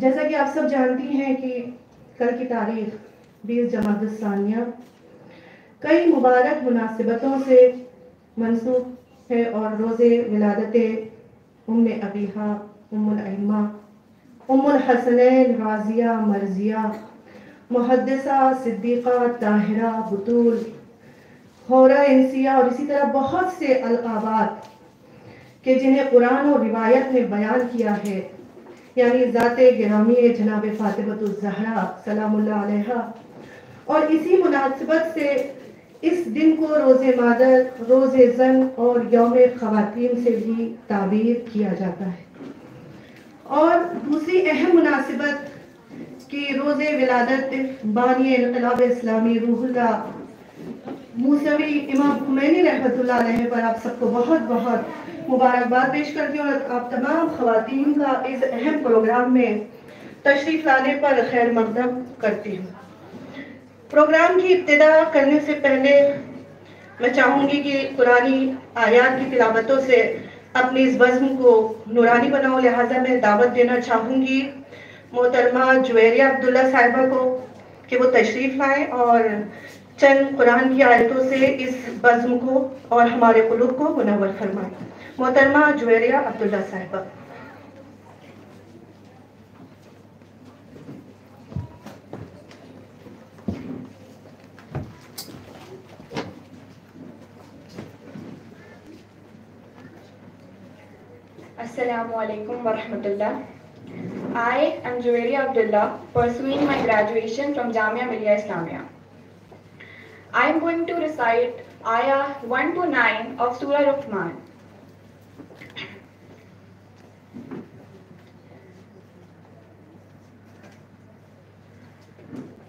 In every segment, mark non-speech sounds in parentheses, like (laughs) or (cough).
जैसा कि आप सब जानती हैं कि कल की तारीख बीस जमात सानिया कई मुबारक मुनासिबतों से मनसूब है और रोज़े विलादत उम अबीहा उम्मा उमुल हसनैन राजिया मर्जिया मुहदसा सिद्दीक़ा, ताहिरा, बतूल, होरा इंसिया और इसी तरह बहुत से अलकाबात के जिन्हें कुरान और रिवायत में बयान किया है। यानी ज़ात गिरामी जनाब फ़ातिमतुज़हरा सलामुल्लाह अलैहा और इसी मुनासिबत से इस दिन को रोज़े मादर रोज़े जन और यौम ख़वातीन से भी ताबीर किया जाता है। और दूसरी अहम मुनासिबत कि रोज़े विलादत बानी इनकलाब इस्लामी रूहुल्ला मूसवी इमाम खुमैनी रहमत पर आप सबको बहुत बहुत मुबारकबाद पेश करती हूँ और आप तमाम खवतिन का इस अहम प्रोग्राम में तशरीफ़ लाने पर खैर मकदम करती हूँ। प्रोग्राम की इब्तदा करने से पहले मैं चाहूँगी कि पुरानी आयात की तिलावतों से अपनी इस बज़म को नूरानी बनाओ, लिहाजा मैं दावत देना चाहूँगी। मोहतरमा जुवेरिया अब्दुल्ला साहिबा को कि वो तशरीफ़ लाएँ और चंद कुरान की आयतों से इस बज़म को और हमारे कुलूब को मुनवर फरमाएँ। मोहतरमा जुवेरिया अब्दुल्ला साहिबा। Assalamu alaikum wa rahmatullah. I am Juwaria Abdullah, pursuing my graduation from Jamia Millia Islamia. I am going to recite Ayah 1 to 9 of Surah Rahman.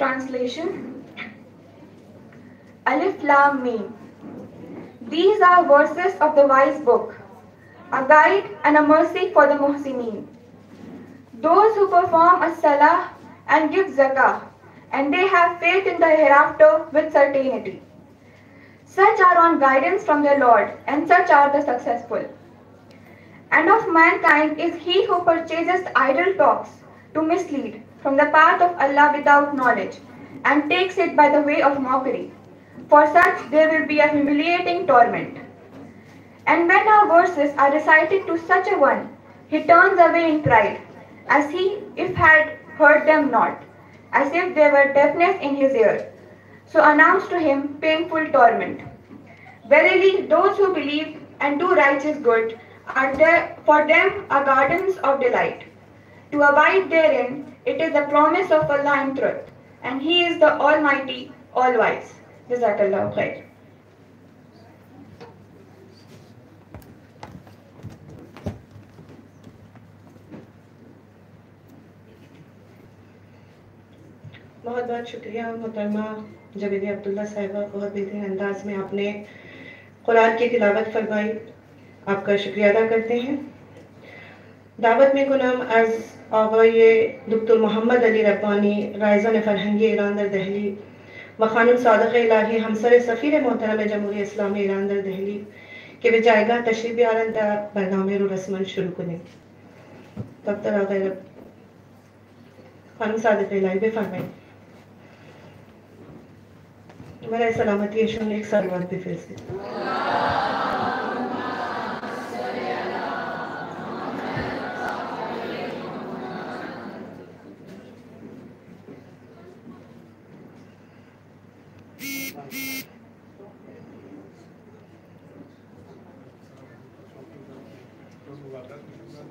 Translation Alif Lam Mim These are verses of the wise book, a guide and a mercy for the muhsineen. Those who perform a salah and give zakah, and they have faith in the hereafter with certainty. Such are on guidance from their Lord, and such are the successful. And of mankind is he who purchases idle talks to mislead from the path of Allah without knowledge, and takes it by the way of mockery. For such there will be a humiliating torment. And when our verses are recited to such a one, he turns away in pride, as he if had heard them not, as if there were deafness in his ear. So announce to him painful torment. Verily, those who believe and do righteous good are there for them are gardens of delight. To abide therein, it is the promise of Allah in truth, and He is the Almighty, All Wise. Jazakallah khair. बहुत बहुत शुक्रिया मोहतरमा जवेद अब्दुल्ला साहिबा बहुत बेहतरीन अंदाज में आपने कुरान की तिलावत फरमाई आपका शुक्रिया अदा करते हैं। दावत में गुनाम अर्ज़ आवाए डॉक्टर मोहम्मद अली रब्बानी रायज़न फ़रहंगी ईरान दर दहली, व खानम सादक इलाही हमसर सफ़ीर मोहतरम जमहूरी इस्लाम ईरान दर दहली, के वे जाएगा तशरीफ़ आरन दा बरनामे रस्मन शुरू करें तब तक गए खानम सादक इलाही बेफरमाई मेरा सलामती है एक साल बाद भी फिर से।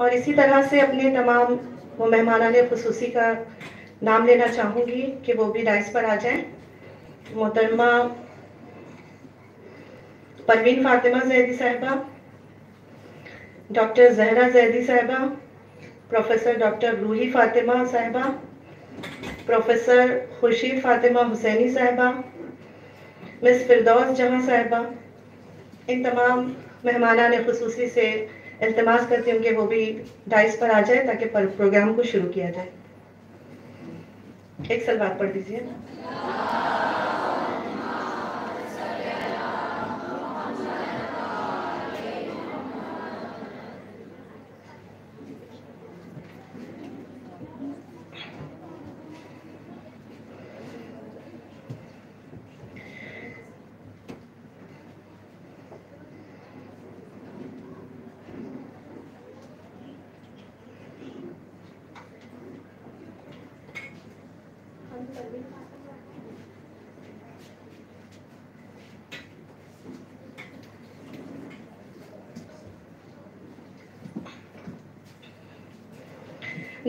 और इसी तरह से अपने तमाम वो मेहमान खसूसी का नाम लेना चाहूँगी कि वो भी डाइस पर आ जाएँ। मोहतरमा परवीन फातिमा जैदी साहिबा, डॉक्टर जहरा जैदी साहिबा, प्रोफेसर डॉक्टर रूही फातिमा साहिबा, प्रोफेसर खुर्शीद फातिमा हुसैनी साहिबा, मिस फिरदौस जहाँ साहिबा, इन तमाम मेहमाना ने खसूसी से इल्तमास करती हूँ कि वो भी डाइस पर आ जाए ताकि प्रोग्राम को शुरू किया जाए। एक सलवार पढ़ दीजिए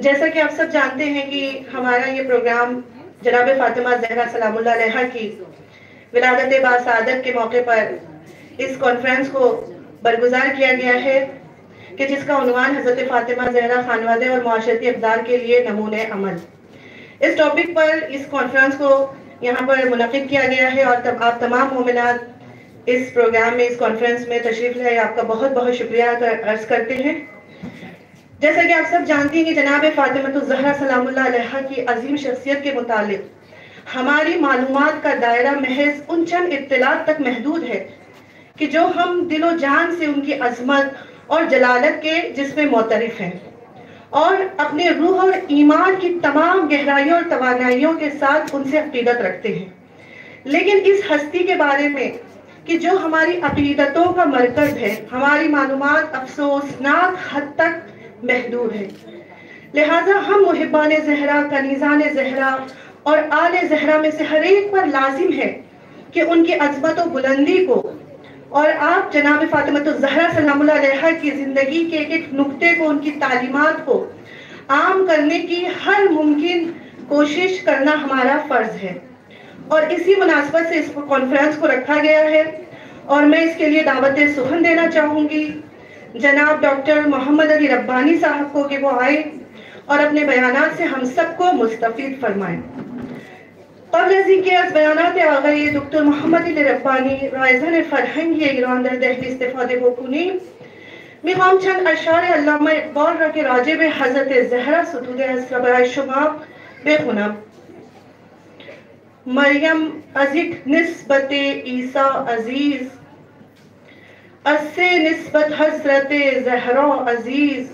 जैसा कि आप सब जानते हैं कि हमारा ये प्रोग्राम जनाब फातिमा जहरा सलामुल्लाह अलैहा की विलादत बासादत के मौके पर इस कॉन्फ्रेंस को बरगुजार किया गया है कि जिसका उनवान हज़रत फातिमा जहरा खानवादे और माशरती अकदार के लिए नमूने अमल। इस टॉपिक पर, इस कॉन्फ्रेंस को यहाँ पर मुनद किया गया है और तब आप तमाम मोमिनत इस प्रोग्राम में, इस कॉन्फ्रेंस में तशरीफ़ लाए। आपका बहुत बहुत शुक्रिया अर्ज़ करते हैं। जैसा कि आप सब जानते हैं कि जनाब फ़ातिमत जहरा सलामुल्लाह की अजीम शख्सियत के मुतालिक हमारी मालूमात का दायरा महज उन चंद इत्तलात तक महदूद है कि जो हम दिलो जान से उनकी अजमत और जलालत के जिसमें मोतरफ हैं और अपने रूह और ईमान की तमाम गहराइयों और तोानाइयों के साथ उनसे अकीदत रखते हैं। लेकिन इस हस्ती के बारे में कि जो हमारी अकीदतों का मरकज है, हमारी मालूम अफसोसनाक हद तक महदूद है। लिहाजा हम मुहिबान जहरा कनीज़ान जहरा और आल जहरा में से हर एक पर लाजिम है कि उनकी अजमत बुलंदी को और आप जनाब फ़ातिमत जहरा सलाम की ज़िंदगी के एक एक नुक्ते को, उनकी तालीमत को आम करने की हर मुमकिन कोशिश करना हमारा फ़र्ज़ है। और इसी मुनासबत से इस कॉन्फ्रेंस को रखा गया है और मैं इसके लिए दावत सुखन देना चाहूँगी। जनाब डॉक्टर मोहम्मद अली रब्बानी साहब को कि वो आए और अपने बयान से हम सबको मुस्तफ़ फरमाए। कबल ज़िक्र बयान डॉक्टर मोहम्मद अली रब्बानी रायजन दहली चंद अशार इकबाल हज़रत जहरा सतूद शुमा बेखुना। मरियम अजिक नस्बत ईसा अज़ीज़ असे नस्बत हज़रत जहरो अज़ीज़।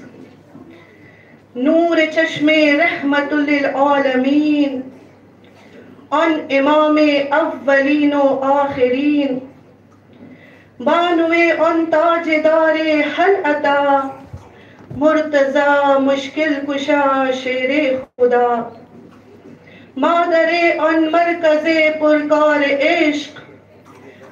नूर चश्मे रहमतुल्लिलमीन अन इमाम अव्वलीन व आखिरीन। बानवे अन ताजदार हल अता। मुर्तजा मुश्किल कुशा शेर खुदा। मादरे अन मरकज पुरकार इश्क़।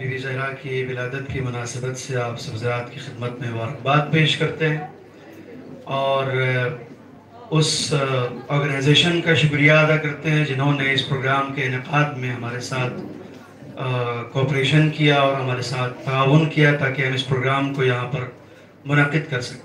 बीबी जहरा की विलादत की मुनासिबत से आप सब ज़रात की खिदमत में मुबारकबाद पेश करते हैं और उस ऑर्गेनाइजेशन का शुक्रिया अदा करते हैं जिन्होंने इस प्रोग्राम के इनका में हमारे साथ कोऑपरेशन किया और हमारे साथ ताउन किया ताकि हम इस प्रोग्राम को यहाँ पर मुनद कर सकें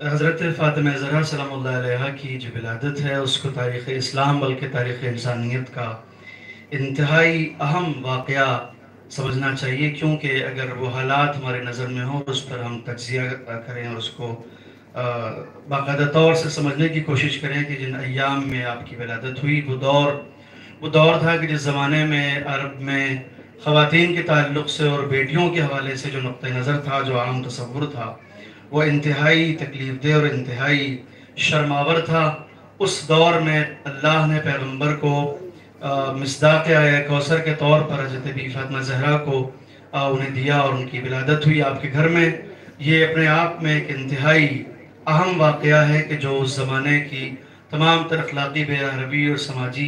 हज़रत फ़ातिमा ज़हरा सलाम अलैहा की जो विलादत है उसको तारीख़ इस्लाम बल्कि तारीख़ इंसानियत का इंतहाई अहम वाक़ समझना चाहिए क्योंकि अगर वो हालात हमारे नज़र में हो उस पर हम तजिया करें और उसको बाकायदा तौर से समझने की कोशिश करें कि जिन अयाम में आपकी विलादत हुई वो दौर वो दौर था कि जिस ज़माने में अरब में ख़वान के ताल्लुक़ से और बेटियों के हवाले से जो नुक़ नज़र था जो आम तस्वुर था वो इंतहाई तकलीफ़ दे और इंतहाई शर्मावर था। उस दौर में अल्लाह ने पैगंबर को मसदाक आया कौसर के तौर पर हज़रत बी फातमा जहरा को आ, उन्हें दिया और उनकी विलादत हुई। आपके घर में ये अपने आप में एक इंतहाई अहम वाक़ है कि जो उस ज़माने की तमाम तर अखलाक़ी बेरहरबी और समाजी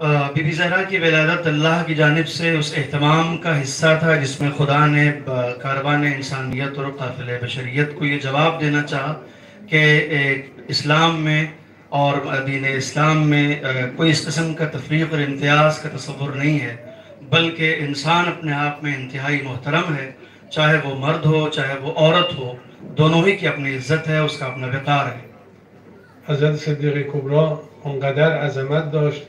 बीबी जहरा की विलादत अल्लाह की जानब से उस अहतमाम का हिस्सा था जिसमें खुदा ने कारबान इंसानियत और काफिल बशरीत को ये जवाब देना चाह कि इस्लाम में और दीन इस्लाम में कोई इस कस्म का तफरीक और इम्तियाज़ का तस्वुर नहीं है, बल्कि इंसान अपने आप में इंतहाई मोहतरम है, चाहे वो मर्द हो, चाहे वो औरत हो, दोनों ही की अपनी इज़्ज़त है, उसका अपना वकार है। हज़रत सदर कुबरा अजमत दोस्त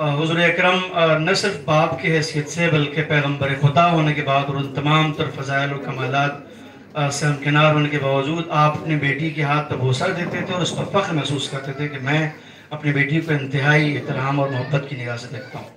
हजूर अक्रम न सिर्फ बाप की हैसियत से बल्कि पैगम्बर खुदा होने के बाद और उन तमाम तर फ़जाइल कमालत से हमकिनार होने के बावजूद आप अपनी बेटी के हाथ पर भूसा देते थे और उस पर फ़ख्र महसूस करते थे कि मैं अपनी बेटी को इंतहाई एहतराम और मोहब्बत की निगाह से देखता हूँ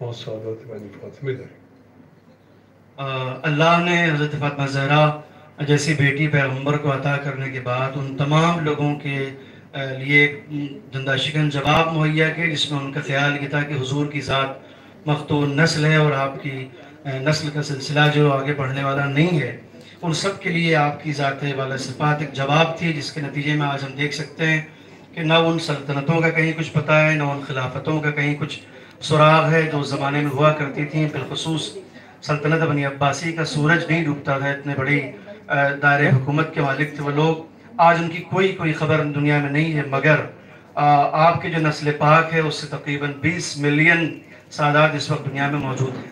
अल्लाह uh, ने हज़रत फ़ातमा जहरा जैसी बेटी पैगंबर को अता करने के बाद उन तमाम लोगों के लिए धंधा शिकन जवाब मुहैया के जिसमें उनका ख्याल ये था कि हजूर की ज़ात मखतून नस्ल है और आपकी नस्ल का सिलसिला जो आगे बढ़ने वाला नहीं है। उन सब के लिए आपकी ज़ात वाला सिफात एक जवाब थी, जिसके नतीजे में आज हम देख सकते हैं कि ना उन सल्तनतों का कहीं कुछ पता है, ना उन खिलाफतों का कहीं कुछ सुराग है जो उस ज़माने में हुआ करती थी बिलखसूस सल्तनत बनी अब्बासी का सूरज नहीं डूबता था इतने बड़ी दायरे हुकूमत के मालिक थे वो लोग आज उनकी कोई कोई खबर दुनिया में नहीं है मगर आपके जो नस्ल पाक है उससे तकरीबन 20 मिलियन सादात इस वक्त दुनिया में मौजूद हैं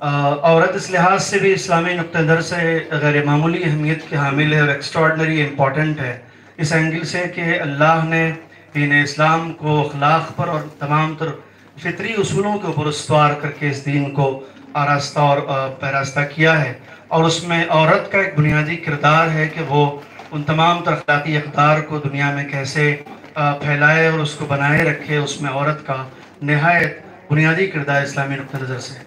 औरत इस लिहाज से भी इस्लामी नुक़ नज़र से गैर मामूली अहमियत की हामिल है और एक्स्ट्रॉडनरी इम्पॉर्टेंट है इस एंगल से कि अल्लाह ने दीन इस्लाम को अखलाक पर और तमाम तर फितरी असूलों के ऊपर उसवार करके इस दीन को आरास्ता और पैरास्ता किया है और उसमें औरत का एक बुनियादी किरदार है कि वो उन तमाम तर अखलाकी अकदार को दुनिया में कैसे फैलाए और उसको बनाए रखे उसमें औरत का नहायत बुनियादी किरदार इस्लामी नुक़ नज़र से है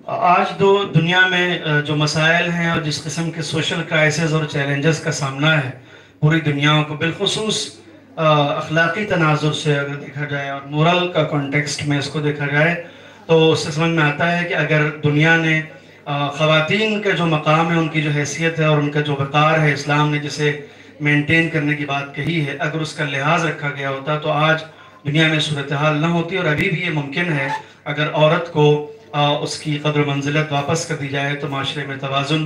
आज दो दुनिया में जो मसाइल हैं और जिस किस्म के सोशल क्राइसिस और चैलेंजेस का सामना है, पूरी दुनिया को, बिलखसूस अखलाकी तनाजुर से अगर देखा जाए और मोरल का कॉन्टेक्स्ट में इसको देखा जाए तो उससे समझ में आता है कि अगर दुनिया ने ख़वातीन का जो मकाम है, उनकी जो हैसियत है और उनका जो वक़ार है इस्लाम ने जिसे मेंटेन करने की बात कही है, अगर उसका लिहाज रखा गया होता तो आज दुनिया में सूरत हाल न होती और अभी भी ये मुमकिन है, अगर औरत को उसकी कदर मंजिलत वापस कर दी जाए तो माशरे में तोज़ुन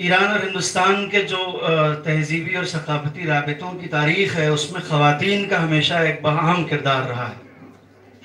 ईरान और हिंदुस्तान के जो तहजीबी और सकाफती रबतों की तारीख है उसमें ख़वातीन का हमेशा एक अहम किरदार रहा है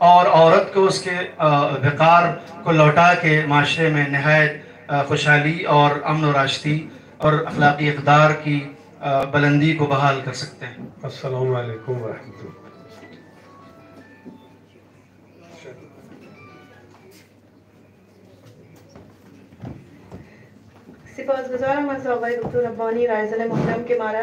और औरत को उसके वक़ार को लौटा के माशरे में नहायत खुशहाली और अमन राशती और अखलाकी इकदार की बुलंदी को बहाल कर सकते हैं। असलकम वरहमल सिपासगुजार मसावरी डॉक्टर रब्बानी रायजल मुहरम के मारा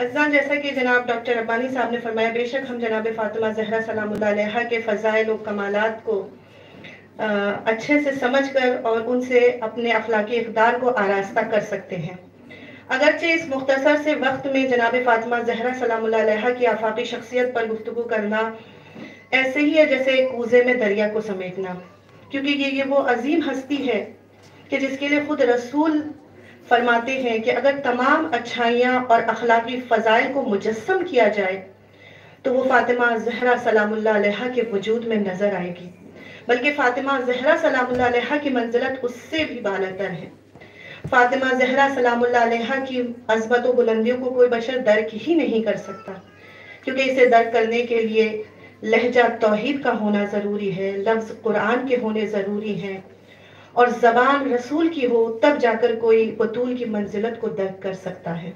अजान जैसा कि जनाब डॉक्टर रब्बानी साहब ने फरमाया बेशक हम जनाब फातिमा जहरा सलाम के फ़जाइल और कमालात को अ, अच्छे से समझकर और उनसे अपने अखलाकी इकदार को आरास्ता कर सकते हैं अगरचे इस मुख्तसर से वक्त में जनाब फातिमा जहरा सलाम की आफाकी शख्सियत पर गुफ्तु करना ऐसे ही है जैसे एक कूजे में दरिया को समेटना। क्योंकि ये ये वो अजीम हस्ती है कि जिसके लिए खुद रसूल फरमाते हैं कि अगर तमाम अच्छाइयाँ और अखलाकी फ़जाइल को मुजस्सम किया जाए तो वो फातिमा जहरा अलैहा के वजूद में नज़र आएगी। बल्कि फातिमा जहरा अलैहा की मंजिलत उससे भी बालतर है। फातिमा जहरा अलैहा की अजमत बुलंदियों को कोई बशर दर्क ही नहीं कर सकता। क्योंकि इसे दर्क करने के लिए लहजा तौहीद का होना ज़रूरी है, लफ्ज़ कुरान के होने ज़रूरी हैं। और जबान रसूल की हो, तब जाकर कोई बतूल की मंजिलत को दर्क कर सकता है।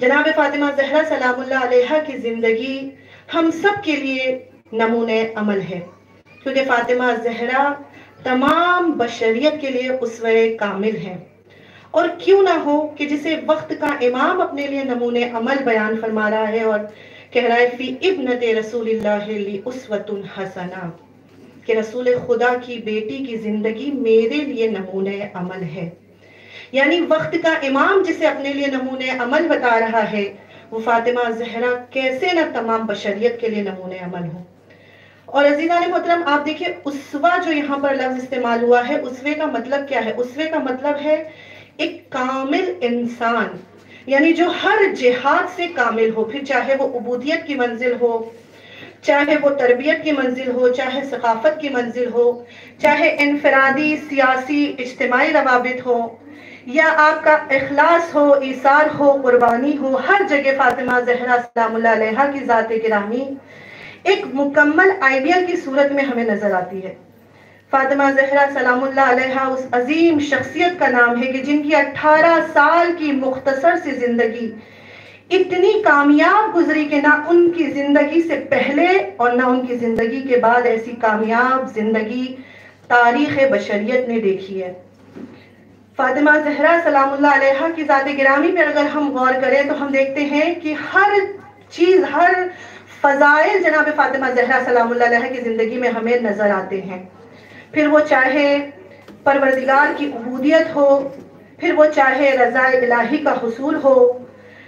जनाब फातिमा जहरा अलैहा की ज़िंदगी हम सब के लिए नमूने अमल है। क्योंकि फातिमा जहरा तमाम बशरियत के लिए उसवे कामिल है। और क्यों ना हो कि जिसे वक्त का इमाम अपने लिए नमूने अमल बयान फरमा रहा है और कह रहा है, फ़ी इब्नत रसूलिल्लाह उसवतुन हसना. कि रसूल खुदा की बेटी की ज़िंदगी मेरे लिए नमूने अमल है। यानी वक्त का इमाम जिसे अपने लिए नमूने अमल बता रहा है, वो फातिमा जहरा कैसे न तमाम बशरियत के लिए नमूने अमल हो। और अजीजा मोहतरम, आप देखिए, उसवा जो यहाँ पर लफ्ज इस्तेमाल हुआ है, उसवे का मतलब क्या है? उसवे का मतलब है एक कामिल इंसान, यानी जो हर जिहाद से कामिल हो, फिर चाहे वो उबूदियत की मंजिल हो, चाहे वो तरबियत की मंजिल हो, चाहे सकाफत की मंजिल हो, चाहे इनफरादी, सियासी इज्तमाही रवाबित हो, या आपका अखलास हो, ईसार हो, कुर्बानी हो, हर जगह फातिमा जहरा सलामुल्लाह की ज़ात गिरामी एक मुकम्मल आइडियल की सूरत में हमें नज़र आती है। फातिमा जहरा सलामुल्लाह उस अजीम शख्सियत का नाम है कि जिनकी 18 साल की मुख्तसर सी ज़िंदगी इतनी कामयाब गुजरी कि ना उनकी ज़िंदगी से पहले और ना उनकी ज़िंदगी के बाद ऐसी कामयाब ज़िंदगी तारीख बशरियत ने देखी है। फातिमा जहरा सलामुल्लाह की ज़ात गिरामी पर अगर हम गौर करें तो हम देखते हैं कि हर चीज़, हर फ़जाइल जनाब फातिमा जहरा सलामुल्लाह की ज़िंदगी में हमें नज़र आते हैं। फिर वो चाहे परवरदिगार की उबूदियत हो, फिर वो चाहे रज़ा इलाही का हसूल हो,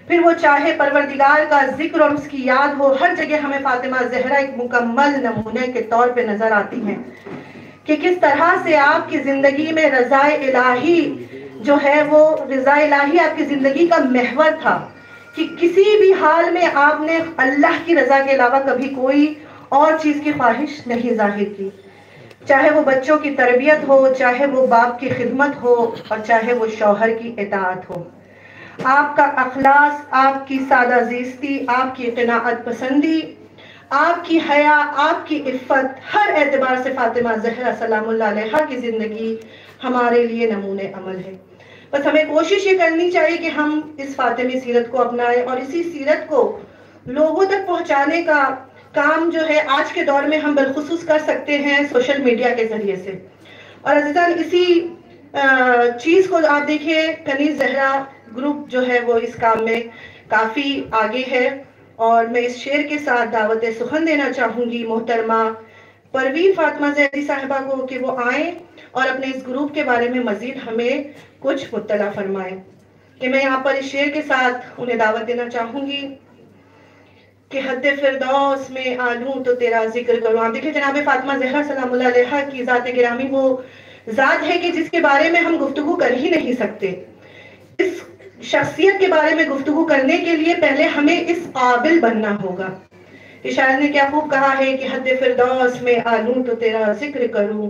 फिर वो चाहे परवरदिगार का ज़िक्र और उसकी याद हो, हर जगह हमें फातिमा जहरा एक मुकम्मल नमूने के तौर पे नज़र आती हैं कि किस तरह से आपकी ज़िंदगी में रजा इलाही जो है वो रजा इलाही आपकी ज़िंदगी का महवर था कि किसी भी हाल में आपने अल्लाह की रजा के अलावा कभी कोई और चीज़ की ख्वाहिश नहीं ज़ाहिर की। चाहे वो बच्चों की तरबियत हो, चाहे वो बाप की खिदमत हो और चाहे वो शौहर की इतात हो। आपका अखलास, आपकी सादा जीस्ती, आपकी कनात पसंदी, आपकी हया, आपकी इफ़्फ़त, हर एतबार से फातिमा जहरा सलामुल्लाह की ज़िंदगी हमारे लिए नमूने अमल है। बस हमें कोशिश ये करनी चाहिए कि हम इस फातिमी सीरत को अपनाएँ और इसी सीरत को लोगों तक पहुँचाने का काम जो है आज के दौर में हम बिलखसूस कर सकते हैं सोशल मीडिया के ज़रिए से। और अजीज़ान इसी चीज़ को आप देखिए कनी जहरा ग्रुप जो है वो इस काम में काफ़ी आगे है। और मैं इस शेर के साथ दावत सुखन देना चाहूँगी मोहतरमा परवीन फातमा जैदी साहिबा को कि वो आए और अपने इस ग्रुप के बारे में मजीद हमें कुछ मुतला फरमाए। कि मैं यहाँ पर इस शेर के साथ उन्हें दावत देना चाहूँगी। कि हद फिरदौस में आलू तो तेरा ज़िक्र करूँ। आप देखिए जनाब फातिमा जहरा सलाम की ज़ात गिरामी वो ज़ात है कि जिसके बारे में हम गुफ्तु कर ही नहीं सकते। इस शख्सियत के बारे में गुफ्तु करने के लिए पहले हमें इस काबिल बनना होगा। शायर ने क्या खूब कहा है कि हद फिरदौस में आलू तो तेरा ज़िक्र करूँ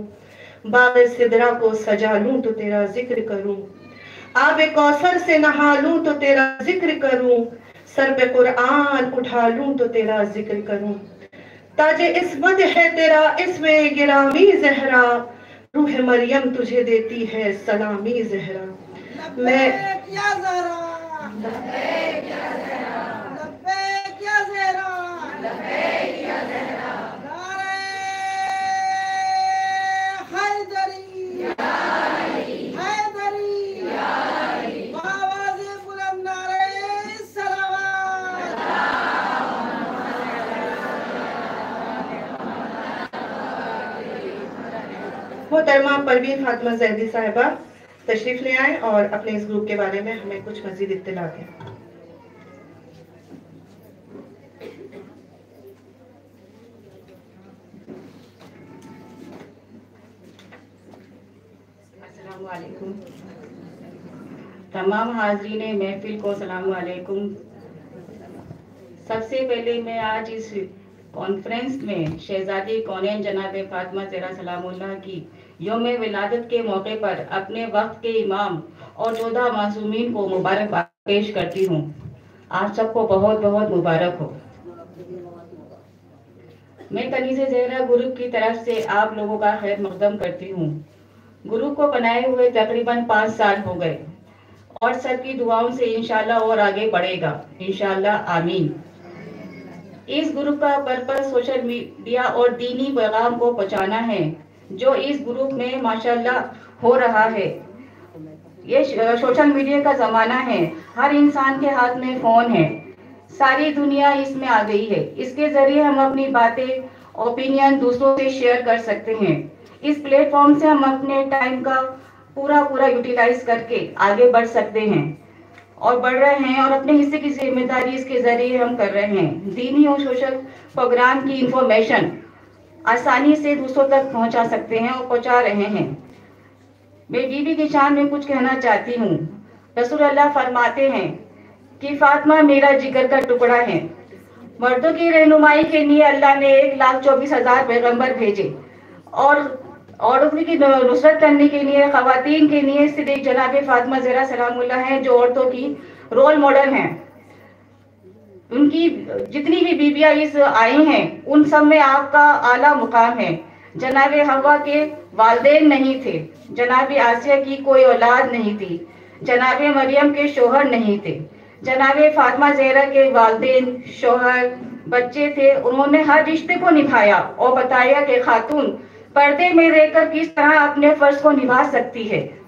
बाग सिदरा को सजा लूँ तो तेरा ज़िक्र करूँ आब कौसर से नहा लूँ तो तेरा ज़िक्र करूँ सर पे कुरान उठा लूँ तो तेरा ज़िक्र करूँ। ताजे इसमत है तेरा, इसमें गिरामी जहरा। रूह मरियम तुझे देती है सलामी जहरा। मैं मोहतरमा परवीन फातिमा जैदी साहिबा, तशरीफ़ ले आए और अपने इस ग्रुप के बारे में हमें कुछ मजीद इत्तला दें। तमाम हाजरीन महफिल को सलाम वालेकुम सबसे पहले मैं आज इस कॉन्फ्रेंस में शहजादी कौन जनाब फातिमा, जरा सलामुल्लाह की। योम विलादत के मौके पर अपने वक्त के इमाम और चौदह मासूमीन को मुबारकबाद पेश करती हूँ। आप सबको बहुत बहुत मुबारक हो। मैं कनीज जहरा ग्रुप की तरफ़ से आप लोगों का खैर मकदम करती हूँ। ग्रुप को बनाए हुए तकरीबन पाँच साल हो गए और सबकी दुआओं से इनशाला और आगे बढ़ेगा। इनशाला आमीन। इस ग्रुप का पर्पज सोशल मीडिया और दीनी पैगाम को पहुंचाना है। जो इस ग्रुप में माशाल्लाह हो रहा है। ये सोशल मीडिया का ज़माना है। हर इंसान के हाथ में फ़ोन है। सारी दुनिया इसमें आ गई है। इसके ज़रिए हम अपनी बातें ओपिनियन दूसरों से शेयर कर सकते हैं। इस प्लेटफॉर्म से हम अपने टाइम का पूरा पूरा यूटिलाइज करके आगे बढ़ सकते हैं और बढ़ रहे हैं और अपने हिस्से की ज़िम्मेदारी इसके ज़रिए हम कर रहे हैं। दीनी और सोशल प्रोग्राम की इंफॉर्मेशन आसानी से दूसरों तक पहुँचा सकते हैं और पहुँचा रहे हैं। मैं बीबी की शान में कुछ कहना चाहती हूँ। रसूल अल्लाह फरमाते हैं कि फातिमा मेरा जिगर का टुकड़ा है। मर्दों की रहनुमाई के लिए अल्लाह ने एक लाख चौबीस हज़ार पैगंबर भेजे और औरतों की नुसरत करने के लिए खातन के लिए सिर्फ़ जनाब फातिमा जरा सलामुल्ला हैं, जो औरतों की रोल मॉडल हैं। उनकी जितनी भी बीबियाँ इस आई हैं, उन सब में आपका आला मुकाम है। जनाब हवा के वालदेन नहीं थे। जनाब आसिया की कोई औलाद नहीं थी। जनाब मरियम के शोहर नहीं थे। जनाब फातिमा जहरा के वालदेन, शोहर, बच्चे थे। उन्होंने हर रिश्ते को निभाया और बताया कि खातून पर्दे में रहकर किस तरह अपने फ़र्ज़ को निभा सकती है।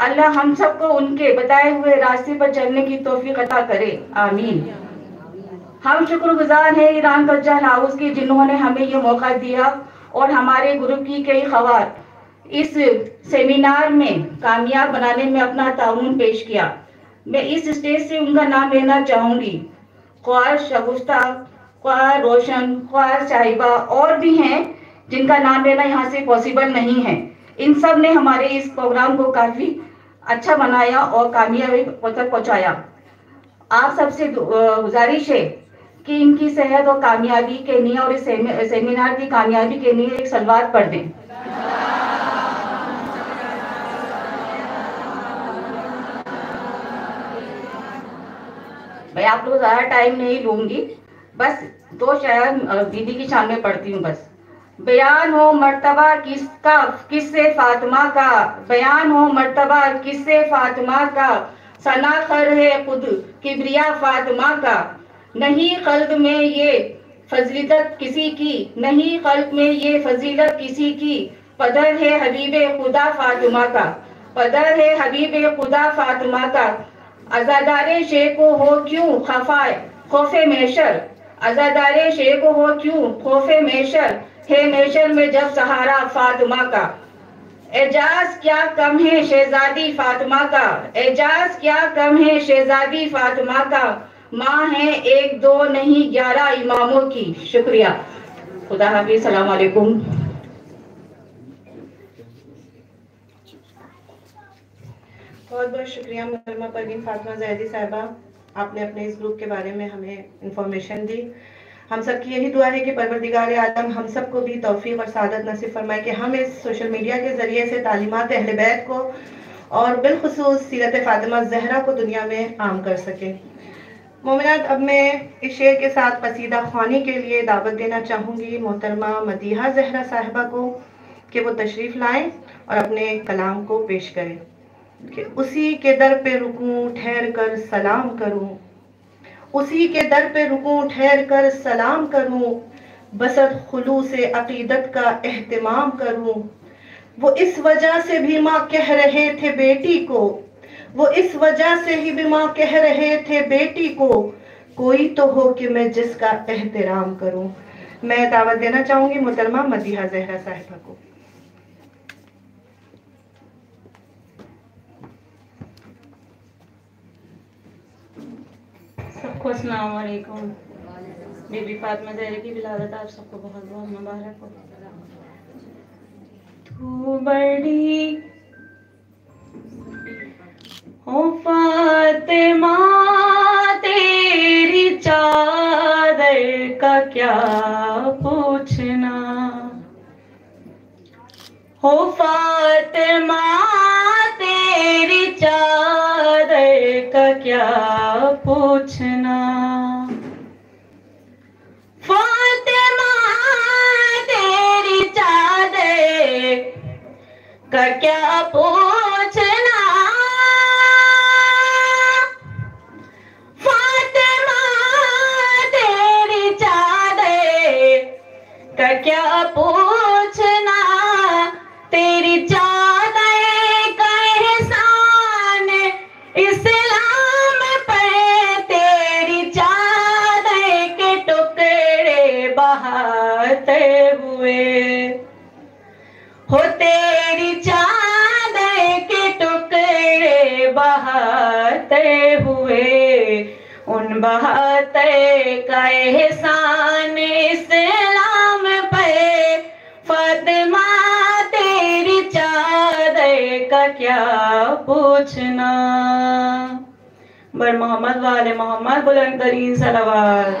अल्लाह हम सबको उनके बताए हुए रास्ते पर चलने की तोफीक अता करे। आमीन। हम शुक्रगुजार हैं ईरान कज्जान हाउस की, जिन्होंने हमें ये मौका दिया और हमारे ग्रुप की कई खवात इस सेमिनार में कामयाब बनाने में अपना ताउन पेश किया। मैं इस स्टेज से उनका नाम लेना चाहूँगी। ख्वार शगुफ्ता ख्वार रोशन, ख्वार साहिबा और भी हैं जिनका नाम लेना यहाँ से पॉसिबल नहीं है। इन सबने हमारे इस प्रोग्राम को काफ़ी अच्छा बनाया और कामयाबी तक पहुँचाया। आप सबसे गुजारिश है कि इनकी सेहत और कामयाबी के लिए और इस सेमिनार की कामयाबी के लिए एक सलवार पढ़ दें। मैं आप लोग ज़्यादा टाइम नहीं लूँगी बस दो शायर दीदी की शान में पढ़ती हूँ बस। बयान हो मर्तबा किसका, किससे फातिमा का? बयान हो मर्तबा किससे फातिमा का? सना कर है खुद, किबरिया फातिमा का? नहीं कल्ब में ये फजीलत किसी की, नहीं कल्ब में ये फजीलत किसी की। पदर है हबीब खुदा फातिमा का। पदर है हबीब खुदा फातिमा का। अजादार शेख हो क्यों खफाए खौफे मेशर। अजादार शेख हो क्यों? खौफे मेशर। है मेशर में जब सहारा फातिमा का। एजाज, क्या कम है शहजादी फातिमा का? एजाज, क्या कम है शहजादी फातिमा का? माँ है एक, दो, नहीं, ग्यारह इमामों की। शुक्रिया। खुदा हाफिज, सलाम वालेकुम बहुत बहुत शुक्रिया मलमा परवीन फातिमा जैदी साहिबा। आपने अपने इस ग्रुप के बारे में हमें इंफॉर्मेशन दी। हम सब की यही दुआ है कि परवरदिगार आलम हम सबको भी तोफ़ी और सादत नसीब फरमाए कि हम इस सोशल मीडिया के ज़रिए से तालीमत अहल बैत को और बिलखसूस सीरत फ़ातिमा जहरा को दुनिया में आम कर सकें। मोमिनत, अब मैं इस शेर के साथ पसीदा खानी के लिए दावत देना चाहूँगी। मोहतरमा मदीहा जहरा साहिबा को कि वो तशरीफ़ लाएँ और अपने कलाम को पेश करें। कि उसी के दर पे रुकूं, ठहर कर सलाम करूँ उसी के दर पे रुकूं ठहर कर सलाम करूँ बसत खुलू से अकीदत का एहतमाम करूँ। वो इस वजह से भी माँ कह रहे थे बेटी को, वो इस वजह से ही भी माँ कह रहे थे बेटी को, कोई तो हो कि मैं जिसका एहतराम करूँ। मैं दावत देना चाहूँगी मुतरमा मदीहा जहरा साहिबा को। सबको अस्सलाम वालेकुम बीबी फातिमा जहरा की विलादत आप सबको बहुत बहुत मुबारक हो। तू बड़ी हो फातिमा, तेरी चादर का क्या पूछना? हो फातिमा तेरी चादर का क्या पूछना? फातिमा तेरी चादर का क्या पूछना? हो तेरी चादर के टुकड़े बहाते हुए, उन बहाते का एहसान पे। फातिमा, तेरी चादर का क्या पूछना? बर मोहम्मद वाले मोहम्मद बुलंद तरीन सलावात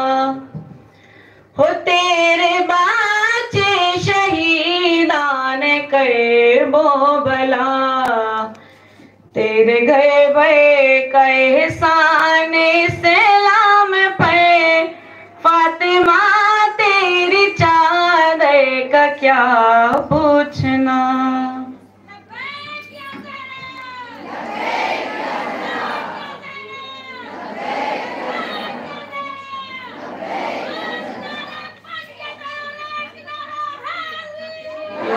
हो तेरे बाचे शहीदान कर वो भला। तेरे घर पे का एहसान इस्लाम पर फातिमा, तेरी चादर का क्या पूछना?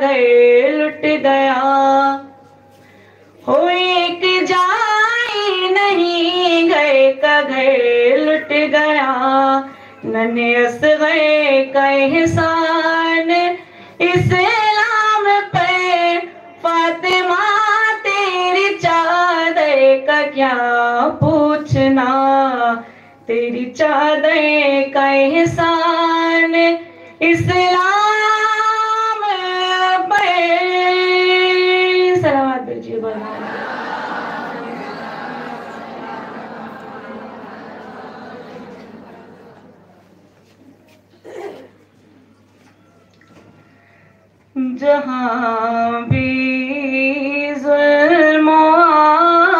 गए लुट गया। हो जाए नहीं गए का घर लुट गया। नन्हे असगरे का एहसान इस्लाम पे फातिमा तेरी चादर का क्या पूछना? तेरी चादर का एहसान इस्लाम पे सलावत भेजिए बना जहाँ भी जुल्म आराई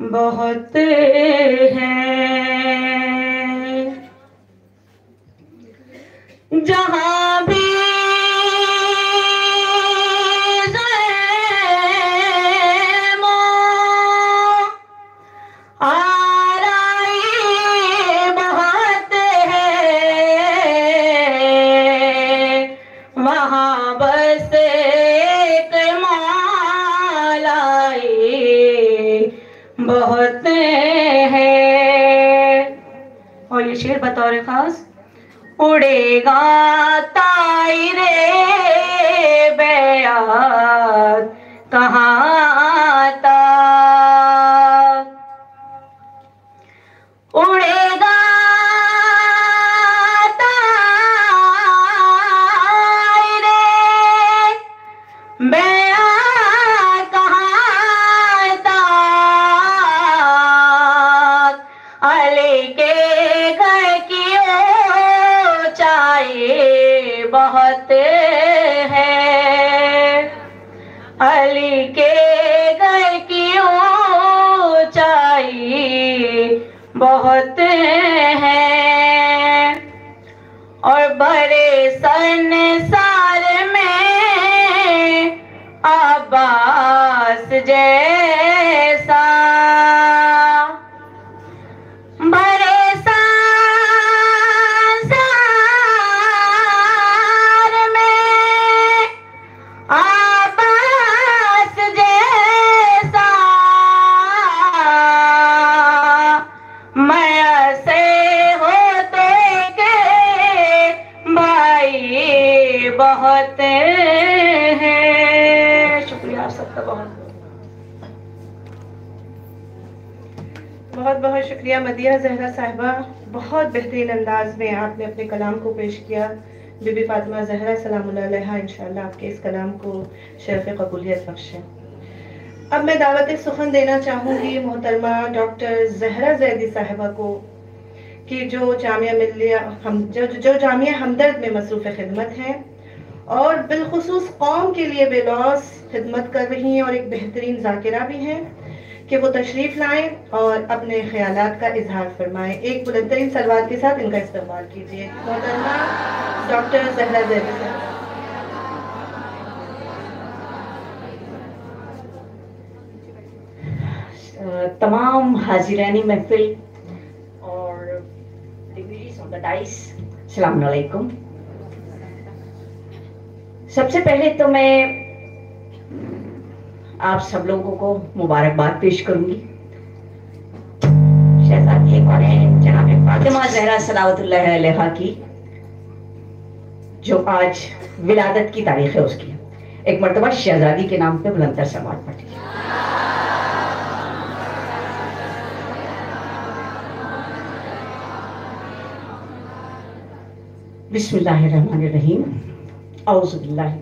बहुत है। जहाँ भी है। और ये शेर बतौर खास उड़ेगा तायरे बेयात कहाँ आता उड़ेगा बेहतरीन अंदाज में आपने अपने कलाम को पेश किया। बीबी फातिमा जहरा सलाम इंशाल्लाह आपके इस कलाम को शरफ कबूलियत बख्शे। अब मैं दावत सुखन देना चाहूँगी मोहतरमा डॉक्टर जहरा जैदी साहिबा को कि जो जामिया मिलिया हम जो जो जामिया हमदर्द में मसरूफ़ खिदमत हैं और बिलखसूस कौम के लिए बेलौस खिदमत कर रही हैं और एक बेहतरीन जाकिरा भी हैं। कि वो तशरीफ़ लाएँ और अपने ख्याल का इजहार फरमाएँ। एक बुलंदतरीन सलवार के साथ इनका इस्तेमाल कीजिए। डॉक्टर जहरा तमाम हाजिरानी महफिल और सबसे पहले तो मैं आप सब लोगों को मुबारकबाद पेश करूँगी। की, जो आज विलादत की तारीख है उसकी। एक मरतबा शहजादी के नाम पे बुलंदर समाज पढ़ी बिस्मिल्लाहिर्रहमानिर्रहीम। औज़ुबिल्लाहि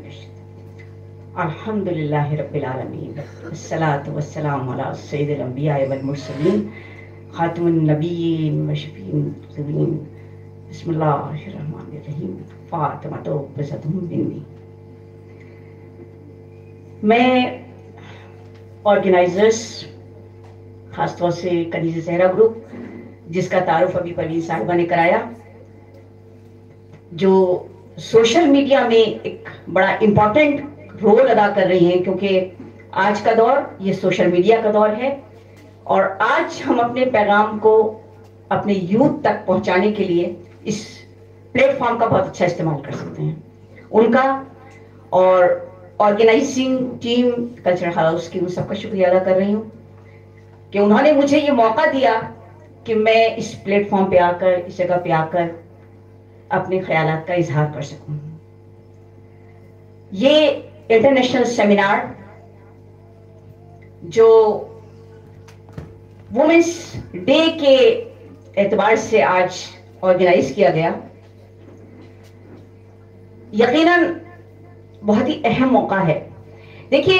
अल्हम्दुलिल्लाहि मैं ऑर्गेनाइजर्स खासतौर से कनीज सहरा ग्रुप जिसका तारुफ अभी परवीन साहिबा ने कराया, जो सोशल मीडिया में एक बड़ा इम्पोर्टेंट रोल अदा कर रही हैं, क्योंकि आज का दौर, ये सोशल मीडिया का दौर है, और आज हम अपने पैगाम को अपने यूथ तक पहुँचाने के लिए इस प्लेटफॉर्म का बहुत अच्छा इस्तेमाल कर सकते हैं। उनका और ऑर्गेनाइजिंग टीम कल्चरल हाउस की उन सबका शुक्रिया अदा कर रही हूँ कि उन्होंने मुझे ये मौका दिया कि मैं इस प्लेटफॉर्म पे आकर, इस जगह पे आकर अपने ख्याल का इजहार कर सकूँ। ये इंटरनेशनल सेमिनार जो वुमेन्स डे के एतबार से आज ऑर्गेनाइज किया गया। यकीनन बहुत ही अहम मौका है। देखिए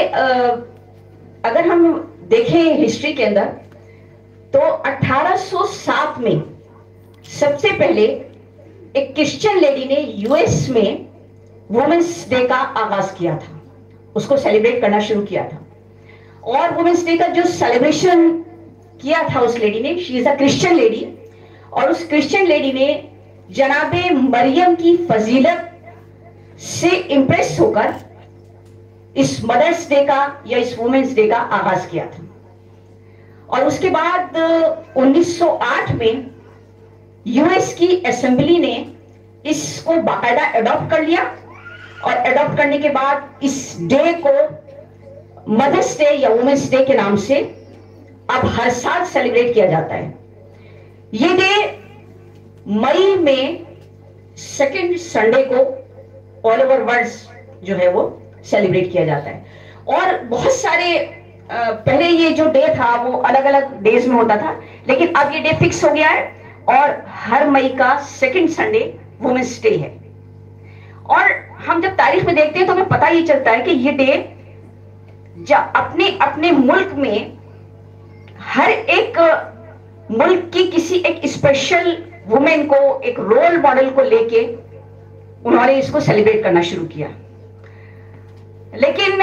अगर हम देखें हिस्ट्री के अंदर तो 1807 में सबसे पहले एक क्रिश्चियन लेडी ने यूएस में वुमेन्स डे का आगाज़ किया था। उसको सेलिब्रेट करना शुरू किया था। और वुमेन्स डे का जो सेलिब्रेशन किया था उस लेडी ने she is a Christian lady और उस क्रिश्चियन लेडी ने जनाबे मरियम की फजीलत से इंप्रेस होकर इस मदर्स डे का या इस वुमेन्स डे का आगाज़ किया था। और उसके बाद 1908 में यूएस की असेंबली ने इसको बाकायदा एडॉप्ट कर लिया। और अडॉप्ट करने के बाद इस डे को मदर्स डे या वुमेन्स डे के नाम से अब हर साल सेलिब्रेट किया जाता है। ये डे मई में सेकेंड संडे को ऑल ओवर वर्ल्ड जो है वो सेलिब्रेट किया जाता है। और बहुत सारे पहले ये जो डे था वो अलग अलग डेज़ में होता था, लेकिन अब ये डे फिक्स हो गया है और हर मई का सेकेंड संडे वुमेन्स डे है। और हम जब तारीख में देखते हैं तो हमें पता ही चलता है कि ये डे जब अपने अपने मुल्क में हर एक मुल्क की किसी एक स्पेशल वुमेन को, एक रोल मॉडल को लेके उन्होंने इसको सेलिब्रेट करना शुरू किया। लेकिन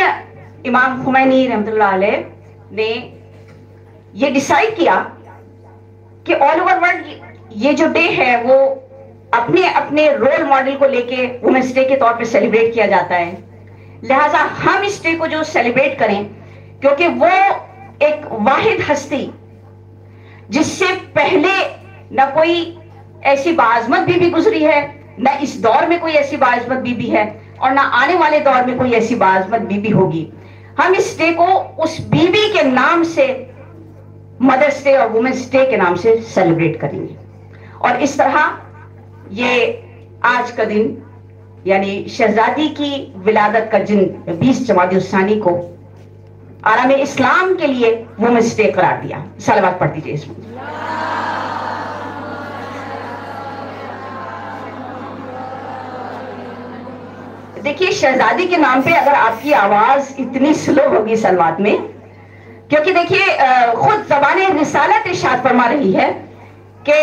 इमाम हुमैनी रहमत ने ये डिसाइड किया कि ऑल ओवर वर्ल्ड ये जो डे है वो अपने अपने रोल मॉडल को लेके वुमेंस डे के तौर पे सेलिब्रेट किया जाता है। लिहाजा हम इस डे को जो सेलिब्रेट करें, क्योंकि वो एक वाहिद हस्ती, जिससे पहले न कोई ऐसी बाजमत भी गुजरी है, न इस दौर में कोई ऐसी बाजमत बीबी है, और ना आने वाले दौर में कोई ऐसी बाजमत बीबी होगी। हम इस डे को उस बीबी के नाम से मदर्स डे और वुमेन्स डे के नाम से सेलिब्रेट करेंगे। और इस तरह ये आज का दिन, यानी शहजादी की विलादत का जिन 20 जमाती उसानी को आराम इस्लाम के लिए वुमेन्स डे करार दिया। सलवात पढ़ दीजिए इसमें। देखिए, शहजादी के नाम पे अगर आपकी आवाज़ इतनी स्लो होगी सलवात में, क्योंकि देखिए खुद जबान रिसालत इशाद फरमा रही है कि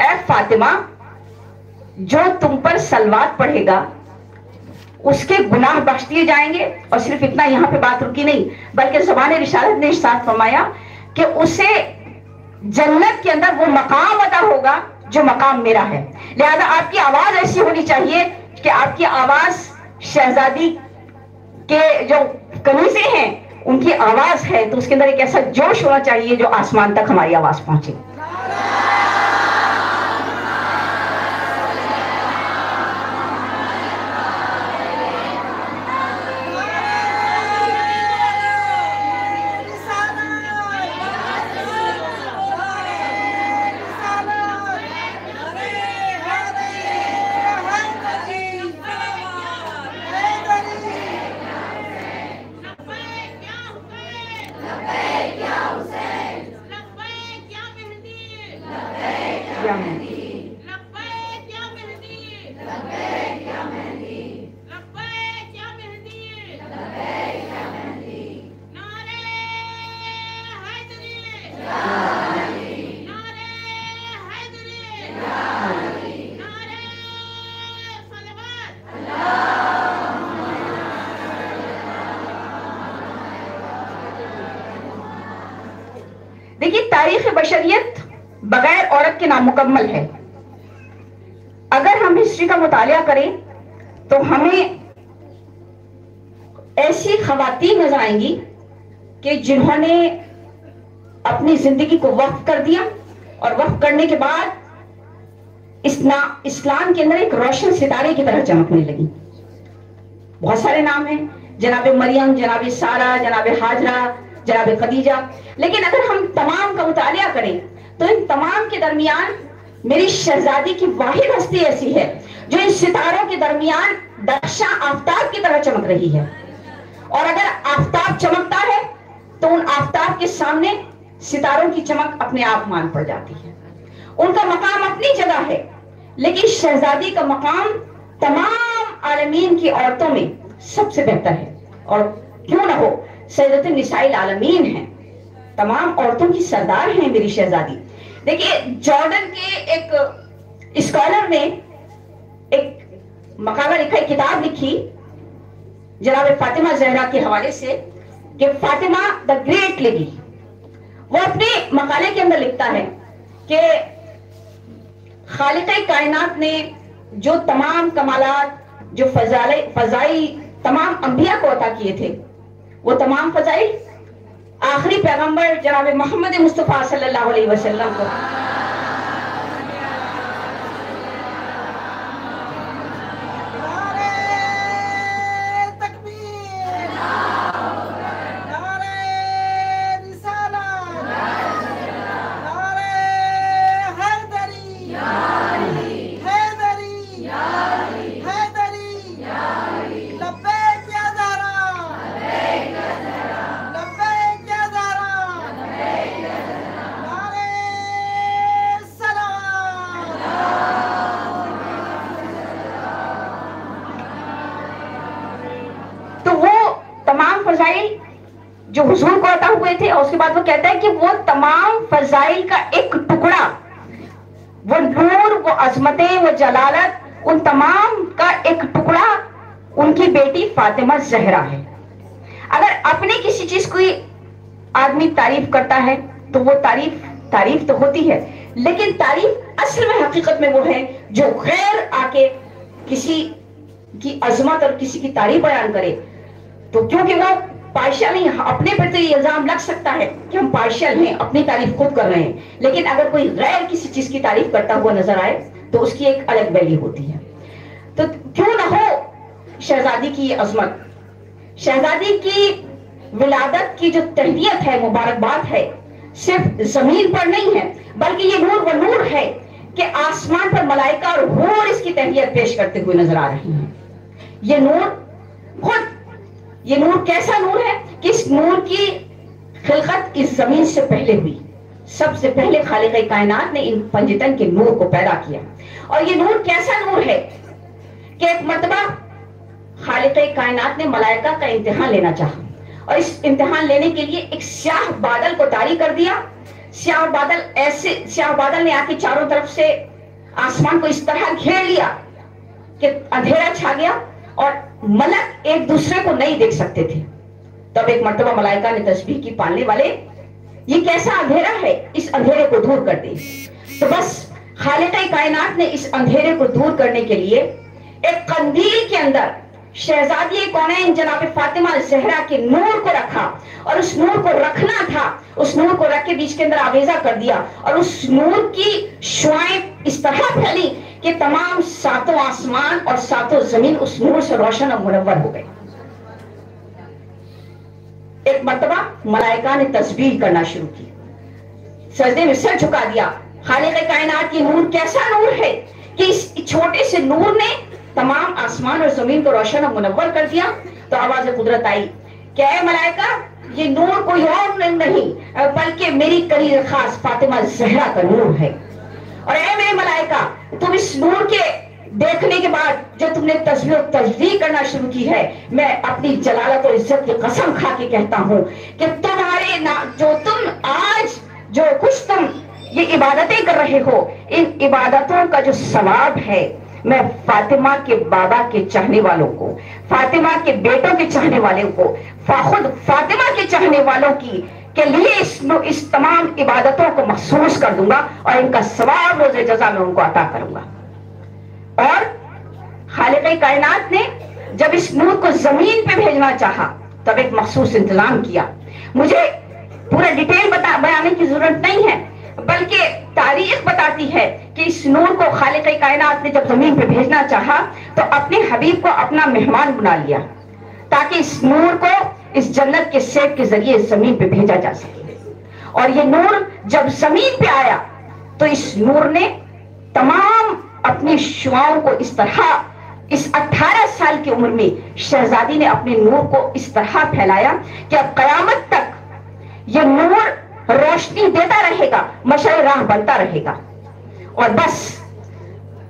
ए फातिमा जो तुम पर सलवात पढ़ेगा उसके गुनाह बख्श दिए जाएँगे। और सिर्फ़ इतना यहाँ पे बात रुकी नहीं, बल्कि जबान रिसालत ने इशाद फरमाया कि उसे जन्नत के अंदर वो मकाम अदा होगा जो मकाम मेरा है। लिहाजा आपकी आवाज़ ऐसी होनी चाहिए कि आपकी आवाज़ शहजादी के जो कनीजे हैं, उनकी आवाज़ है तो उसके अंदर एक ऐसा जोश होना चाहिए जो आसमान तक हमारी आवाज़ पहुँचे। आएँगी कि जिन्होंने अपनी ज़िंदगी को वक्फ कर दिया और वक्फ करने के बाद इस्ना, इस्लाम के अंदर एक रोशन सितारे की तरह चमकने लगी। बहुत सारे नाम हैं। जनाब मरियम, जनाब सारा, जनाब हाजरा, जनाब खदीजा। लेकिन अगर हम तमाम का मुतालिया करें तो इन तमाम के दरमियान मेरी शहजादी की वाहिद हस्ती ऐसी है, जो इन सितारों के दरमियान दक्षा आफ्ताब की तरह चमक रही है। और अगर आफ्ताब चमकता है तो उन आफ्ताब के सामने सितारों की चमक अपने आप मान पड़ जाती है। उनका मकाम अपनी जगह है, लेकिन शहजादी का मकाम तमाम आलमीन की औरतों में सबसे बेहतर है। और क्यों ना हो सैदत निसाइल आलमीन है। तमाम औरतों की सरदार है मेरी शहजादी। देखिए, जॉर्डन के एक स्कॉलर ने एक मकाला लिखा, एक किताब लिखी जनाब फातिमा जहरा के हवाले से कि फातिमा द ग्रेट लेडी। वो अपने मकाले के अंदर लिखता है कि खालिक कायनात ने जो तमाम कमालात, जो फजाले, फजाई तमाम अंबिया को अता किए थे, वो तमाम फजाइल आखिरी पैगंबर जनाब मोहम्मद मुस्तफ़ा सल्लल्लाहु अलैहि वसल्लम को। जलालत, उन तमाम का एक टुकड़ा उनकी बेटी फातिमा जहरा है। अगर अपने किसी चीज़ की आदमी तारीफ़ करता है तो वो तारीफ़ तारीफ़ तो होती है, लेकिन तारीफ़ असल में हकीकत में वो है जो गैर आके किसी की अजमत और किसी की तारीफ़ बयान करे। तो क्योंकि वो पार्शियल नहीं, अपने पर तो ये इल्ज़ाम लग सकता है कि हम पार्शियल हैं, अपनी तारीफ़ खुद कर रहे हैं। लेकिन अगर कोई गैर किसी चीज़ की तारीफ़ करता हुआ नज़र आए तो उसकी एक अलग वैल्यू होती है। तो क्यों ना हो शहजादी की अजमत? शहजादी की विलादत की जो तहदियत है, मुबारकबाद है, सिर्फ़ ज़मीन पर नहीं है, बल्कि ये नूर व नूर है कि आसमान पर मलाइका और हूर इसकी तहदियत पेश करते हुए नज़र आ रही हैं। ये नूर खुद, ये नूर कैसा नूर है कि इस नूर की खिलकत इस ज़मीन से पहले हुई। सबसे पहले खालिक कायनात ने इन पंजतन के नूर को पैदा किया। और ये नूर कैसा नूर है कि एक मरतबा खालिक कायनात ने मलाइका का इम्तिहान लेना चाहा। और इस इम्तिहान लेने के लिए एक स्याह बादल को तारी कर दिया। स्याह बादल ऐसे स्याह बादल ने आके चारों तरफ़ से आसमान को इस तरह घेर लिया कि अंधेरा छा गया और मलक एक दूसरे को नहीं देख सकते थे। तब एक मरतबा मलाइका ने तस्बीह की पालने वाले ये कैसा अंधेरा है? इस अंधेरे को दूर कर दे। तो बस खालिक कायनात ने इस अंधेरे को दूर करने के लिए एक कंदील के अंदर शहजादी कौन जनाब फातिमा जहरा के नूर को रखा और उस नूर को रखना था। उस नूर को रख के बीच के अंदर आवेजा कर दिया और उस नूर की शुआएँ इस तरह फैली कि तमाम सातों आसमान और सातों ज़मीन उस नूर से रोशन और मुनवर हो गए एक मरतबा मलाइका ने तस्वीर करना शुरू की। सजदे में सर झुका दिया। खालिक कायनात की नूर, कैसा नूर है कि इस छोटे से नूर ने तमाम आसमान और ज़मीन को रोशन और मुनवर कर दिया? तो आवाज़ कुदरत आई। क्या है मलाइका? ये नूर कोई और नहीं, बल्कि मेरी करीब खास फातिमा जहरा का नूर है। और ऐ मेरे मलाइका, तुम इस नूर के देखने के बाद जो तुमने तस्वीर तजवीर करना शुरू की है मैं अपनी जलालत और इज़्ज़त की कसम खा के कहता हूँ कि तुम्हारे ना जो तुम आज जो कुछ तुम ये इबादतें कर रहे हो इन इबादतों का जो सवाब है मैं फातिमा के बाबा के चाहने वालों को फातिमा के बेटों के चाहने वालों को खुद फातिमा के चाहने वालों की के लिए इस, इस तमाम इबादतों को महसूस कर दूँगा और इनका सवाब रोज़े जजा में उनको अता करूँगा। और खालिक कायनात ने जब इस नूर को ज़मीन पे भेजना चाहा, तब एक मखसूस इंतज़ाम किया। मुझे पूरा डिटेल बता बयाने की ज़रूरत नहीं है, बल्कि तारीख बताती है कि इस नूर को खालिक कायनात ने जब ज़मीन पे भेजना चाहा तो अपने हबीब को अपना मेहमान बना लिया, ताकि इस नूर को इस जन्नत के सेब के ज़रिए ज़मीन पे भेजा जा सके। और ये नूर जब ज़मीन पे आया तो इस नूर ने तमाम अपनी शुआओं को इस तरह, इस 18 साल की उम्र में शहजादी ने अपने नूर को इस तरह फैलाया कि अब कयामत तक ये नूर रोशनी देता रहेगा मशल राह बनता रहेगा। और बस,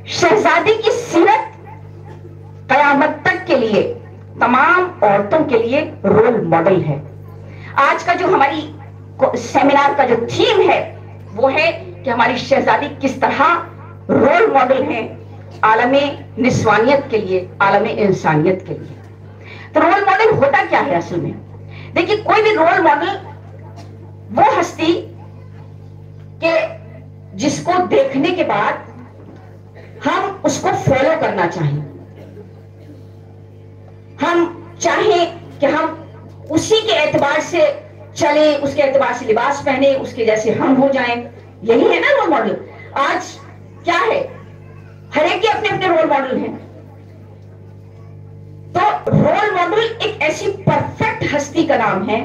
शहजादी की सीरत कयामत तक के लिए, तमाम औरतों के लिए रोल मॉडल है। आज का जो हमारी सेमिनार का जो थीम है, वो है कि हमारी शहजादी किस तरह रोल मॉडल है आलम निस्वानियत के लिए, आलम इंसानियत के लिए। तो रोल मॉडल होता क्या है असल में? देखिए, कोई भी रोल मॉडल, वो हस्ती के, जिसको देखने के बाद हम उसको फॉलो करना चाहें। हम चाहें कि हम उसी के एतबार से चले, उसके एतबार से लिबास पहने, उसके जैसे हम हो जाएँ। यही है ना रोल मॉडल। आज क्या है? हर एक के अपने अपने रोल मॉडल हैं। तो रोल मॉडल एक ऐसी परफेक्ट हस्ती का नाम है।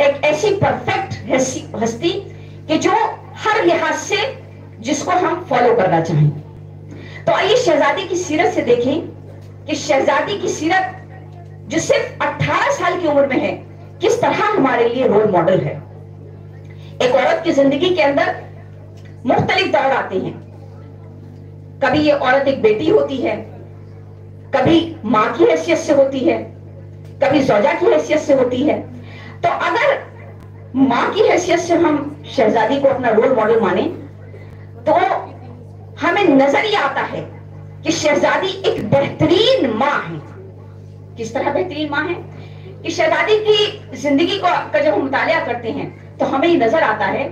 एक ऐसी परफेक्ट हस्ती कि जो हर लिहाज से जिसको हम फॉलो करना चाहें। तो आइए शहजादी की सीरत से देखें कि शहजादी की सीरत जो सिर्फ़ 18 साल की उम्र में है, किस तरह हमारे लिए रोल मॉडल है। एक औरत की ज़िंदगी के अंदर मुख्तलिफ़ दौर आते हैं। कभी ये औरत एक बेटी होती है, कभी माँ की हैसियत से होती है, कभी जौजा की हैसियत से होती है। तो अगर माँ की हैसियत से हम शहजादी को अपना रोल मॉडल माने तो हमें नज़र ही आता है कि शहजादी एक बेहतरीन माँ है। किस तरह बेहतरीन माँ है? कि शहजादी की ज़िंदगी को, का जब हम मुताया करते हैं तो हमें ये नज़र आता है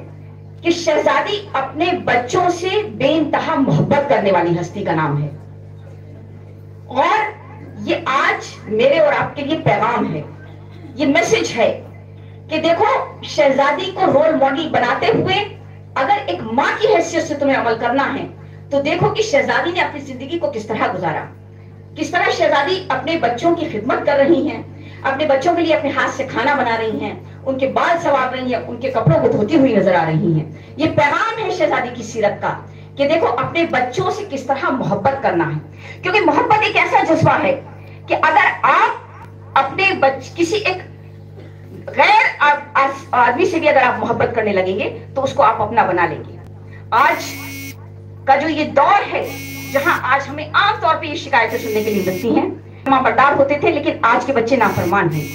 कि शहजादी अपने बच्चों से बेनतहा मोहब्बत करने वाली हस्ती का नाम है। और ये आज मेरे और आपके लिए पैगाम है। ये मैसेज है कि देखो, शहजादी को रोल मॉडल बनाते हुए अगर एक माँ की हैसियत से तुम्हें अमल करना है तो देखो कि शहजादी ने अपनी ज़िंदगी को किस तरह गुजारा। किस तरह शहजादी अपने बच्चों की खिदमत कर रही हैं, अपने बच्चों के लिए अपने हाथ से खाना बना रही हैं उनके बाल सवार रही हैं, उनके कपड़ों को धोती हुई नज़र आ रही हैं। ये पैगाम है शहजादी की सीरत का कि देखो, अपने बच्चों से किस तरह मोहब्बत करना है। क्योंकि मोहब्बत एक ऐसा जज्बा है कि अगर आप अपने बच, किसी एक गैर आदमी से भी अगर आप मोहब्बत करने लगेंगे तो उसको आप अपना बना लेंगे। आज का जो ये दौर है, जहाँ आज हमें आमतौर पर ये शिकायतें सुनने के लिए मिलती हैं बरदार होते थे, लेकिन आज के बच्चे नाफरमान हैं।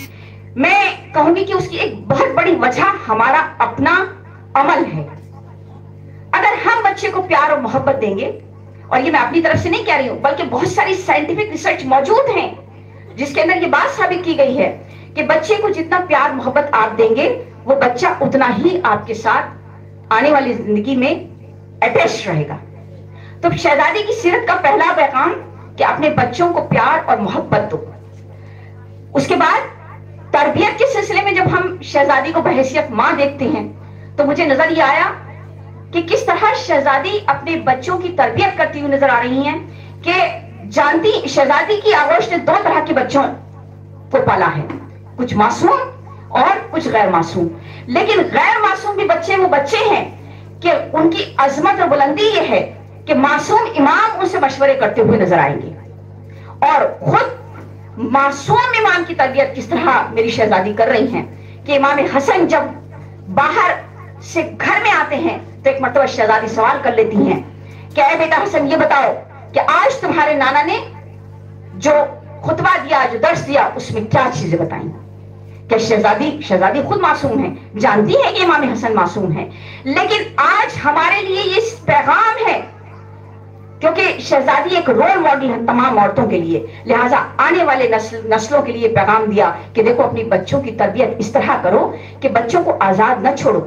मैं कहूँगी कि उसकी एक बहुत बड़ी वजह हमारा अपना अमल है। अगर हम बच्चे को प्यार और मोहब्बत देंगे, और ये मैं अपनी तरफ़ से नहीं कह रही हूँ, बल्कि बहुत सारी साइंटिफिक रिसर्च मौजूद है, जिसके अंदर ये बात साबित की गई है कि बच्चे को जितना प्यार, मोहब्बत आप देंगे, वो बच्चा उतना ही आपके साथ आने वाली ज़िंदगी में अटैच रहेगा। तो शहजादी की सीरत का पहला पैगाम कि अपने बच्चों को प्यार और मोहब्बत दो। उसके बाद तरबियत के सिलसिले में जब हम शहजादी को बहसियत माँ देखते हैं तो मुझे नज़र ये आया कि किस तरह शहजादी अपने बच्चों की तरबियत करती हुई नज़र आ रही है कि जानती, शहजादी की आगोश ने दो तरह के बच्चों को पाला है। कुछ मासूम और कुछ गैर मासूम लेकिन गैर मासूम भी बच्चे, वो बच्चे हैं कि उनकी अजमत और बुलंदी ये है कि मासूम इमाम उनसे मशवरे करते हुए नज़र आएँगे। और खुद मासूम इमाम की तरबियत किस तरह मेरी शहजादी कर रही हैं? कि इमाम हसन जब बाहर से घर में आते हैं तो एक मरतबा शहजादी सवाल कर लेती हैं, कि अरे बेटा हसन, ये बताओ कि आज तुम्हारे नाना ने जो खुतबा दिया, जो दर्श दिया, उसमें क्या चीज़ें बताई? क्या शहजादी शहजादी खुद मासूम है? जानती है कि इमाम हसन मासूम है। लेकिन आज हमारे लिए ये पैगाम है क्योंकि शहजादी एक रोल मॉडल है तमाम औरतों के लिए। लिहाजा आने वाले नस्ल, नस्लों के लिए पैगाम दिया कि देखो अपनी बच्चों की तरबियत इस तरह करो कि बच्चों को आज़ाद न छोड़ो।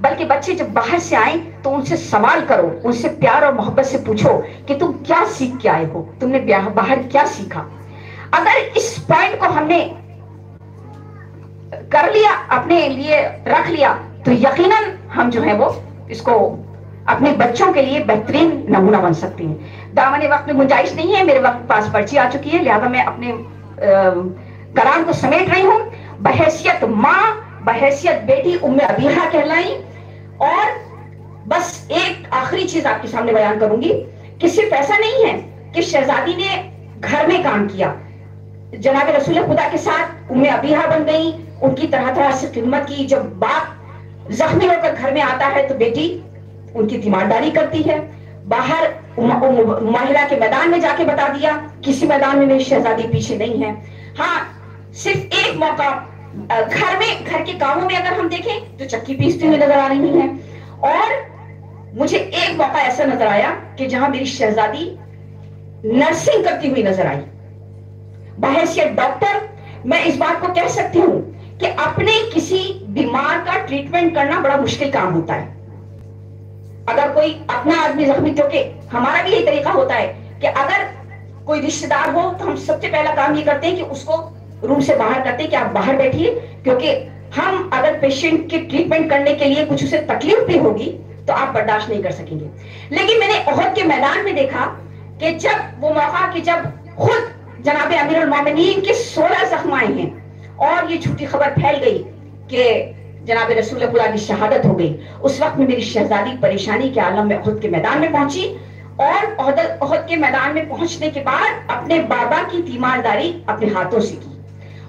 बल्कि बच्चे जब बाहर से आए तो उनसे सवाल करो, उनसे प्यार और मोहब्बत से पूछो कि तुम क्या सीख के आए हो? तुमने बाहर क्या सीखा? अगर इस पॉइंट को हमने कर लिया, अपने लिए रख लिया तो यकीनन हम जो है वो इसको अपने बच्चों के लिए बेहतरीन नमूना बन सकती हैं। दामन वक्त में गुंजाइश नहीं है, मेरे वक्त पास पर्ची आ चुकी है, लिहाजा मैं अपने कलाम को समेट रही हूँ। बहसियत माँ, बहसियत बेटी उम्मे अबीहा कहलाई, और बस एक आखिरी चीज़ आपके सामने बयान करूँगी कि सिर्फ़ ऐसा नहीं है कि शहजादी ने घर में काम किया। जनाब रसूल खुदा के साथ उम्मे अबीहा बन गई, उनकी तरह तरह से खिदमत की। जब बाप जख्मी होकर घर में आता है तो बेटी उनकी तीमारदारी करती है। बाहर महिला के मैदान में जाके बता दिया, किसी मैदान में मेरी शहजादी पीछे नहीं है। हाँ सिर्फ़ एक मौका घर में, घर के कामों में अगर हम देखें तो चक्की पीसती हुई नज़र आ रही है। और मुझे एक मौका ऐसा नज़र आया कि जहाँ मेरी शहजादी नर्सिंग करती हुई नज़र आई। बहसियत डॉक्टर, मैं इस बात को कह सकती हूँ कि अपने किसी बीमार का ट्रीटमेंट करना बड़ा मुश्किल काम होता है। अगर कोई अपना आदमी जख्मी क्योंकि हमारा भी यही तरीका होता है कि अगर कोई रिश्तेदार हो तो हम सबसे पहला काम ये करते हैं कि उसको रूम से बाहर करते हैं कि आप बाहर बैठिए, क्योंकि हम अगर पेशेंट के ट्रीटमेंट करने के लिए कुछ उसे तकलीफ़ भी होगी तो आप बर्दाश्त नहीं कर सकेंगे। लेकिन मैंने अहद के मैदान में देखा कि जब वो मौका कि जब खुद जनाब अमीर के सोलह जख्म आए हैं और ये झूठी खबर फैल गई कि जनाब रसूल खुदा की शहादत हो गई। उस वक्त में मेरी शहजादी परेशानी के आलम में खुद के मैदान में पहुँची और अहद के मैदान में पहुँचने के बाद अपने बाबा की तीमारदारी अपने हाथों से की।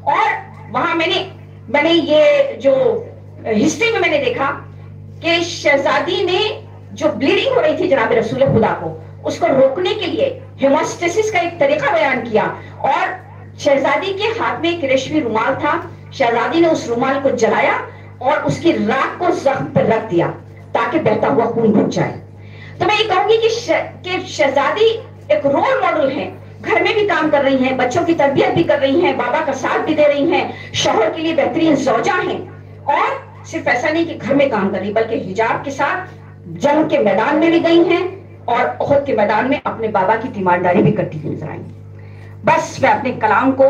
और वहाँ मैंने मैंने ये जो हिस्ट्री में मैंने देखा कि शहजादी ने जो ब्लीडिंग हो रही थी जनाब रसूल खुदा को, उसको रोकने के लिए हेमोस्टेसिस का एक तरीका बयान किया और शहजादी के हाथ में एक रेशमी रुमाल था। शहजादी ने उस रुमाल को जलाया और उसकी राख को जख्म पर रख दिया ताकि बहता हुआ खून रुक जाए। तो मैं ये कहूँगी कि शहजादी एक रोल मॉडल है। घर में भी काम कर रही हैं, बच्चों की तरबियत भी कर रही हैं, बाबा का साथ भी दे रही हैं, शोहर के लिए बेहतरीन सौजा हैं। और सिर्फ़ ऐसा नहीं कि घर में काम कर रही, बल्कि हिजाब के साथ जंग के मैदान में भी गई हैं और अहद के मैदान में अपने बाबा की तीमारदारी भी करती हुई नज़र आई। बस मैं अपने कलाम को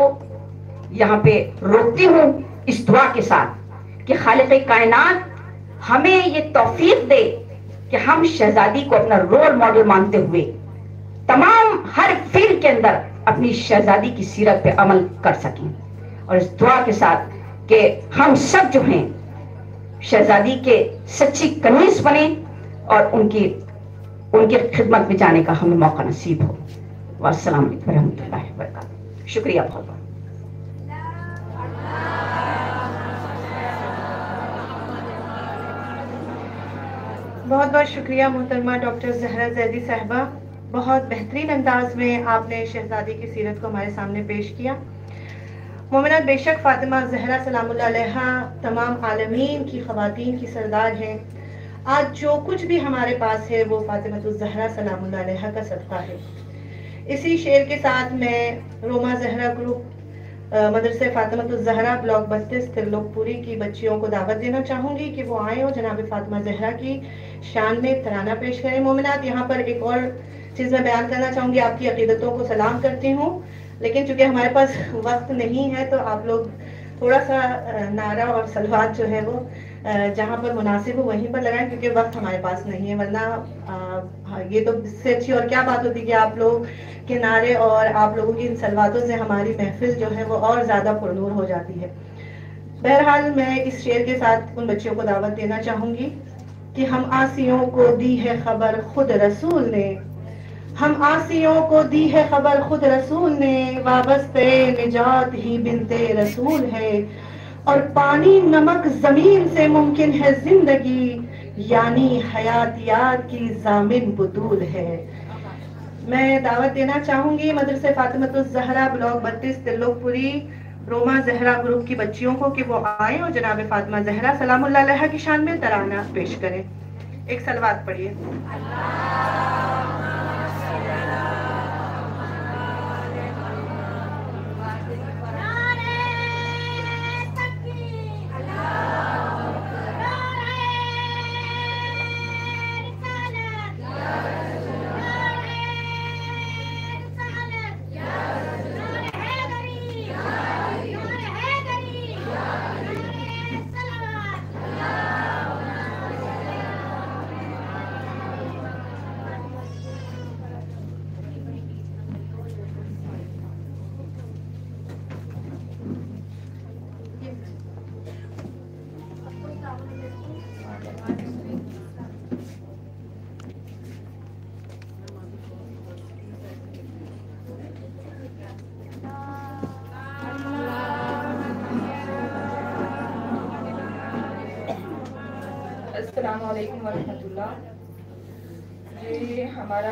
यहाँ पे रोकती हूँ, इस दुआ के साथ। कि खालिक कायनात हमें ये तोफीक दे कि हम शहजादी को अपना रोल मॉडल मानते हुए तमाम हर फ़ील्ड के अंदर अपनी शहजादी की सीरत पे अमल कर सकें। और इस दुआ के साथ कि हम सब जो हैं, शहजादी के सच्ची कनीस बने और उनकी, उनके खिदमत में जाने का हमें मौका नसीब हो। वासलाम वरहमतुल्लाहि शुक्रिया बहुत बहुत बहुत बहुत शुक्रिया मोहतरमा डॉक्टर जहरा जैदी साहबा। बहुत बेहतरीन अंदाज में आपने शहजादी की सीरत को हमारे सामने पेश किया। मोमिनत, बेशक फ़ातिमा जहरा सलाम तमाम आलमीन की ख़वातीन की सरदार हैं। आज जो कुछ भी हमारे पास है, वो फ़ातिमा जहरा सलाम का सदका है। इसी शेर के साथ मैं रोमा जहरा ग्रुप मदरसे फ़ातिमा जहरा ब्लॉक बत्तीस त्रिलोकपुरी की बच्चियों को दावत देना चाहूँगी कि वो आए और जनाब फ़ातिमा जहरा की शान में तराना पेश करें। मोमिनात, यहाँ पर एक और चीज़ मैं बयान करना चाहूँगी। आपकी अकीदतों को सलाम करती हूँ। लेकिन चूँकि हमारे पास (laughs) वक्त नहीं है तो आप लोग थोड़ा सा नारा और सलवार जो है वो जहाँ पर मुनासिब हो वहीं पर लगाएँ, क्योंकि वक्त हमारे पास नहीं है। वरना ये तो इससे अच्छी और क्या बात होती कि आप लोग के नारे और आप लोगों की इन सलवातों से हमारी महफिल जो है वो और ज़्यादा पुरनूर हो जाती है। बहरहाल, मैं इस शेर के साथ उन बच्चियों को दावत देना चाहूँगी। कि हम आसियों को दी है खबर खुद रसूल ने। हम आसियों को दी है खबर खुद रसूल ने, वाबस्ते निजात ही बिनते रसूल है। और पानी नमक ज़मीन से मुमकिन है ज़िंदगी, यानी हयातियात की जामिन बतूल है। मैं दावत देना चाहूँगी मदरसे फातिमत जहरा ब्लॉक बत्तीस, तिल्लोकपुरी। रोमा जहरा ग्रुप की बच्चियों को कि वो आए और जनाब फातिमा जहरा सलाम की शान में तराना पेश करें। एक सलवात पढ़िए।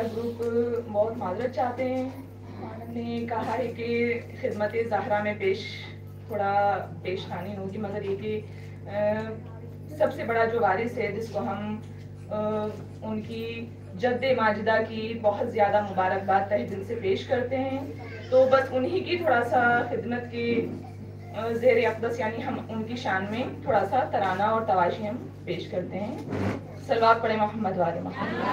हमारा ग्रुप बहुत माजरत चाहते हैं। हमने कहा है कि खिदमत ज़हरा में पेश थोड़ा पेश आनी होगी मगर ये कि सबसे बड़ा जो वारिस है जिसको हम अ, उनकी जद्द माजिदा की बहुत ज़्यादा मुबारकबाद तह दिल से पेश करते हैं। तो बस उन्हीं की थोड़ा सा खिदमत की जेर अकदस यानी हम उनकी शान में थोड़ा सा तराना और तवाशी हम पेश करते हैं। सलवार पड़े मोहम्मद वाले मोहम्मद।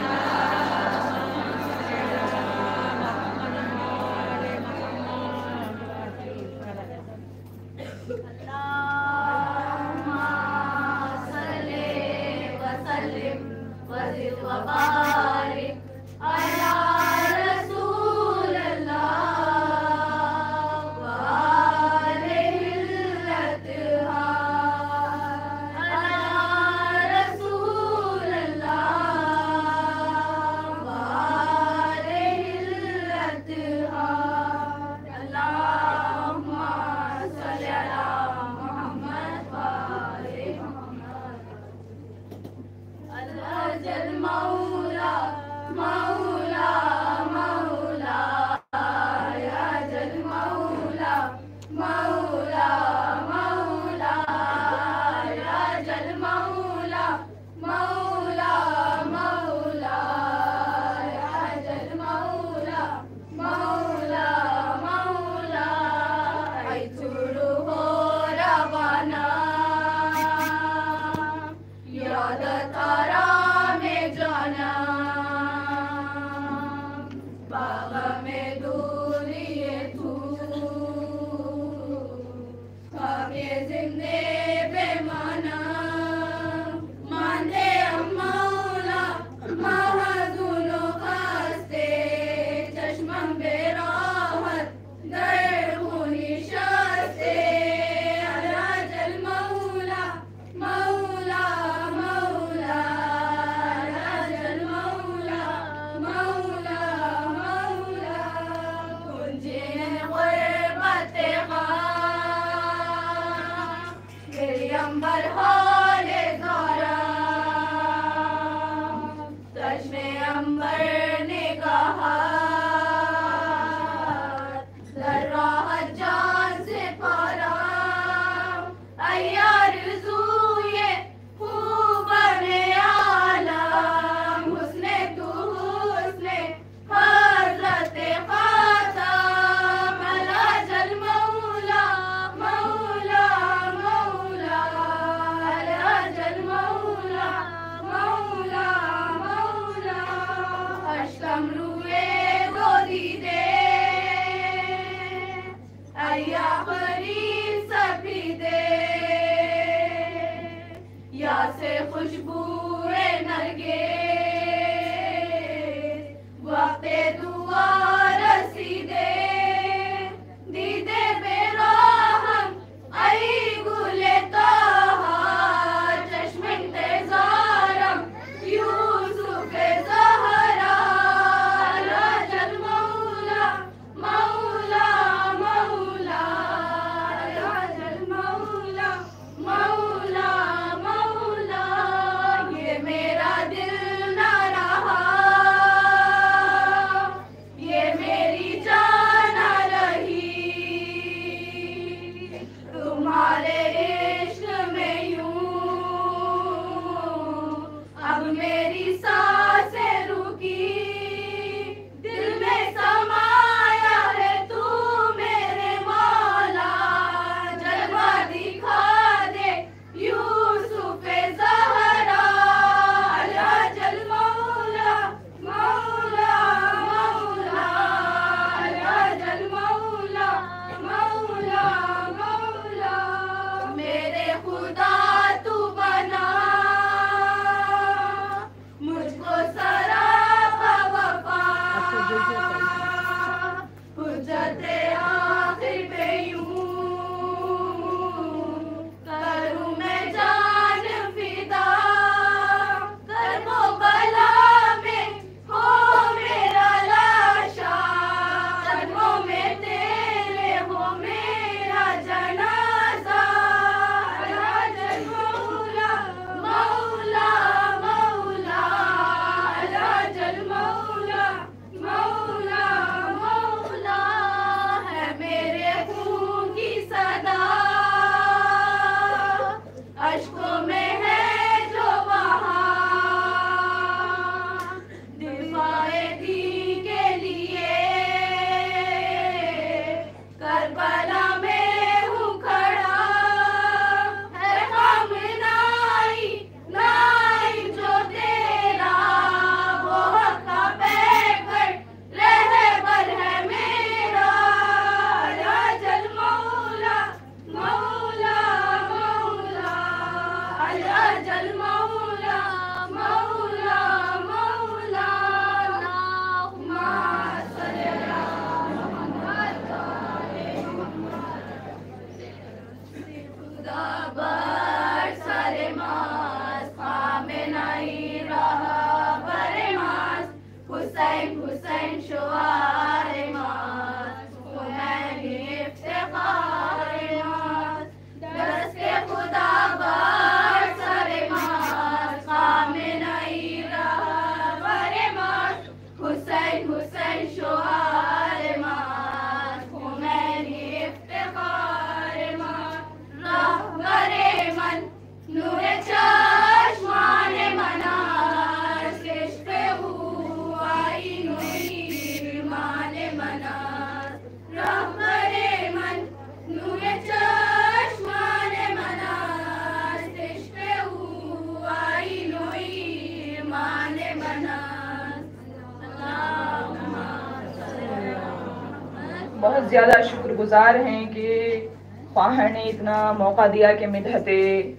इतना मौका दिया कि मिदहत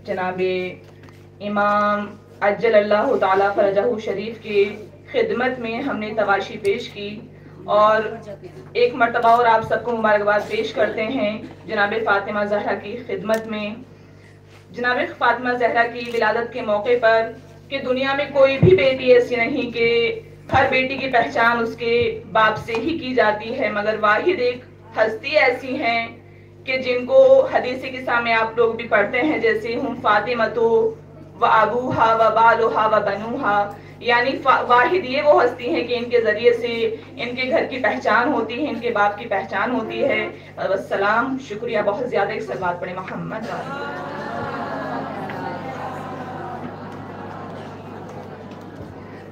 जनाब इमाम अज्जल अल्लाह ताला फरजहू शरीफ की खिदमत में हमने तवाशी पेश की। और एक मरतबा और आप सबको मुबारकबाद पेश करते हैं जनाब फ़ातिमा जहरा की खिदमत में। जनाब फ़ातिमा जहरा की विलादत के मौके पर कि दुनिया में कोई भी बेटी ऐसी नहीं कि हर बेटी की पहचान उसके बाप से ही की जाती है, मगर वाहिद एक हस्ती ऐसी हैं हदीसी के सामने आप लोग भी पढ़ते हैं, जैसे हम फातिमा तो व अबूहा व बालुहा व बनूहा। यानी वाहिद ये वो हस्ती हैं कि इनके ज़रिए से इनके घर की पहचान होती है, इनके बाप की पहचान होती है। वसलाम शुक्रिया, बहुत ज़्यादा एक सलवार पड़े मोहम्मद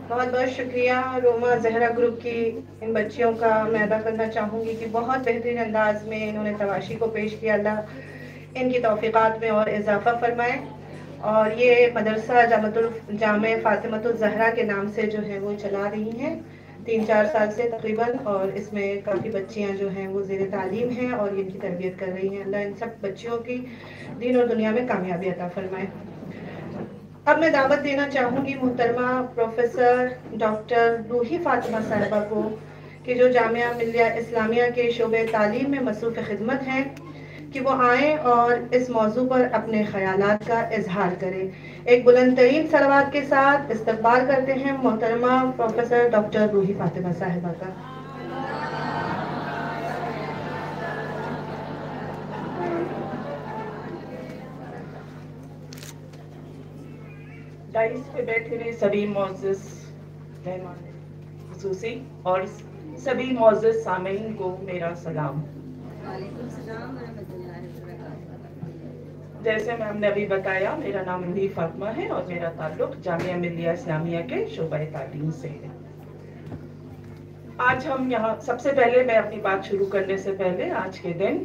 बहुत बहुत शुक्रिया रोमा जहरा ग्रुप की इन बच्चियों का। मैं अदा करना चाहूँगी कि बहुत बेहतरीन अंदाज में इन्होंने तवाशी को पेश किया। अल्लाह इनकी तोफ़ीक़ात में और इजाफ़ा फरमाए। और ये मदरसा जामतुल जाम फ़ातिमतुलजहरा के नाम से जो है वो चला रही हैं। तीन चार साल से तकरीबन और इसमें काफ़ी बच्चियाँ जो हैं वो जेर तालीम हैं और इनकी तरबियत कर रही हैं। अल्लाह इन सब बच्चियों की दिन और दुनिया में कामयाबी अता फरमाए। अब मैं दावत देना चाहूँगी मुहतरमा प्रोफेसर डॉक्टर रूही फातिमा साहिबा को कि जो जामिया मिलिया इस्लामिया के शोबे तालीम में मसरूफ़ खिदमत हैं कि वो आए और इस मौजू पर अपने ख्याल का इजहार करें। एक बुलंद तरीन सलवार के साथ इस्तबाल करते हैं मोहतरमा प्रोफेसर डॉक्टर रूही फातिमा साहिबा का। डाइस पे बैठे हुए सभी मोजिस खसूसी और सभी मोजिस सामीन को मेरा सलाम। जैसे मैम ने अभी बताया मेरा नाम रूही फातमा है और मेरा ताल्लुक जामिया मिलिया इस्लामिया के शोबा तालीम से है। आज हम यहाँ सबसे पहले मैं अपनी बात शुरू करने से पहले आज के दिन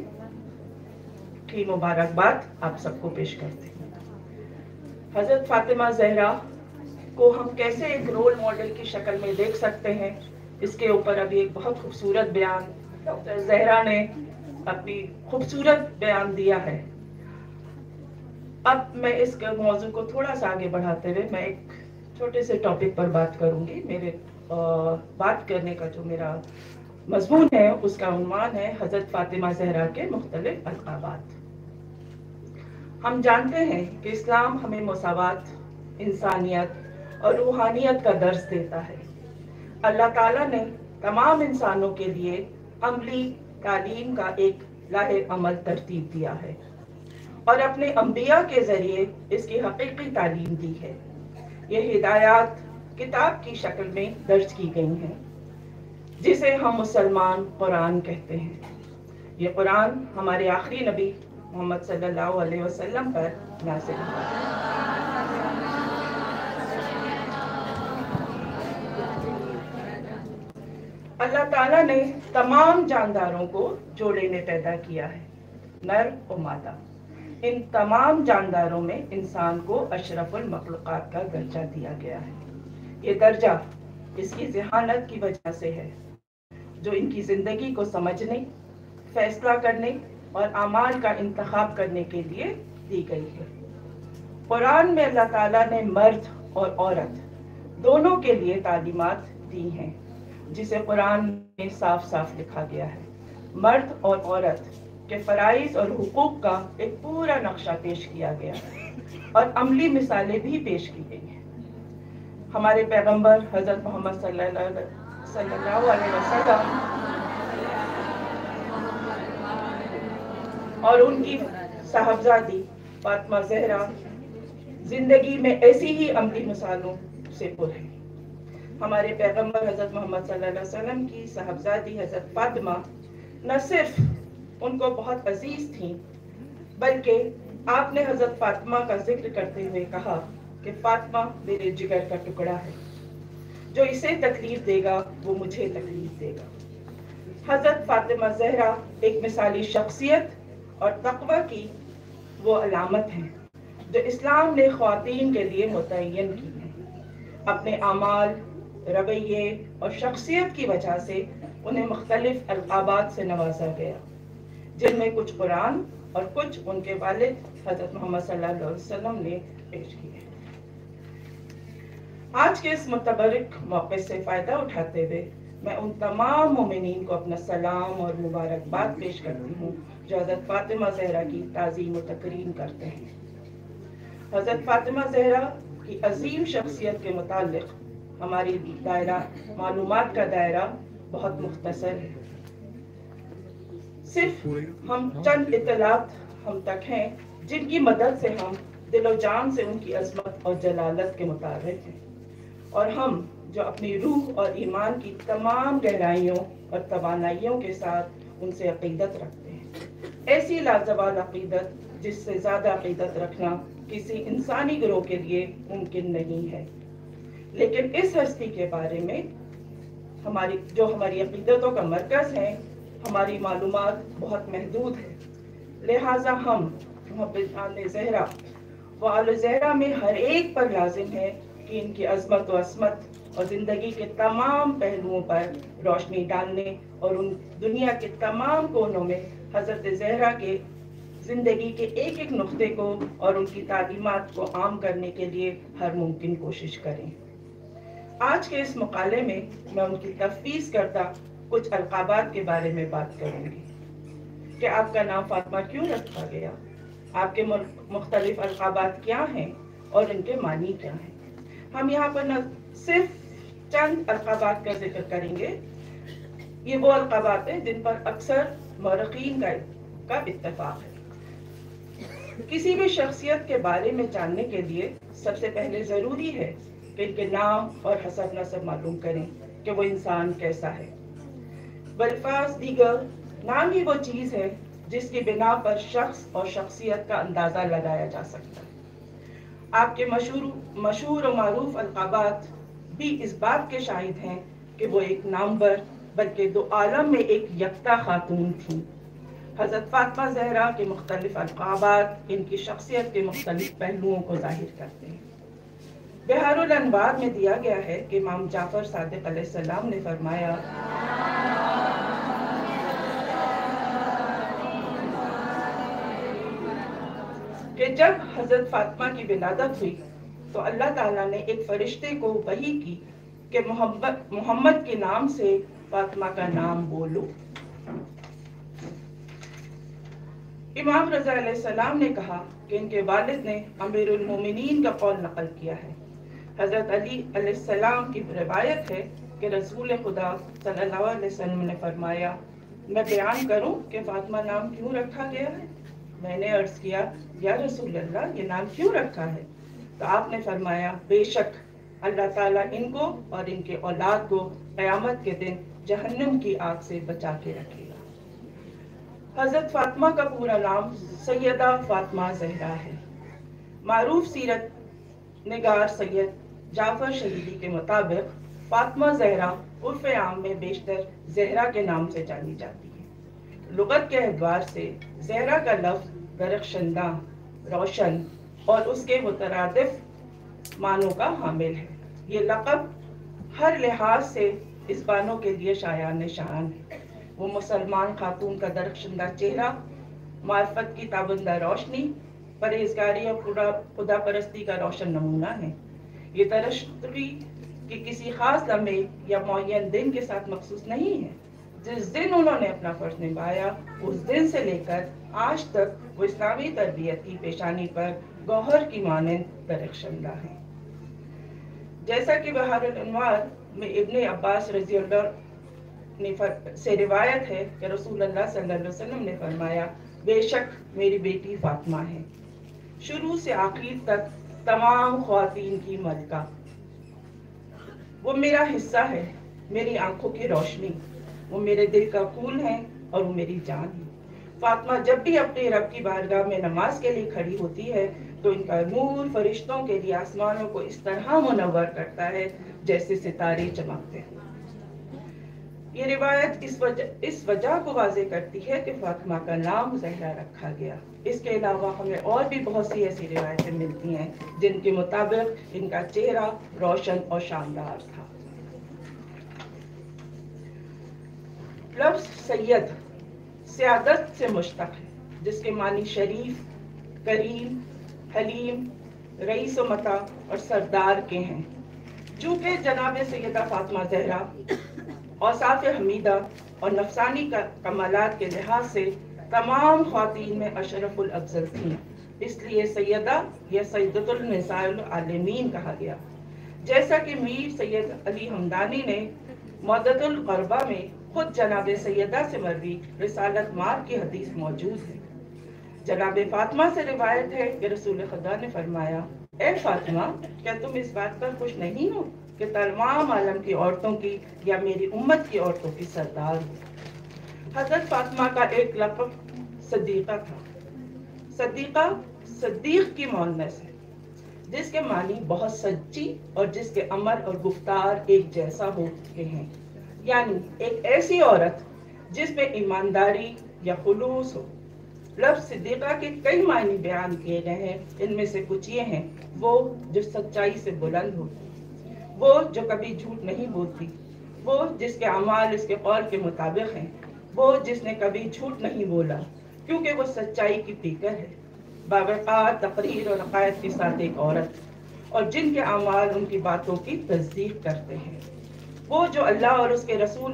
की मुबारकबाद आप सबको पेश करते हैं। हज़रत फातिमा जहरा को हम कैसे एक रोल मॉडल की शक्ल में देख सकते हैं इसके ऊपर अभी एक बहुत खूबसूरत बयान डॉक्टर जहरा ने अपनी खूबसूरत बयान दिया है। अब मैं इस मौजू को थोड़ा सा आगे बढ़ाते हुए मैं एक छोटे से टॉपिक पर बात करूँगी। मेरे आ, बात करने का जो मेरा मजमून है उसका उन्वान है हज़रत फातिमा जहरा के मुख्तलिफ़ अलकाबात हम जानते हैं कि इस्लाम हमें मसावत, इंसानियत और रूहानियत का दर्ज देता है। अल्लाह ताला ने तमाम इंसानों के लिए अमली, तालीम का एक लाहे अमल तरतीब दिया है और अपने अम्बिया के ज़रिए इसकी हकीकी तालीम दी है। ये हिदायत किताब की शक्ल में दर्ज की गई हैं, जिसे हम मुसलमान कुरान कहते हैं। ये कुरान हमारे आखिरी नबी मोहम्मद सल्लल्लाहु अलैहि वसल्लम पर नाजिल अल्लाह ताला ने तमाम जानदारों को जोड़े में पैदा किया है, नर और मादा। इन तमाम जानदारों में इंसान को अशरफुल मखलूक़ात का दर्जा दिया गया है। ये दर्जा इसकी जहानत की वजह से है, जो इनकी ज़िंदगी को समझने, फैसला करने और अमाल का इंतखब करने के लिए दी गई है। कुरान में अल्लाह ताला ने मर्द और औरत दोनों के लिए तालीमात दी हैं, जिसे कुरान में साफ़ साफ़ लिखा गया है। मर्द और औरत के फ़राइज और हुकूक का एक पूरा नक्शा पेश किया गया है और अमली मिसालें भी पेश की गई हैं। हमारे पैगंबर हज़रत मोहम्मद सल्लल्लाहु अलैहि वसल्लम और उनकी साहबजादी फातमा जहरा ज़िंदगी में ऐसी ही अमली मिसालों से पुर है हमारे पैगंबर हज़रत मोहम्मद वसल्लम की साहबजादी हज़रत फातिमा न सिर्फ़ उनको बहुत अज़ीज़ थी, बल्कि आपने हज़रत फातिमा का ज़िक्र करते हुए कहा कि फातिमा मेरे जिगर का टुकड़ा है। जो इसे तकलीफ़ देगा, वो मुझे तकलीफ़ देगा। हज़रत फातिमा जहरा एक मिसाली शख्सियत और तकवा की वो अलामत हैं, जो इस्लाम ने ख़वातीन के लिए मुतन की है। अपने अमाल रवैये और शख्सियत की वजह से उन्हें मुख्तलिफ़ अलकाबात से नवाजा गया, जिनमें कुछ कुरान और कुछ उनके वालिद हज़रत मोहम्मद सल्लल्लाहु ने पेश किए। आज के इस मुतबरक मौके से फ़ायदा उठाते हुए मैं उन तमाम मोमिनीन को अपना सलाम और मुबारकबाद पेश करती हूँ। हज़रत फातिमा जहरा की ताज़ीम और तकरीम करते हैं। हज़रत फातिमा जहरा की अजीम शख्सियत के मुतालिक हमारी दायरा, मालूमात का दायरा बहुत मुख्तसर है। सिर्फ़ हम चंद इतलात हम तक हैं, जिनकी मदद से हम दिलो जान से उनकी अजमत और जलालत के मुताबिक हैं। और हम जो अपनी रूह और ईमान की तमाम गहराइयों और तवानाइयों के साथ उनसे अकीदत रखते हैं। ऐसी लाजवाल अकीदत जिससे ज़्यादा अकीदत रखना किसी इंसानी ग्रोह के लिए मुमकिन नहीं है। लेकिन इस हस्ती के बारे में हमारी, जो हमारी अकीदतों का मरकज़ है, हमारी मालूमात बहुत महदूद है। लिहाजा हम जहरा व आल जहरा में हर एक पर लाजिम है कि इनकी अजमत व और ज़िंदगी के तमाम पहलुओं पर रोशनी डालने और उन दुनिया के तमाम कोनों में हज़रत जहरा के ज़िंदगी के एक एक नुक्ते को और उनकी तालीमत को आम करने के लिए हर मुमकिन कोशिश करें। आज के इस मकाले में मैं उनकी तफवीज़ करता कुछ अलकाबात के बारे में बात करूँगी। कि आपका नाम फातमा क्यों रखा गया? आपके मुख्तलिफ़ अलकाबात क्या हैं और इनके मानी क्या हैं? हम यहाँ पर न सिर्फ़ चंद अलकाबात का ज़िक्र करेंगे। ये वो अलकाबात हैं जिन पर अक्सर मरकीन का, का इत्तेफाक है। किसी भी शख्सियत के बारे में जानने के लिए सबसे पहले ज़रूरी है कि इनके नाम और हसब नसब मालूम करें कि वो इंसान कैसा है। बल्फाज दीगर नाम ही वो चीज़ है जिसकी बिना पर शख्स और शख्सियत का अंदाज़ा लगाया जा सकता है। आपके मशहूर मशहूर और मरूफ अलकाबात भी इस बात के शाहिद हैं कि वो एक नामवर बल्कि दो आलम में एक यकता खातून थी। हज़रत फातमा जहरा के मुख्तलिफ़ अलकाबात इनकी शख्सियत के मुख्तलिफ़ पहलुओं को ज़ाहिर करते हैं। अनवार में दिया गया है कि इमाम जाफ़र सादिक सलाम ने फरमाया, कि जब हज़रत फातिमा की विलादत हुई तो अल्लाह ताला ने एक फरिश्ते को वही की कि मोहम्मद मोहम्मद के नाम से फातिमा का नाम बोलो। इमाम रजा ने कहा कि इनके वालिद ने अमीरुल मोमिनीन का कौल नकल किया है। हज़रत अली सलाम की रवायत है कि रसूल खुदा सल्लल्लाहु ने फरमाया, मैं बयान करूँ कि फातिमा नाम क्यों रखा गया है? मैंने अर्ज़ किया, या रसूल अल्लाह ये नाम क्यों रखा है? तो आपने फरमाया, बेशक, अल्लाह ताला इनको और इनके औलाद को क़यामत के दिन जहन्नम की आग से बचा के रखेगा। हज़रत फातिमा का पूरा नाम सैयदा फातिमा जहरा है। मारूफ सीरत निगार सैयद जाफ़र शहीदी के मुताबिक फातिमा जहरा उर्फ़ आम में बेशतर जहरा के नाम से जानी जाती है। लुगत के अहबार से जहरा का लफ्ज दरख्शंदा, रोशन और उसके मुतरदफ मानों का हामिल है। ये लकब हर लिहाज से इस बानों के लिए शायान शान। है वो मुसलमान खातून का दरख्शंदा चेहरा, मार्फत की ताबंदा रोशनी, परहेजगारी और खुदा परस्ती का रोशन नमूना है। ये तरश्तगी कि किसी खास लम्हे या मुन दिन के साथ मखसूस नहीं है। जिस दिन उन्होंने अपना फ़र्ज़ निभाया, उस दिन से लेकर आज तक वो इस्लामी तरबियत की पेशानी पर गौहर की मानंद दरख्शंदा है। जैसा कि बहार में इब्ने अब्बास रज़ी ने से रिवायत है कि रसूल अल्लाह सल्लल्लाहु अलैहि वसल्लम ने फरमाया, बेशक मेरी बेटी फातिमा है। शुरू से आखिर तक तमाम खातन की मलका वो मेरा हिस्सा है, मेरी आँखों की रोशनी। वो मेरे दिल का खून है और वो मेरी जान है। फातिमा जब भी अपने रब की बारगाह में नमाज़ के लिए खड़ी होती है तो इनका नूर फरिश्तों के लिए आसमानों को इस तरह मुनवर करता है, जैसे सितारे चमकते हैं। ये रिवायत इस वजह इस वजह को वाजे करती है कि फातिमा का नाम जहरा रखा गया। इसके अलावा हमें और भी बहुत सी ऐसी रिवायतें मिलती हैं, जिनके मुताबिक इनका चेहरा रोशन और शानदार था। लफ्ज सैयद सियादत से मुश्तक है, जिसके मानी शरीफ, करीम हलीम, रईस मता और सरदार के हैं। चूँकि जनाब सैदा फातमा जहरा औसाफ हमीदा और नफसानी का कमालात के लिहाज से तमाम खातन में अशरफुल अफजल थी। इसलिए सैदा या सैदतुलनसामीन कहा गया। जैसा कि मीर सैयद अली हमदानी ने मदतुल गरबा में खुद जनाब सैदा से मरवी रिसालत मार की हदीस मौजूद है। जनाब फातिमा से रिवायत है कि रसूल खुदा ने फरमाया, ए फातिमा, क्या तुम इस बात पर खुश नहीं हो कि तमाम आलम की औरतों की या मेरी उम्मत की औरतों की सरदार हो? हज़रत फातिमा का एक लकब सदीका था। सदीका सदीक की मोनस है, जिसके मानी बहुत सच्ची और जिसके अमर और गुफ्तार एक जैसा हो के हैं। यानी एक ऐसी औरत जिसमें ईमानदारी या खलूस हो। लफ्ज सिद्दीका के कई मायने बयान किए गए हैं। इनमें से कुछ ये हैं, वो जो सच्चाई से बुलंद हो वो जो कभी झूठ नहीं बोलती, वो जिसके अमाल, इसके कौल के मुताबिक हैं, वो जिसने कभी झूठ नहीं बोला, क्योंकि वो सच्चाई की पीकर है। बावकार तकरीर और अकायद के साथ एक औरत, और जिनके अमाल उनकी बातों की तस्दीक करते हैं। वो जो अल्लाह और उसके रसूल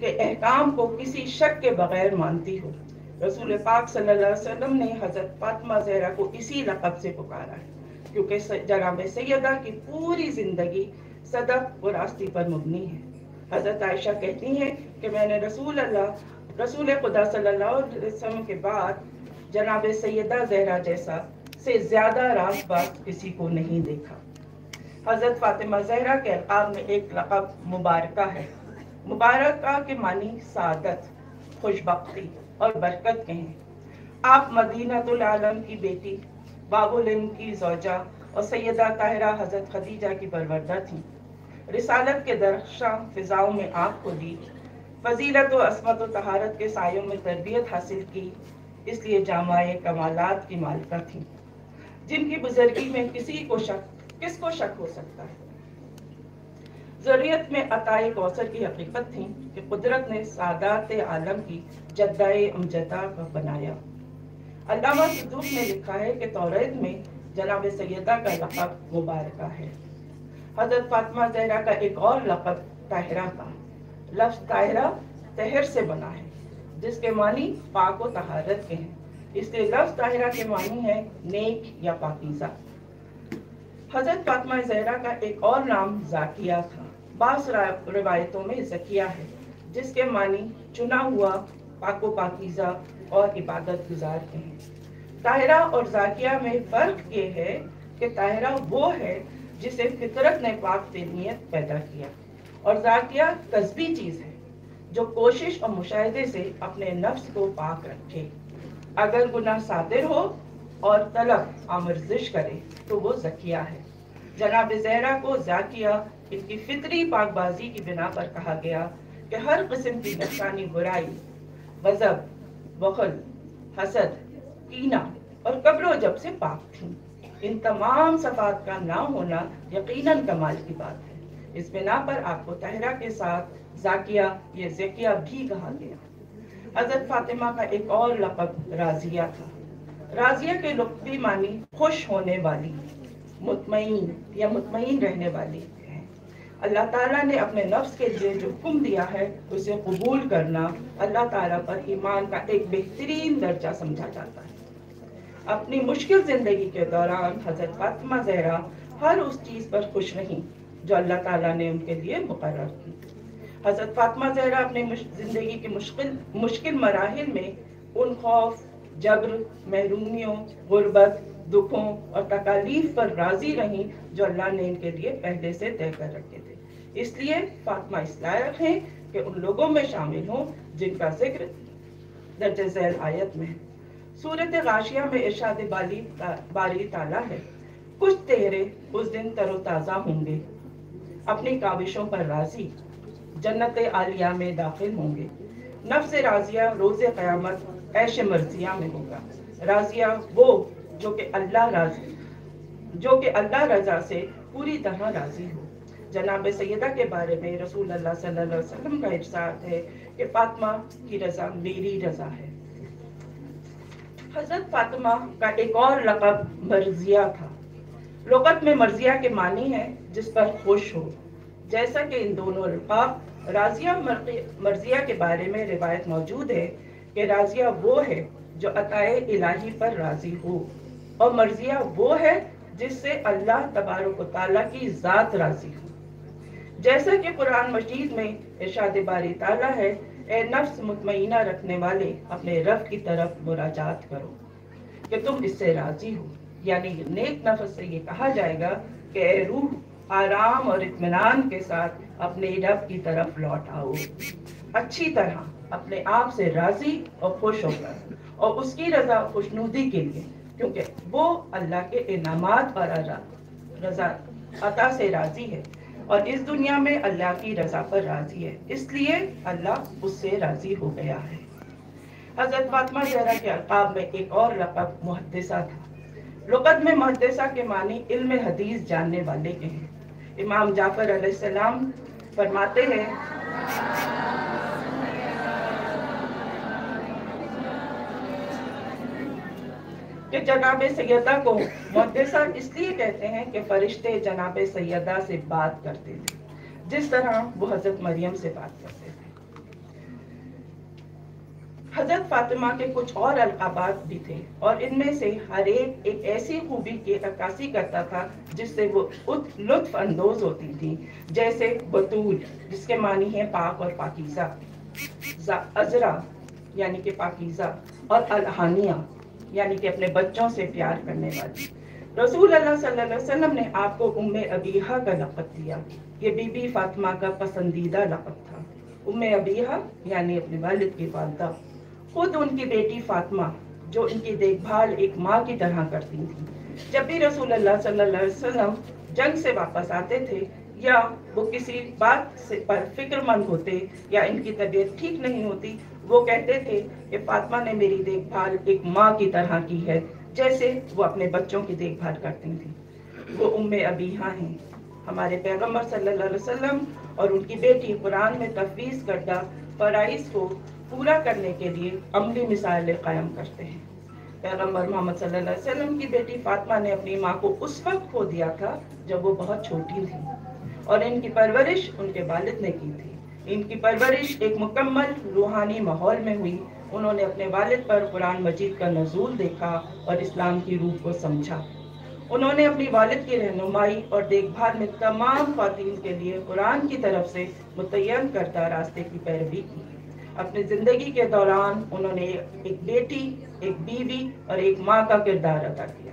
के अहकाम को किसी शक के बगैर मानती हो रसूल पाक सल्लल्लाहु अलैहि वसल्लम ने हज़रत फातिमा जहरा को इसी लकब से पुकारा है क्योंकि जनाब सैदा की पूरी ज़िंदगी सदक और रास्ती पर मुबनी है। हज़रत आयशा कहती हैं कि मैंने रसूल अल्लाह, रसूल खुदा सल्लल्लाहु अलैहि वसल्लम के बाद जनाब सैदा जहरा जैसा से ज़्यादा रासबाज किसी को नहीं देखा। हज़रत फातिमा जहरा के अल्काब में एक लकब मुबारक है। मुबारक के मानी सादत, खुशबख्ती। और बरकत के हैं आप मदीनातुल आलम की बेटी बाबुल की जोजा और सैदा ताहिरा हज़रत खदीजा की परवरदा थी। रिसालत के दरख्शां फिजाओं में आग को दी। फजीलत व असमत तहारत के सायों में तरबियत हासिल की, इसलिए जामाए कमालात की मालिका थी। जिनकी बुजुर्गी में किसी को शक, किसको शक हो सकता है? ज़रूरत में अताए कौसर की हकीकत थी कि कुदरत ने सादात आलम की जद्दाए अमजदा को बनाया। अल्लामा सिद्दूक ने लिखा है कि तौरेत में जनाब सैदा का लकब मुबारक है। हज़रत फातिमा जहरा का एक और लकब ताहिरा था लफ्ज ताहिरा तहर से बना है, जिसके मानी पाक व तहारत के हैं। इसलिए लफ्ज ताहिरा के मानी है नेक या पाकिजा। हज़रत फातिमा जहरा का एक और नाम जाकिया था। बास रिवायतों में जकिया है, जिसके मानी चुना हुआ पाको पाकिजा और इबादत गुजार के हैं। ताहिरा और जाकिया में फ़र्क ये है कि ताहिरा वो है जिसे फितरत ने पाक तेनियत पैदा किया। और जाकिया कस्बी चीज़ है, जो कोशिश और मुशाहिदे से अपने नफ्स को पाक रखे। अगर गुनाह सादिर हो और तलब आमर्जिश करे तो वो जकिया है। जनाब जहरा को जाकिया इनकी फितरी पाकबाजी की बिना पर कहा गया कि हर किस्म की नुकसानी बुराई गजब बखल, हसद, कीना और कब्रो जब से पाक थी। इन तमाम सफात का ना होना यकीनन कमाल की बात है। इस बिना पर आपको तहरा के साथ जाकिया, या जकिया भी कहा गया। हज़रत फातिमा का एक और लकब राजिया था। राजिया के लुकबी मानी खुश होने वाली, मुतमईन या मुतमईन रहने वाली। अल्लाह ताला ने अपने नफ्स के लिए जो हुक्म दिया है, उसे कबूल करना अल्लाह ताला पर ईमान का एक बेहतरीन दर्जा समझा जाता है। अपनी मुश्किल ज़िंदगी के दौरान हज़रत फातिमा जहरा हर उस चीज़ पर खुश नहीं, जो अल्लाह ताला ने उनके लिए मुकर की। हज़रत फातिमा जहरा अपनी ज़िंदगी के मुश्किल मुश्किल मराहल में उन खौफ, जबर, महरूमियों, गुर्बत, दुखों और तकालीफ पर राज़ी रही, जो अल्लाह ने इनके लिए पहले से तय कर रखे थे। इसलिए फातिमा इस लायक है कि उन लोगों में शामिल हों जिनका ज़िक्र दर्ज झैल आयत में सूरत गाशिया में इर्शाद बाली ता, बारी ताला है। कुछ तेरे उस दिन तरोताज़ा होंगे। अपनी काविशों पर राज़ी जन्नत आलिया में दाखिल होंगे। नफ्स राजिया रोज़ क़यामत ऐश मर्जिया में होगा। राजिया वो जो कि अल्लाह राज़ी जो कि अल्लाह रजा से पूरी तरह राज़ी हो। जनाब सैदा के बारे में रसूल अल्लाह सल्लल्लाहु अलैहि वसल्लम का इरशाद है कि फातिमा की रजा मेरी रजा है। हज़रत फातिमा का एक और लकब मर्जिया था। लोकत में मर्जिया के मानी है जिस पर खुश हो। जैसा कि इन दोनों अल्काब राजिया मर्जिया के बारे में रिवायत मौजूद है कि राजिया वो है जो अताए इलाही पर राज़ी हो और मर्जिया वो है जिससे अल्लाह तबारक ताला की जात राज़ी हो। जैसा कि कुरान मजीद में इरशाद बारी ताला है, ए नफ्स मुतमईना रखने वाले अपने रब की तरफ़ मुराजात करो कि तुम इससे राज़ी हो। यानी नेक नफ्स से ये कहा जाएगा कि ए रूह, आराम और इत्मीनान के साथ अपने रब की तरफ़ लौट आओ। अच्छी तरह अपने आप से राज़ी और खुश होकर और उसकी रजा खुशनुदी के लिए, क्योंकि वो अल्लाह के इनामात और रजा अता से राज़ी है। और इस दुनिया में अल्लाह की रजा पर राज़ी है। इसलिए अल्लाह उससे राज़ी हो गया है। हज़रत फातमा जहरा के अलकाब में एक और लकब मुहदसा था। रुकत में मुहदसा के मानी इल्म हदीस जानने वाले के हैं। इमाम जाफ़र अलैहिस्सलाम फरमाते हैं कि जनाब सैदा को मुहदसा इसलिए कहते हैं कि फरिश्ते जनाब सैदा से बात करते थे। जिस तरह वो हज़रत मरियम से बात करते थे। हज़रत फातिमा के कुछ और अलकाबात भी थे और इनमें से हर एक एक ऐसी खूबी की अक्कासी करता था जिससे वो लुत्फ अंदोज होती थी। जैसे बतूल, जिसके मानी है पाक और पाकिजा। अजरा, यानी कि पाकिजा और अलहानिया। यानी कि अपने बच्चों से प्यार करने वाली। रसूल अल्लाह सल्लल्लाहु अलैहि वसल्लम ने आपको उम्मे अबीहा का लक़ब दिया। ये बीबी फातिमा का पसंदीदा लक़ब था। उम्मे अबीहा, यानी अपने वालिद की वालदा। खुद उनकी बेटी फातिमा, जो इनकी देखभाल एक माँ की तरह करती थी। जब भी रसूल अल्लाह सल्लल्लाहु अलैहि वसल्लम जंग से वापस आते थे, या वो किसी बात से पर फिक्रमंद होते, या इनकी तबीयत ठीक नहीं होती वो कहते थे कि फातिमा ने मेरी देखभाल एक माँ की तरह की है, जैसे वो अपने बच्चों की देखभाल करती थी। वो उम्मे अबीहा हैं। हमारे पैगंबर सल्लल्लाहु अलैहि वसल्लम और उनकी बेटी कुरान में तफवीज़ करदा फ़राइज़ को पूरा करने के लिए अमली मिसाइलें कायम करते हैं। पैगंबर मोहम्मद सल्लल्लाहु अलैहि वसल्लम की बेटी फातिमा ने अपनी माँ को उस वक्त खो दिया था जब वो बहुत छोटी थी और इनकी परवरिश उनके वालिद ने की थी। इनकी परवरिश एक मुकम्मल रूहानी माहौल में हुई। उन्होंने अपने वालिद पर कुरान मजीद का नजूल देखा और इस्लाम की रूह को समझा। उन्होंने अपनी वालिद की रहनुमाई और देखभाल में तमाम खातन के लिए कुरान की तरफ़ से मुतन करता रास्ते की पैरवी की। अपनी ज़िंदगी के दौरान उन्होंने एक बेटी, एक बीवी और एक माँ का किरदार अदा किया।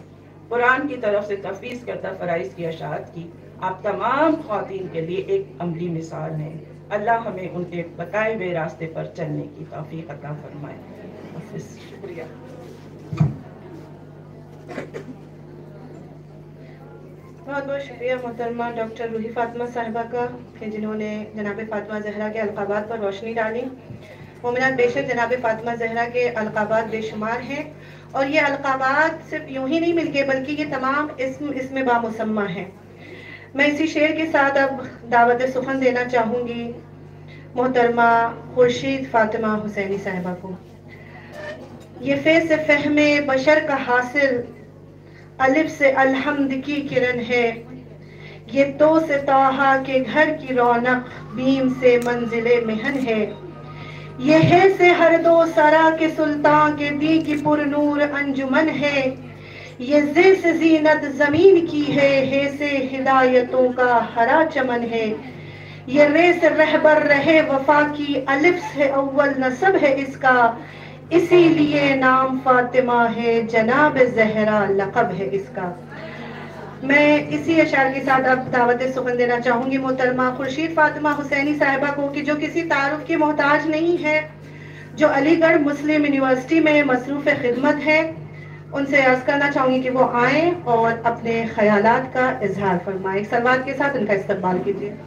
कुरान की तरफ़ से तफवीज़ करता फ़राइज़ की अशात की। आप तमाम खातन के लिए एक अमली मिसाल हैं। अल्लाह हमें उनके बताए हुए रास्ते पर चलने की तोफ़ी अता फरमाए। शुक्रिया। बहुत बहुत शुक्रिया मोहतरमा डॉक्टर रूही फातिमा साहिबा का, कि जिन्होंने जनाब फातिमा जहरा के अलकाबात पर रोशनी डाली। मोमिनत बेशक जनाब फातिमा जहरा के अलकाबात बेशुमार हैं, और ये अलकाबात सिर्फ़ यूँ ही नहीं मिल गए, बल्कि ये तमाम इसम इसमें बामुसम्मा हैं। मैं इसी शेर के साथ अब दावत सुखन देना चाहूँगी, मोहतरमा खुर्शीद फातिमा हुसैनी साहिबा को। ये फेस फहमे बशर का हासिल, अलिफ से अलहमद की किरण है। ये तो से ताहा के घर की रौनक बीम से मंजिले मेहन है। ये है से हर दो सरा के सुल्तान के दी की पुरनूर अंजुमन है। ये जे से जीनत ज़मीन की है, हे से हिदायतों का हरा चमन है। ये रे से रहबर रहे, वफा की अलिफ से अव्वल नसब है इसका। इसीलिए नाम फातिमा है, जनाब जहरा लकब है इसका। मैं इसी अशार के साथ अब दावत सुखन देना चाहूँगी, मोहतरमा खुर्शीद फातिमा हुसैनी साहिबा को, कि जो किसी तारुफ के मोहताज नहीं है, जो अलीगढ़ मुस्लिम यूनिवर्सिटी में मसरूफ़ खिदमत है। उनसे अर्ज़ करना चाहूँगी कि वो आए और अपने ख्याल का इजहार फरमाए। सलवार के साथ उनका इस्तेमाल कीजिए।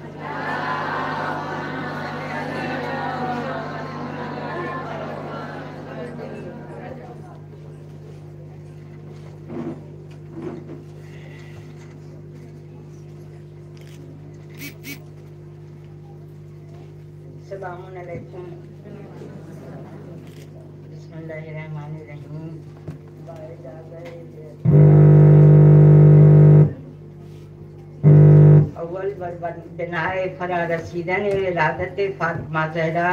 बिनाए फरा रसीदन इरादत फातिमा जहरा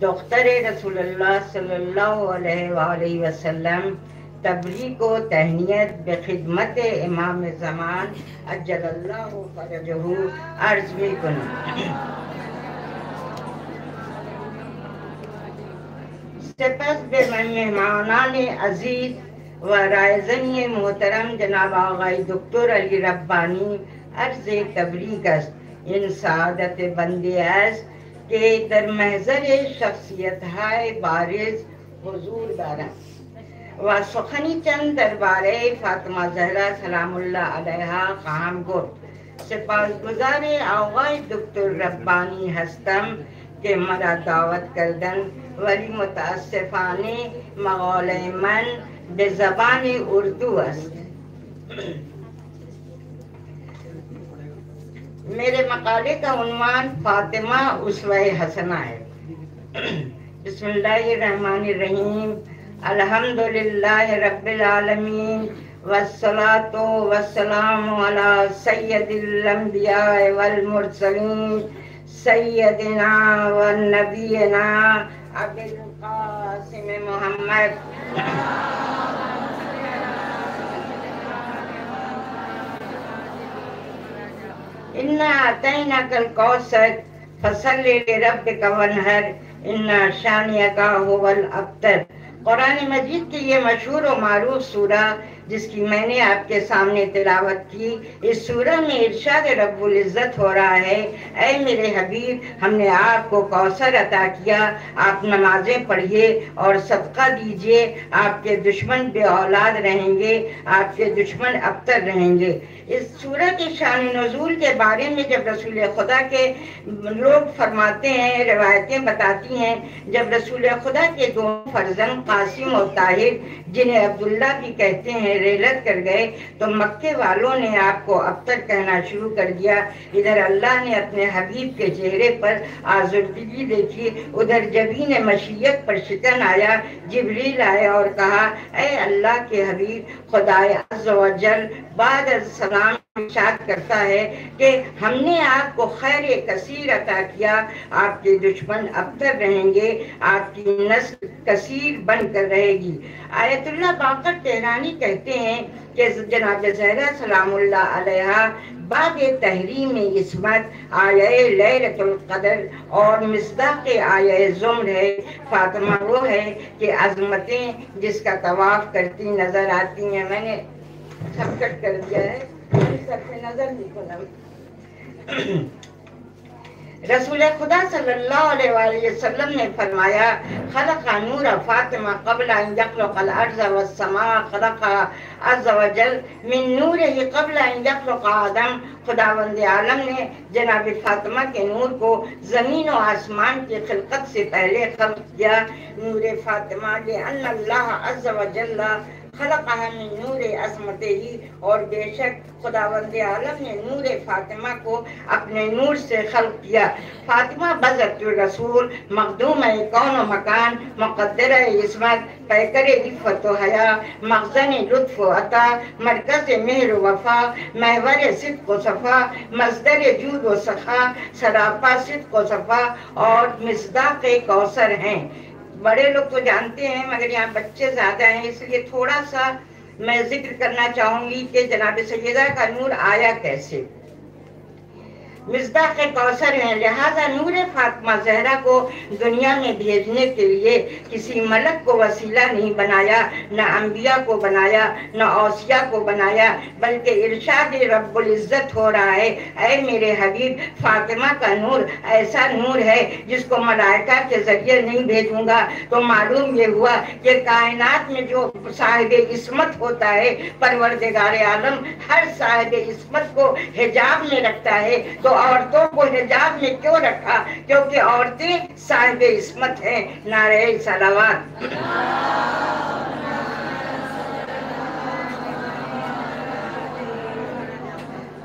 डॉक्टर रसूलुल्लाह सल्लल्लाहु अलैहि वसल्लम तबलीग को तहनीत बेखिदमत इमाम ज़मान अज्जलल्लाहु फरजहू अर्ज़ में कुन सपस बे मेहमानान अज़ीज़ व रायजनी मोहतरम जनाब आगाई डॉक्टर अली रब्बानी अर्ज़ तबलीग इन सादत बंदे ऐस के दर महजर शख्सियत है बारिज हुजूर दारा व सुखनी चंद दरबार फातिमा जहरा सलामुल्लाह अलैहा खाम गुट सिपासगुजार आगाई डॉक्टर रब्बानी हस्तम के मरा दावत करदन। वली मुतासफाने मगौल मन बेजबान उर्दू अस्त मेरे मकाले का उन्वान फातिमा उसवा हसना है। बिस्मिल्लाहिर्रहमानिर्रहीम अल्हम्दुलिल्लाह रब्बिल आलमीन। वस्सलातु वस्सलामु अला सय्यदिल अंबिया वल मुरसलीन। सैयदना व नबीना अबुल कासिम मोहम्मद। इन्ना आतैना कल कौसर, फ़सल रब कवन हर, इन्ना शानिया का होवल अबतर कुरान मजीद की ये मशहूर और मारूफ सूरा जिसकी मैंने आपके सामने तिलावत की। इस सूरह में इरशाद रब्बुल इज़्ज़त हो रहा है। ऐ मेरे हबीब, हमने आपको कौसर अता किया। आप नमाजें पढ़िए और सदका दीजिए। आपके दुश्मन बे औलाद रहेंगे। आपके दुश्मन अबतर रहेंगे। इस सूरह के शान नजूल के बारे में जब रसूल खुदा के लोग फरमाते हैं, रिवायतें बताती हैं, जब रसूल खुदा के दो फर्जन कासिम और ताहिर, जिन्हें अब्दुल्ला भी कहते हैं रेलत कर गए तो मक्के वालों ने आपको अब तक कहना शुरू कर दिया। इधर अल्लाह ने अपने हबीब के चेहरे पर आजुर्दगी देखी, उधर जबी ने मशीयत पर शिकन आया, जबरील आए और कहा अल्लाह के हबीब जल, बाद सलाम इशाद करता है कि हमने आपको खैर कसीर अता किया। आपके दुश्मन अबतर रहेंगे, आपकी नस्ल कसीर बनकर रहेगी। आयतुल्लाह बाकर तेहरानी कहते हैं कि जनाब जहरा अलैहा, बाद तहरीम इसमत आय लैलतुल कदर और मिसदाक आय जुम्र है। फातिमा वो है कि अजमतें जिसका तवाफ करती नज़र आती हैं। मैंने छपकट कर दिया है। (coughs) रसूल खुदा सल्लल्लाहु अलैहि वसल्लम ने फरमाया, खलक नूर फातिमा कबल अन यखलक अल अर्ज़ व समा खलक अज़्ज़ व जल मिन नूरिही कबल अन यखलक आदम। खुदावंद आलम ने जनाब फातिमा के नूर को ज़मीन और आसमान की खिलकत से पहले खल्क किया। नूर फातिमा ले अल्लाह अज़्ज़ व जल्ला नूर असमत ही और बेशक खुदावंद आलम ने नूर फातिमा को अपने नूर से खल किया। फातिमा बजत रसूल, मखदूम कौन मकान मुकदर इसमत, पैकर इफ़त हया, मखजन लुत्फ अता, मरकज मेहर वफा, महवर सिद को सफ़ा, मजदर जूद व सखा सरापा सिद को सफ़ा, और मिसदाक कौसर हैं। बड़े लोग तो जानते हैं, मगर यहाँ बच्चे ज़्यादा हैं, इसलिए थोड़ा सा मैं ज़िक्र करना चाहूँगी कि जनाब सैदा का नूर आया कैसे? मिसदा के कौसर हैं, लिहाजा नूर फातमा जहरा को दुनिया में भेजने के लिए किसी मलक को वसीला नहीं बनाया, न अम्बिया को बनाया, न औसिया को बनाया, बल्कि इरशाद रब्बुल इज़्ज़त हो रहा है। ऐ मेरे हबीब, फातिमा का नूर ऐसा नूर है जिसको मलाइका के ज़रिए नहीं भेजूँगा। तो मालूम ये हुआ कि कायनात में जो साहिब इसमत होता है, परवरदिगार आलम हर साहिब इसमत को हिजाब में रखता है। तो औरतों को हिजाब में क्यों रखा? क्योंकि औरतें साहिब इसमत है। नारे सलावात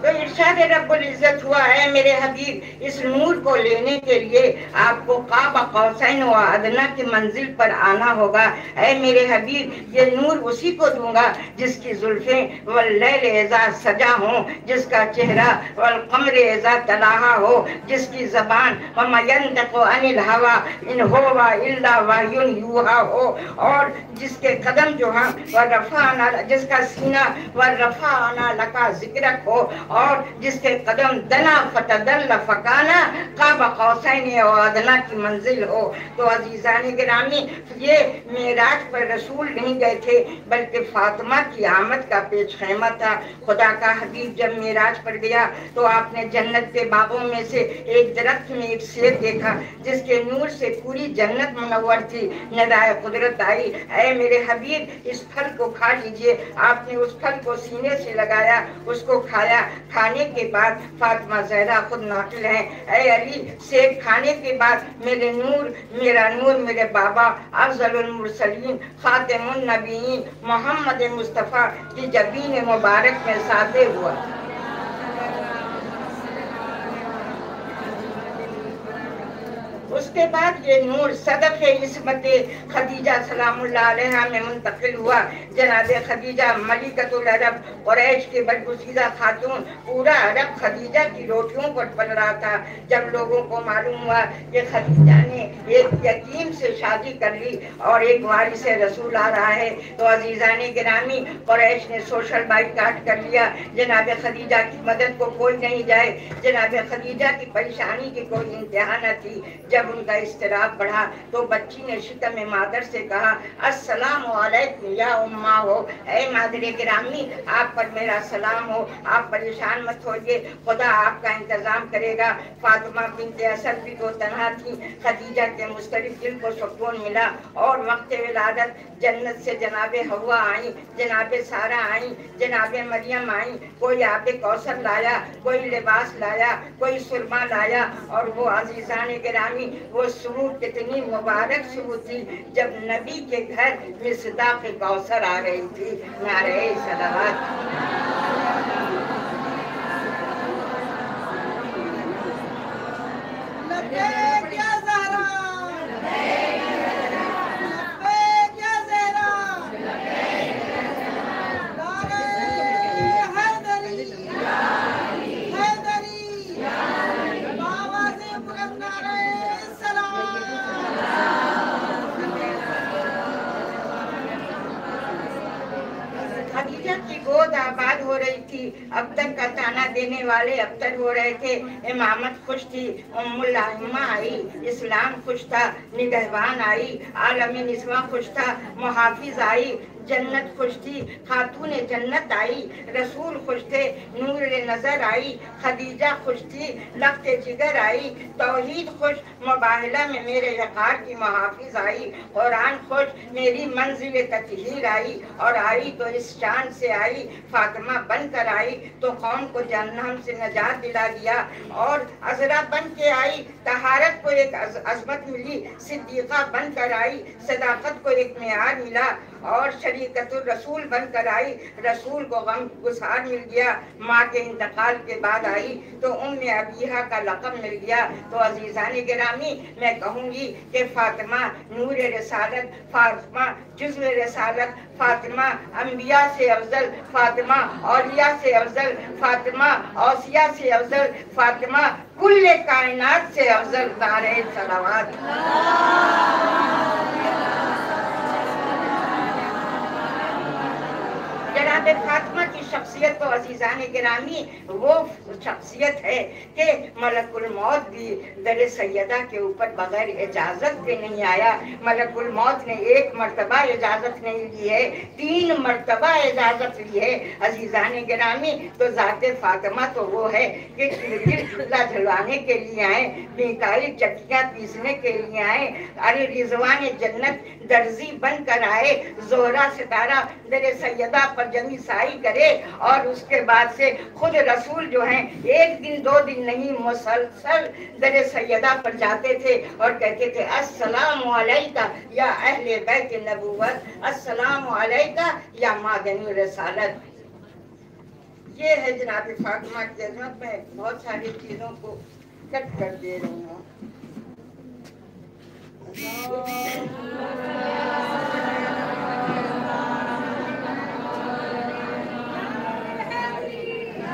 तो इरशाद रब्बुल इज़्ज़त हुआ है मेरे हबीब, इस नूर को लेने के लिए आपको काबा कौसैन व अदना की मंजिल पर आना होगा। ऐ मेरे हबीब, ये नूर उसी को दूँगा जिसकी जुल्फें वल्लैल एजा सजा हो, जिसका चेहरा वल कमर एजा तलाहा हो, जिसकी जबान व मयंतक अनिल हवा, इन होवा इल्ला वायुन यूहा हो, और जिसके कदम जो हैं वह रफा आना जिसका सीना वह रफा आना लका ज़िक्र हो और जिसके कदम दना फतदल फकाना, काबा कौसैन अदना की मंजिल हो। तो अजीजान गिरामी, ये मेराज पर रसूल नहीं गए थे, बल्कि फातिमा की आमद का पेश खैमा था। खुदा का हबीब जब मेराज पर गया तो आपने जन्नत के बागों में से एक दरख्त में एक सेब देखा, जिसके नूर से पूरी जन्नत मुनवर थी। नदाय कुदरत आई, ऐ मेरे हबीब, इस फल को खा लीजिए। आपने उस फल को सीने से लगाया, उसको खाया खाने के बाद फातिमा जहरा खुद नाकिल है। ए अली, सेब खाने के बाद मेरे नूर, मेरा नूर, मेरे बाबा अफजल मुरसलीन, खातिमुन नबीन, मोहम्मद मुस्तफ़ा की जबीन मुबारक में सादे हुआ। उसके बाद ये नूर सदफ इसमत खदीजा सलाम में मुंतकिल हुआ। जनाब खदीजा, मलिकतुल अरब, कुरैश के बदगुसीदा खातून, पूरा अरब खदीजा की रोटियों पर पल रहा था। जब लोगों को मालूम हुआ कि खदीजा ने एक यतीम से शादी कर ली और एक वारिस रसूल आ रहा है तो अजीजान गिरामी कुरैश ने सोशल बाइकाट कर लिया। जनाब खदीजा की मदद को कोई नहीं जाए। जनाब खदीजा की परेशानी की कोई इंतहा न थी। जब उनका इस्तेराब बढ़ा तो बच्ची ने शिकम मादर से कहा, अस्सलाम वालेकुम या उम्मा हो, ऐ मादर गिरामी, आप पर मेरा सलाम हो, आप परेशान मत होइए, खुदा आपका इंतज़ाम करेगा। फातिमा बिनते असद भी तो तनहा थी, खदीजा के मुस्तरिफ दिल को सुकून मिला, और वक्त विलादत जन्नत से जनाब हवा आई, जनाब सारा आई, जनाब मरियम आई, कोई आब कौसर लाया, कोई लिबास लाया, कोई सुरमा लाया, और वो अजीजान गिरामी वो शुरू कितनी मुबारक शुरू थी, जब नबी के घर मिसदा के कौसर आ रही थी। नारे सलावत। खदीजा हो रही थी। अब तक का ताना देने वाले अब तक हो रहे थे। इमामत खुश थी उम्मा आई, इस्लाम खुश था, निगहबान आई आलमी निस्वा खुश था, मुहाफिज आई जन्नत खुश थी खातून जन्नत आई रसूल खुश थे नूर नज़र आई खदीजा खुश थी लख्त जिगर आई तौहीद खुश मुबाहला में मेरे यकार की मुहाफिज आई कुरान खुश मेरी मंजिल तकहीर आई और आई तो इस शान से आई फातिमा बन कर आई तो कौम को जन्नम से नजात दिला दिया और अजरा बन के आई तहारत को एक अज, अजमत मिली सिद्दीका बन कर आई सदाकत को एक मेयार मिला और शरीकतुल रसूल बनकर आई, रसूल को गम गुसार मिल गया, माँ के इंतकाल के बाद आई तो उम अबीहा का लकब मिल गया। तो अजीजान गिरामी, मैं कहूँगी कि फातिमा नूर रसालत, फातिमा जुज़ रसालत, फातिमा अम्बिया से अफजल, फातिमा औलिया से अफजल, फातिमा औसिया से अफजल, फातिमा कुल्ले कायनात से अफजल तारे सलावत। जनाब फातिमा की शख्सियत तो अजीजान गिरामी वो शख्सियत है कि मलकुल मौत भी दर सैदा के ऊपर बगैर इजाज़त के नहीं आया। मलकुल मौत ने एक मरतबा इजाज़त नहीं ली है, तीन मरतबा इजाज़त ली है। अजीजान गिरामी तो ज़ात फातिमा तो वो है कि चूल्हा जलवाने के लिए आए, बेकारी चक्कियाँ पीसने के लिए आए। अरे रिजवान जन्नत दर्जी बन कर आए जोहरा सितारा दर सैदा पर जमी साई करे और उसके बाद से खुद रसूल जो हैं, एक दिन, दो दिन नहीं, मुसलसल दर सैदा पर जाते थे और कहते थे, अस्सलाम वालेका या अहले बैत नबूवत, अस्सलाम वालेका या मादनी रसालत. ये है जनाब फातिमा की अजमत। में बहुत सारी चीज़ों को कट कर दे रही हूँ।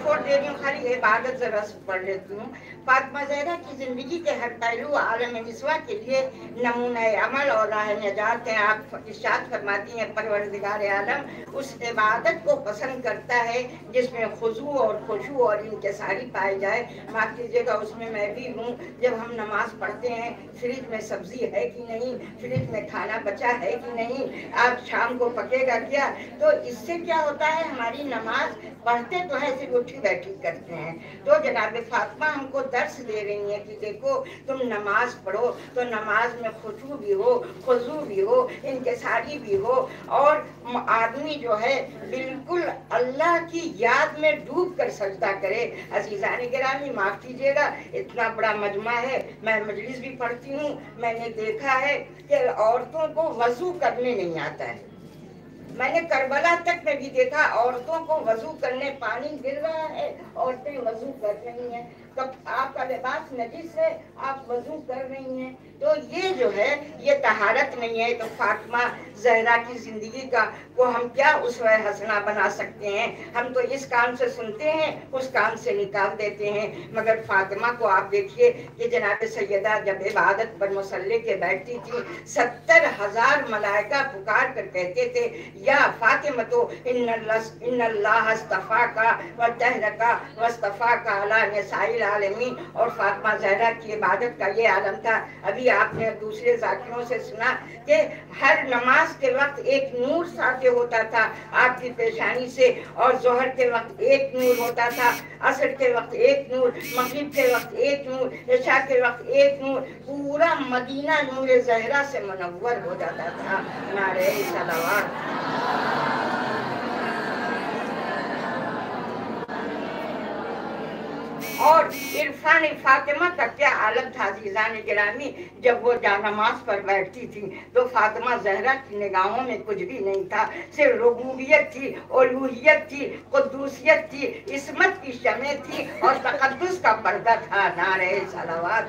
छोड़ दे रही हूँ खाली इबादत जरा पढ़ लेती हूँ। फातिमा जहरा की ज़िंदगी के हर पहलू आलम निस्वा के लिए नमूना अमल और राह नजात हैं। आप इशाद फरमाती हैं, परवरदिगार आलम, उस इबादत को पसंद करता है जिसमें खुशू और खुशू और इनकसारी पाई जाए। माफ़ कीजिएगा, उसमें मैं भी हूँ। जब हम नमाज़ पढ़ते हैं, फ्रिज में सब्ज़ी है कि नहीं, फ्रिज में खाना बचा है कि नहीं आज शाम को पकेगा क्या? तो इससे क्या होता है, हमारी नमाज़ पढ़ते तो है, सिर्फ़ उठी बैठी करते हैं। तो जनाब फातिमा हमको दर्श दे रही है कि देखो, तुम नमाज़ पढ़ो तो नमाज़ में खुशबू भी हो, खुशू भी हो इनकसारी भी हो, और आदमी जो है बिल्कुल अल्लाह की याद में डूब कर सजदा करे। अजीजान गिरामी, माफ़ कीजिएगा, इतना बड़ा मजमा है। मैं मजलिस भी पढ़ती हूँ, मैंने देखा है कि औरतों को वज़ू करने नहीं आता है। मैंने करबला तक में भी देखा, औरतों को वज़ू करने पानी गिर रहा है, औरतें वज़ू कर रही हैं। कब आपका लिबास नजीस है, आप वज़ू कर रही हैं। तो ये जो है, ये तहारत नहीं है तो फातिमा जहरा की ज़िंदगी का, को हम क्या उस हसना बना सकते हैं? हम तो इस काम से सुनते हैं, उस काम से निकाल देते हैं। मगर फातिमा को आप देखिए कि जनाब सैदा जब इबादत पर मुसल्ले के बैठती थी, सत्तर हज़ार मलाइका पुकार कर कहते थे, या फातिमा तो इन्नल्लाह का, व तहरका वस्तफा का अला नसाइल आलमीन। और फातिमा जहरा की इबादत का ये आलम था, अभी आपने दूसरे जाकिरों से सुना कि हर नमाज़ के वक्त एक नूर साथे होता था, आपकी पेशानी से, और जोहर के वक्त एक नूर होता था, असर के वक्त एक नूर, मगरिब के वक्त एक नूर ईशा के वक्त एक नूर, पूरा मदीना नूर जहरा से मनव्वर हो जाता था। नारे सलावात और इरफान फातिमा का क्या आलम था जीजान गिरामी जब वो जा नमाज़ पर बैठती थी तो फातिमा जहरा की निगाहों में कुछ भी नहीं था। सिर्फ़ रबूबियत थी ओलूहियत थी, कुद्दूसियत थी, इसमत की शमे थी और तकदस का पर्दा था, नारे सलावात।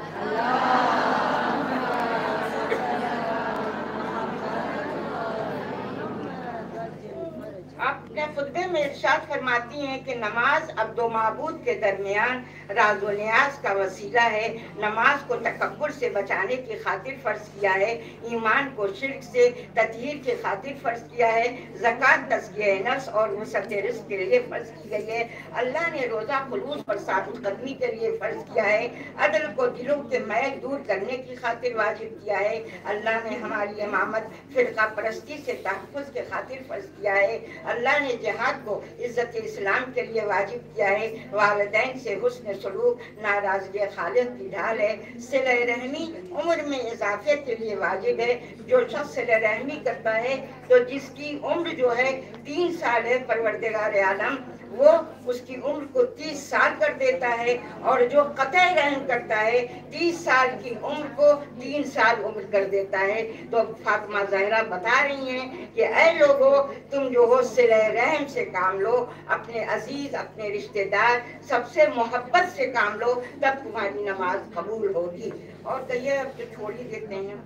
अपने खुतबे में इरशाद फरमाती हैं कि नमाज़ अब दो माबूद के दरमियान राज न्याज का वसीला है। नमाज़ को तकब्बुर से बचाने की खातिर फ़र्ज़ किया है। ईमान को शिरक से ततहीर की खातिर फ़र्ज़ किया है। जक़ात तस्किया नफ्स और वसत रिस्क के लिए फ़र्ज़ की गई है। अल्लाह ने रोज़ा खलूस पर साबित कदमी के लिए फ़र्ज़ किया है। अदल को दिलों के मैल दूर करने की खातिर वाजिब किया है। अल्लाह ने हमारी इमामत, फिरका परस्ती से तहफ़ के खातिर फ़र्ज़ किया है। अल्लाह ने जिहाद को इज़्ज़त इस्लाम के लिए वाजिब किया है। वाले से हुसन सलूक, नाराज़गी खालिद की ढाल है। सिल रहमी उम्र में इजाफे के लिए वाजिब है। जो शख्स सिल रहमी करता है तो जिसकी उम्र जो है, तीन साल है परवरदगार आलम वो उसकी उम्र को तीस साल कर देता है और जो कतः रहम करता है तीस साल की उम्र को तीन साल उम्र कर देता है तो फातिमा जहरा बता रही हैं कि ऐ लोगो तुम जो हो सिल रहम से काम लो अपने अज़ीज़ अपने रिश्तेदार सबसे मोहब्बत से काम लो तब तुम्हारी नमाज़ कबूल होगी और कहिए अब तो छोड़ ही देते हैं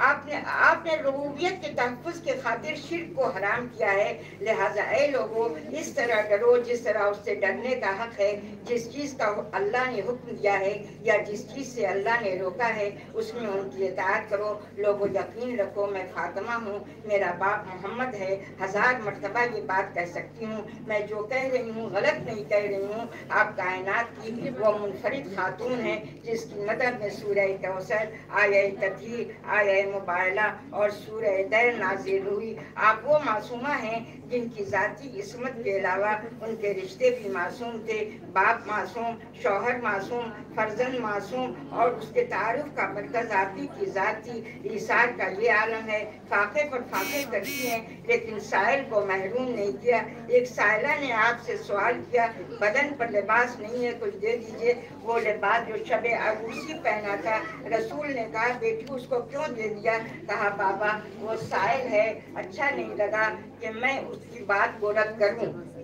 आपने आपने रबूबियत के तहफ़ के खातिर शिरक को हराम किया है। लिहाजा ए लोगों, इस तरह डरो, जिस तरह उससे डरने का हक है, जिस चीज़ का अल्लाह ने हुक्म दिया है या जिस चीज़ से अल्लाह ने रोका है, उसमें उनकी इताअत करो। लोगों, यकीन रखो, मैं फातिमा हूँ, मेरा बाप मोहम्मद है। हज़ार मरतबा ये बात कह सकती हूँ। मैं जो कह रही हूँ, गलत नहीं कह रही हूँ। आप कायनात की वो मुनफरद खातून है, जिसकी मदद में सूर्य कौसर आया तथी आया मुबायला और सूरह नाजिल हुई। आप वो मासूमा हैं जिनकी ज़ाती इसमत के अलावा उनके रिश्ते भी मासूम थे। बाप मासूम, शोहर मासूम फर्जन मासूम और उसके तारुफ का मरकज आती की जाती, ईसार का ये आलम है। फाके पर फाके करती हैं, लेकिन साहिल को महरूम नहीं किया। एक साहिला ने आपसे सवाल किया, बदन पर लिबास नहीं है, कुछ दे दीजिए। वो लिबास जो शब अरूसी पहना था, रसूल ने कहा, बेटी, उसको क्यों दे दिया? कहा, बाबा, वो साहिल है अच्छा नहीं लगा कि मैं उसकी बात को रद्द करूँ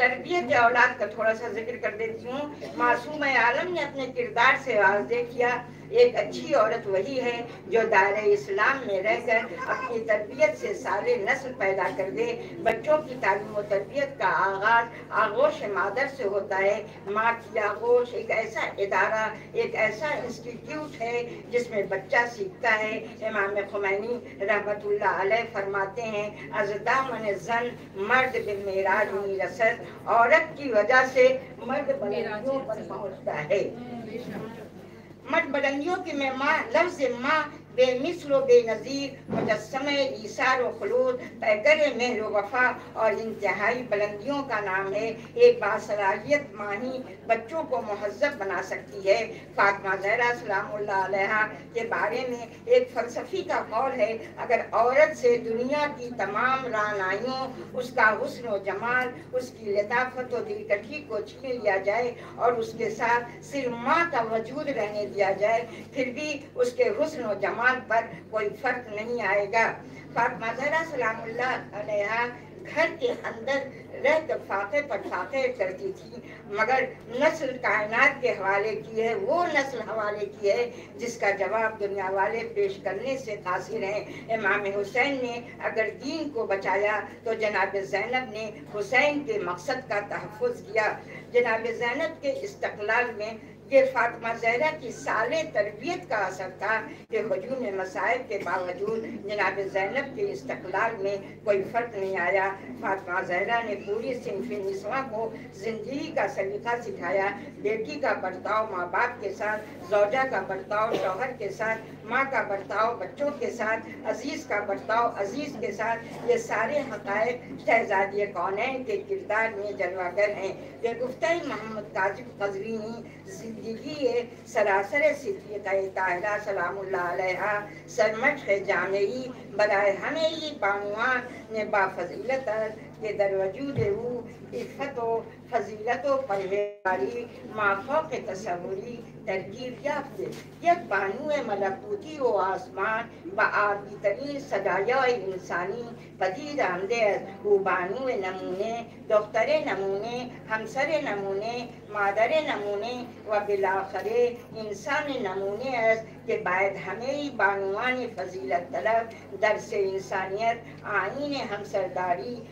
तरबियत औलाद का थोड़ा सा ज़िक्र कर देती हूँ। मासूम आलम ने अपने किरदार से वाजे किया एक अच्छी औरत वही है जो दायरे इस्लाम में रहकर अपनी तरबियत से सारे नस्ल पैदा कर दे। बच्चों की तालीम और तरबियत का आगाज़ आगोश मादर से होता है। माँ की आगोश एक ऐसा इदारा एक ऐसा इंस्टीट्यूट है जिसमें बच्चा सीखता है। इमाम खुमैनी अलैह फरमाते हैं अजदामन जन मर्द बिन मेराज रसद औरत की वजह से मर्द पर पहुँचता है। मर्द बदंगियों की मैं माँ लफ्ज माँ बेमिसल बेनज़ीर मुजस्म ईसार खलूद पैकर मेहर वफा, और इंतहाई बुलंदियों का नाम है। एक बासलाहियत माही बच्चों को महजब बना सकती है। फातमा जहरा सलाम के बारे में एक फलसफी का कौल है, अगर औरत से दुनिया की तमाम रानाइयों, उसका हुस्न जमाल, उसकी लताफत और दिलकठी को छीन लिया जाए, और उसके साथ सिर्फ़ माँ का वजूद रहने दिया जाए, फिर भी उसके हुस्न जमाल जमाल पर कोई फ़र्क नहीं आएगा। फातमा जहरा सलाम घर के अंदर रह फाके पर फाके करती थी, मगर नस्ल कायनात के हवाले की है, वो नस्ल हवाले की है, जिसका जवाब दुनिया वाले पेश करने से कासिर हैं। इमाम हुसैन ने अगर दीन को बचाया तो जनाब जैनब ने हुसैन के मकसद का तहफ़ किया। जनाब जैनब के इस्तकलाल में ये फातिमा जहरा की साले तरबियत का असर था कि हजूम मसाइब के बावजूद जनाब जैनब के इस्तकलाल में कोई फ़र्क नहीं आया। फातिमा जहरा ने पूरी सिंफ नस्वा को ज़िंदगी का सलीका सिखाया, बेटी का बर्ताव माँ बाप के साथ, जौजा का बर्ताव, शौहर के साथ, माँ का बर्ताव, बच्चों के साथ, अज़ीज़ का बर्ताव, अज़ीज़ के साथ। ये सारे हकायक शहजादी कौन के किरदार में जलवागर हैं। ये गुफ्ता मोहम्मद काजिब कजवीनी ज़िंदगी सरासर सिद्दीक़ा सलामुल्लाह सरमट है जामई बराए हमें बानुआ ने बाफजीलत के दरवजूद वो इफ़त, फजीलत परवेदारी माफो के तस्वरी तरकीब याफ्त यक बानू मलकूती व आसमान व आबी तरीन सजाया इंसानी पदीद आमदे वो बानू नमूने दख्तर नमूने, हमसर नमूने, मादर नमूने, व बिलाखरे इंसान नमूने के बाद हमें ही बानुआन फजीलत तलब दरस इंसानियत आइन हमसरदारी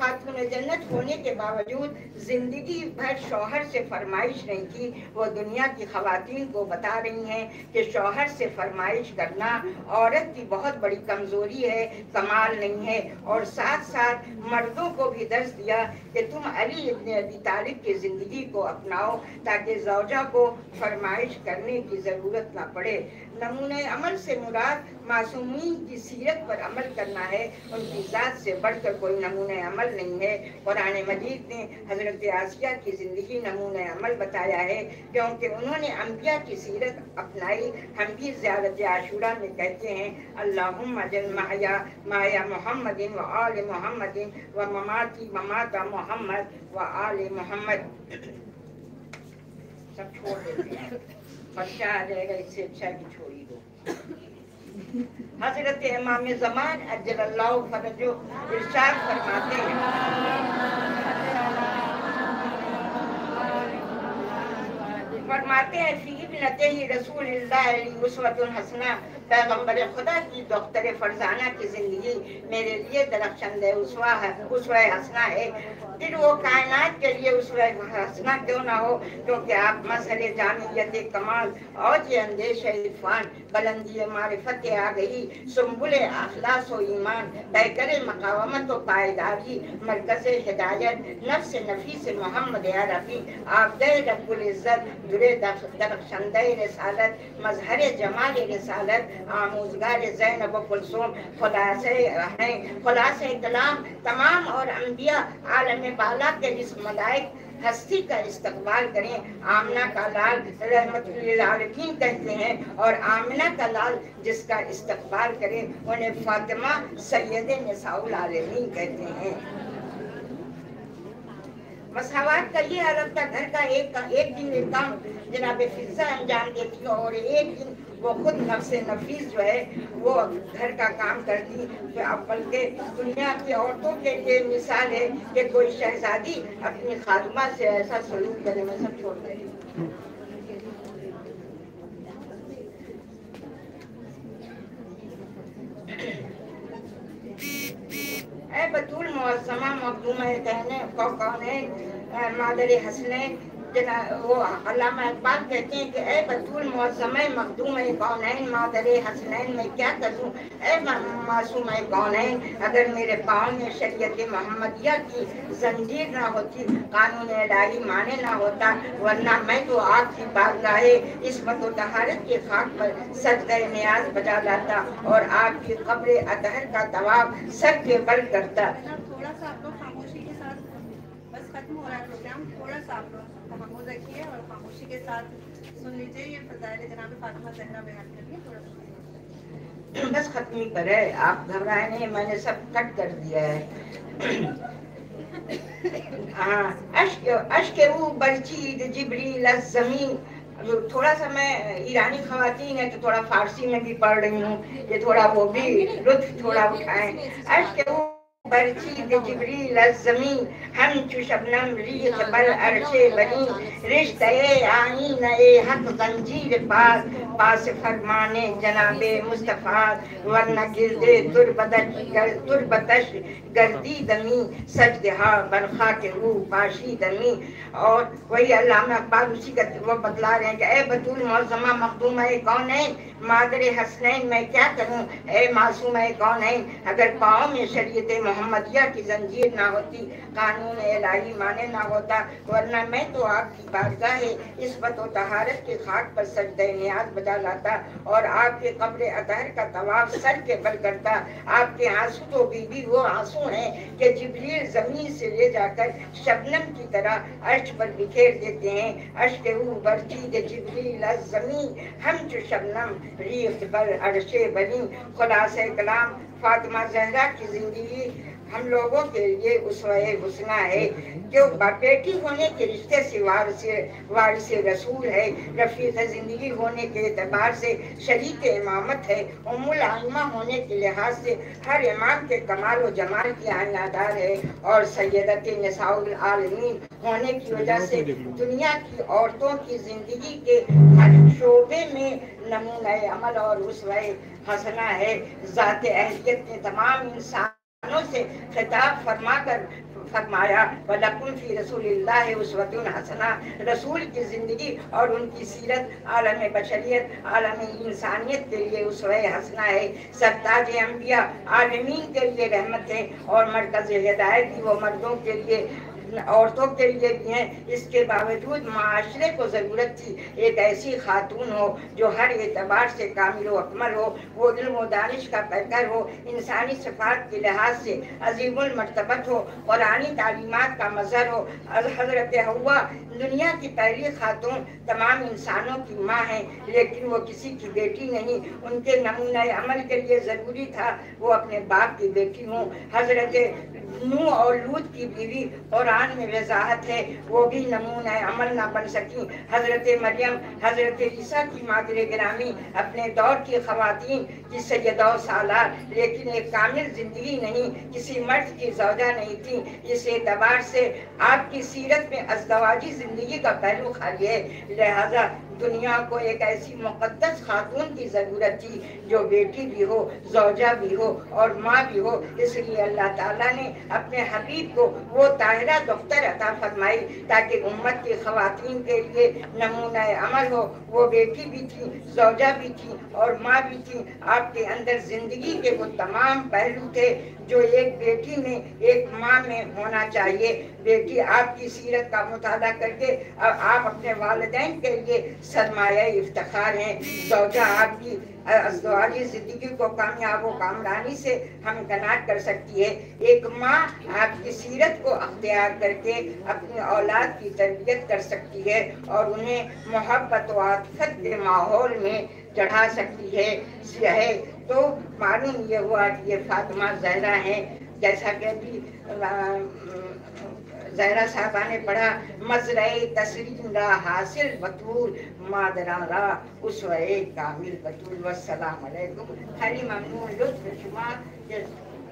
खातून जन्नत होने के बावजूद ज़िंदगी भर शौहर से फरमाइश नहीं की। वो दुनिया की खातन को बता रही हैं कि शौहर से फरमाइश करना औरत की बहुत बड़ी कमज़ोरी है, कमाल नहीं है। और साथ साथ मर्दों को भी दर्ज दिया कि तुम अली इब्न अबी तालिब की ज़िंदगी को अपनाओ, ताकि जौजा को फरमाइश करने की ज़रूरत ना पड़े। नमूने अमल से मुराद मासूमीन की सीरत पर अमल करना है। उनकी ज़ात से बढ़कर कोई नमूने अमल नहीं है। कुरान मजीद ने हज़रत आसिया की ज़िंदगी नमूने अमल बताया है, क्योंकि उन्होंने अम्बिया की सीरत अपनाई। हम भी ज़्यादत आशूरा में कहते हैं अल्लाह माया माया मोहम्मद व आल मोहम्मद व ममाती ममाता मोहम्मद व आल मोहम्मद। सब छोड़ देते हैं। बच्चा आ जाएगा, इससे अच्छा कि छोड़ी दो। हज़रत इमाम जमान अजल्लाह फरजो इरशाद फरमाते हैं। फरमाते हैं फीब नते ही रसूल हसना पैगंबर खुदा की फरजाना की ज़िंदगी मेरे लिए दरख्शंद उसवा है उसवा हसना है। फिर वो कायनात के लिए उस हसना क्यों ना हो? क्योंकि आप मसले जामियत कमाल और ये अंदेश है इरफान। बुलंदी मारिफत आ गई सुम्बुल अखलास व ईमान पैकर मकावमत पायदारी, मरकज हिदायत, नफ्स नफीस मोहम्मद अरबी आबद रब्बुल इज़्ज़त, दुरे दरख्शंदे रिसालत, मजहर जमाल रसालत, आमूजगार ज़ैनब कुलसूम, खुलासे हैं, खुलासे कलाम, तमाम और अम्बिया आलम बाला के जिस मलाइक हस्ती का इस्तकबाल करें। आमना का लाल रहमतुल्लिलालमीन कहते हैं, और आमना का लाल जिसका इस्तकबाल करें, उन्हें फातिमा सैयद निसाउल आलमीन कहते हैं। मसावत का ये हालत था घर का एक का एक दिन काम। जनाब फिजा अंजाम देती और एक दिन वो खुद नफ्स नफीस जो है, वो घर का काम करती तो बल्कि दुनिया की औरतों के लिए मिसाल है कि कोई शहजादी अपनी खादमा से ऐसा सलूक करे में सब छोड़ दे। बतूल मुअज़्ज़मा मखदूम कहने कौन है? मादर हसने वो इकबाल कहते हैं कि, ए बतूल मखदूम है हसनैन क्या करूँ? ए मासूम अगर मेरे पाँव में मोहम्मदिया की जंजीर ना होती, कानून माने ना होता, वरना मैं तो आपकी बारगाहे इसमत व तहारत के खाक पर सजदे न्याज बजा लाता और आपकी कब्र अतहर का तवाब सर के बल करता। थोड़ा सा खामोशी के साथ बस खत्म हो रहा है प्रोग्राम थोड़ा सा आप रखिए और खामोशी के साथ सुन लीजिए ये फजाइल जनाब फातिमा जहरा बयान करिए थोड़ा सा बस खत्म ही करे आप घबराए नहीं मैंने सब कट कर दिया है। हाँ थोड़ा सा मैं ईरानी खवातीन है तो थोड़ा फारसी में भी पढ़ रही हूँ ये थोड़ा वो भी लुत्फ थोड़ा उठाएँ। अश्क वो हम चु शबनम रीत बर अरशे बनी। रिश्ते आईन ए हक जंजीर पास पास फरमाने जनाबे मुस्तफ़ा, वरना गिरदे तुरबदश गर तुरबतश गर्दी दमी। सजदहा बरखा के रू पाशी दमी। और वही अल्लामा अकबाल उसी का वो बतला रहे हैं कि, ए बतूल मौजमा, मखदूम है, कौन है? मादर हसनैन, मैं क्या करूँ? ए मासूम है, कौन है? अगर पाँव में शरीयत मोहम्मदिया की जंजीर ना होती, कानून इलाही माने ना होता, वरना मैं तो आपकी बारगाह है। इस बतो तहारत के खाक पर सजदे नियाज बजा लाता और आपके कब्र अतहर का तवाफ सर के बल करता। आपके आँसू तो बीबी वो आँसू हैं कि जिबरील ज़मीन से ले जाकर शबनम की तरह अर्श पर बिखेर देते हैं। अर्श के ऊपर चीज़ जिबरील ज़मीन, हम जो शबनम रीख पर अरशे बनी। खुदा से कलाम फातिमा जहरा की ज़िंदगी हम लोगों के लिए उसवाए हुसना है जो बेटी होने के रिश्ते से वारिस वारिस रसूल है, रफीक ज़िंदगी होने के एतबार से शरीक इमामत है, उमुल आइमा होने के लिहाज से हर इमाम के कमाल व जमाल की आनादार है और सैदत नसाउल आलमीन होने की वजह से दुनिया की औरतों की ज़िंदगी के हर शोबे में नमूना अमल और उसवाए हसना है। ज़ात अहलियत ने तमाम इंसान इंसानों से खिताब फरमा कर फरमाया वलकुम फ़ी रसूलिल्लाह उसवतुन हसना। रसूल की ज़िंदगी और उनकी सीरत आलम बशरियत, आलम इंसानियत के लिए उसवे हसना है। सरताज अम्बिया आलमीन के लिए रहमत है और मरकज़ हिदायत ही वो मर्दों के लिए औरतों के लिए भी हैं। इसके बावजूद माशरे को ज़रूरत थी। एक ऐसी खातून हो जो हर एतबार से कामिल अकमल हो, वो इल्म दानिश का पैकर हो, इंसानी सफ़ात के लिहाज से अजीमुल मरतबत हो कुरानी तालीमत का मज़र हो। हज़रत हवा दुनिया की पहली खातून तमाम इंसानों की माँ है, लेकिन वो किसी की बेटी नहीं। उनके नमूना अमल के लिए ज़रूरी था। वो अपने बाप की बेटी हों। हज़रत नू और लूत की बीवी कुरान में वजाहत है। वो भी नमूना अमल ना बन सकी। हज़रत मरियम, हज़रत ईसा की मादर ग्रामी, अपने दौर की खवातीन की सैदा सालार। लेकिन एक कामिल ज़िंदगी नहीं, किसी मर्द की जौजा नहीं थी। इस एतबार से आपकी सीरत में अजदवाजी ज़िंदगी का पहलू खाली है। लिहाजा दुनिया को एक ऐसी मुकदस खातून की ज़रूरत थी, जो बेटी भी हो, जौजा भी हो और माँ भी हो। इसलिए अल्लाह ताला ने अपने हबीब को वो ताहिरा दफ्तर अता फरमाई, ताकि उम्मत की खवातीन के लिए नमूना अमल हो। वो बेटी भी थी, जौजा भी थी और माँ भी थी। आपके अंदर ज़िंदगी के वो तमाम पहलू थे, जो एक बेटी में, एक माँ में होना चाहिए। बेटी, आपकी सीरत का मुताला करके अब आप अपने वालदेन के लिए सरमाया इफ्तार हैं। जौजा आपकी ज़िंदगी को कामयाब व कामरानी से हम कनाट कर सकती है। एक माँ आपकी सीरत को अख्तियार करके अपनी औलाद की तरबियत कर सकती है और उन्हें मोहब्बत व के माहौल में चढ़ा सकती है। है तो मालूम ये हुआ कि ये फातिमा जहरा है। जैसा कि अभी जहरा साहबा ने पढ़ा मजरए तस्रीम रा हासिल बतूल। मादरा रा उसवे कामिल बतूल। अलैकुम। खैरी ममनून लुत्फ शुमा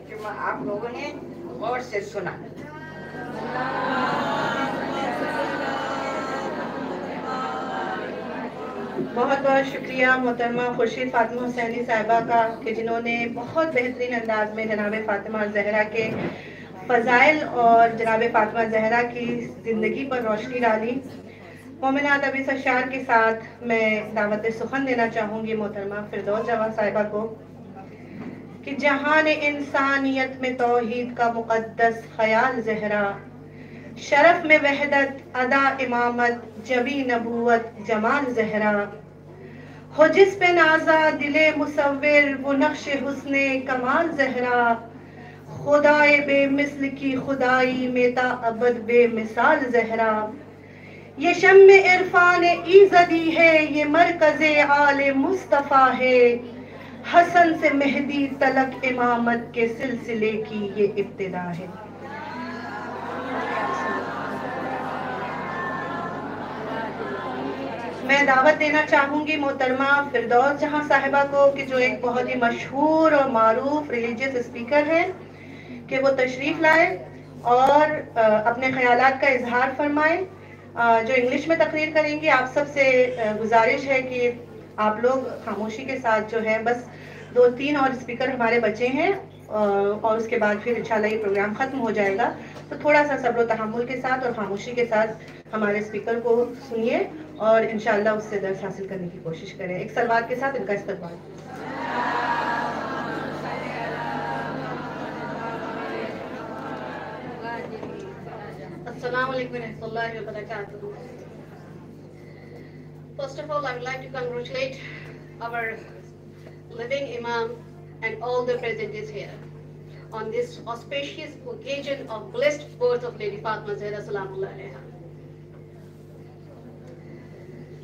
जुमा आप लोगों ने गौर से सुना। बहुत बहुत शुक्रिया मोहतरमा खुर्शीद फातिमा हुसैनी साहिबा का, कि जिन्होंने बहुत बेहतरीन अंदाज में जनाब फातिमा जहरा के फ़जाइल और जनाब फातिमा जहरा की ज़िंदगी पर रोशनी डाली। मोमिनात अभी सशार के साथ मैं दावत सुखन देना चाहूँगी मोहतरमा फिरदौस जवा साहिबा को कि जहान इंसानियत में तोहीद का मुक़दस ख्याल जहरा, शरफ में वहदत, अदा इमामत, जबी नबूवत, जमाल जहरा। हो जिस पे नाजा, दिले मुसविर वो नक्श हुस्ने कमाल जहरा। खुदाए बेमिसल की खुदाई मेता अबद बेमिसाल जहरा। ये शम इरफान ईजदी है, ये मरकज आले मुस्तफ़ा है। हसन से मेहदी तलक इमामत के सिलसिले की ये इब्तिदा है। मैं दावत देना चाहूँगी मोहतरमा फिरदौस जहाँ साहिबा को कि जो एक बहुत ही मशहूर और मारूफ रिलीजियस स्पीकर है कि वो तशरीफ़ लाए और अपने ख्याल का इजहार फरमाए। जो इंग्लिश में तकरीर करेंगी, आप सबसे गुजारिश है कि आप लोग खामोशी के साथ जो है, बस दो तीन और स्पीकर हमारे बचे हैं और उसके बाद फिर इंशाल्लाह ये प्रोग्राम ख़त्म हो जाएगा। तो थोड़ा सा सब्र तहमुल के साथ और खामोशी के साथ हमारे स्पीकर को सुनिए और इंशाल्लाह उससे दर्ज हासिल करने की कोशिश करें। एक सलवार के साथ इनका इस्तेमाल। First of all, I would like to congratulate our living Imam and all the presenters here on this auspicious occasion of blessed birth of Lady Fatma Zahra Salamullah alaiha.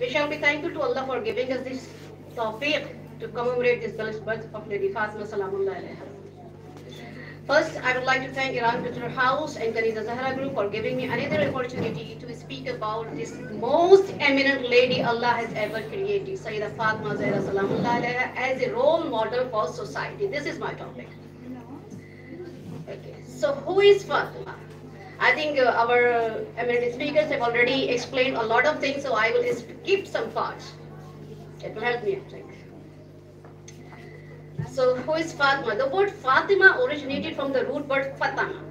We shall be thankful to Allah for giving us this tawfiq to commemorate this blessed birth of Lady Fatima Salamullah alaiha. First, I would like to thank Iran Cultural House and Kaniza Zahra Group for giving me another opportunity to speak about this most eminent lady Allah has ever created, Sayyida Fatima Zahra Salamullah alaiha, as a role model for society. This is my topic. Okay, so who is Fatima? I think uh, our uh, eminent speakers have already explained a lot of things, so I will skip some parts. It will help me, I think. So who is Fatima? The word Fatima originated from the root word Fatama.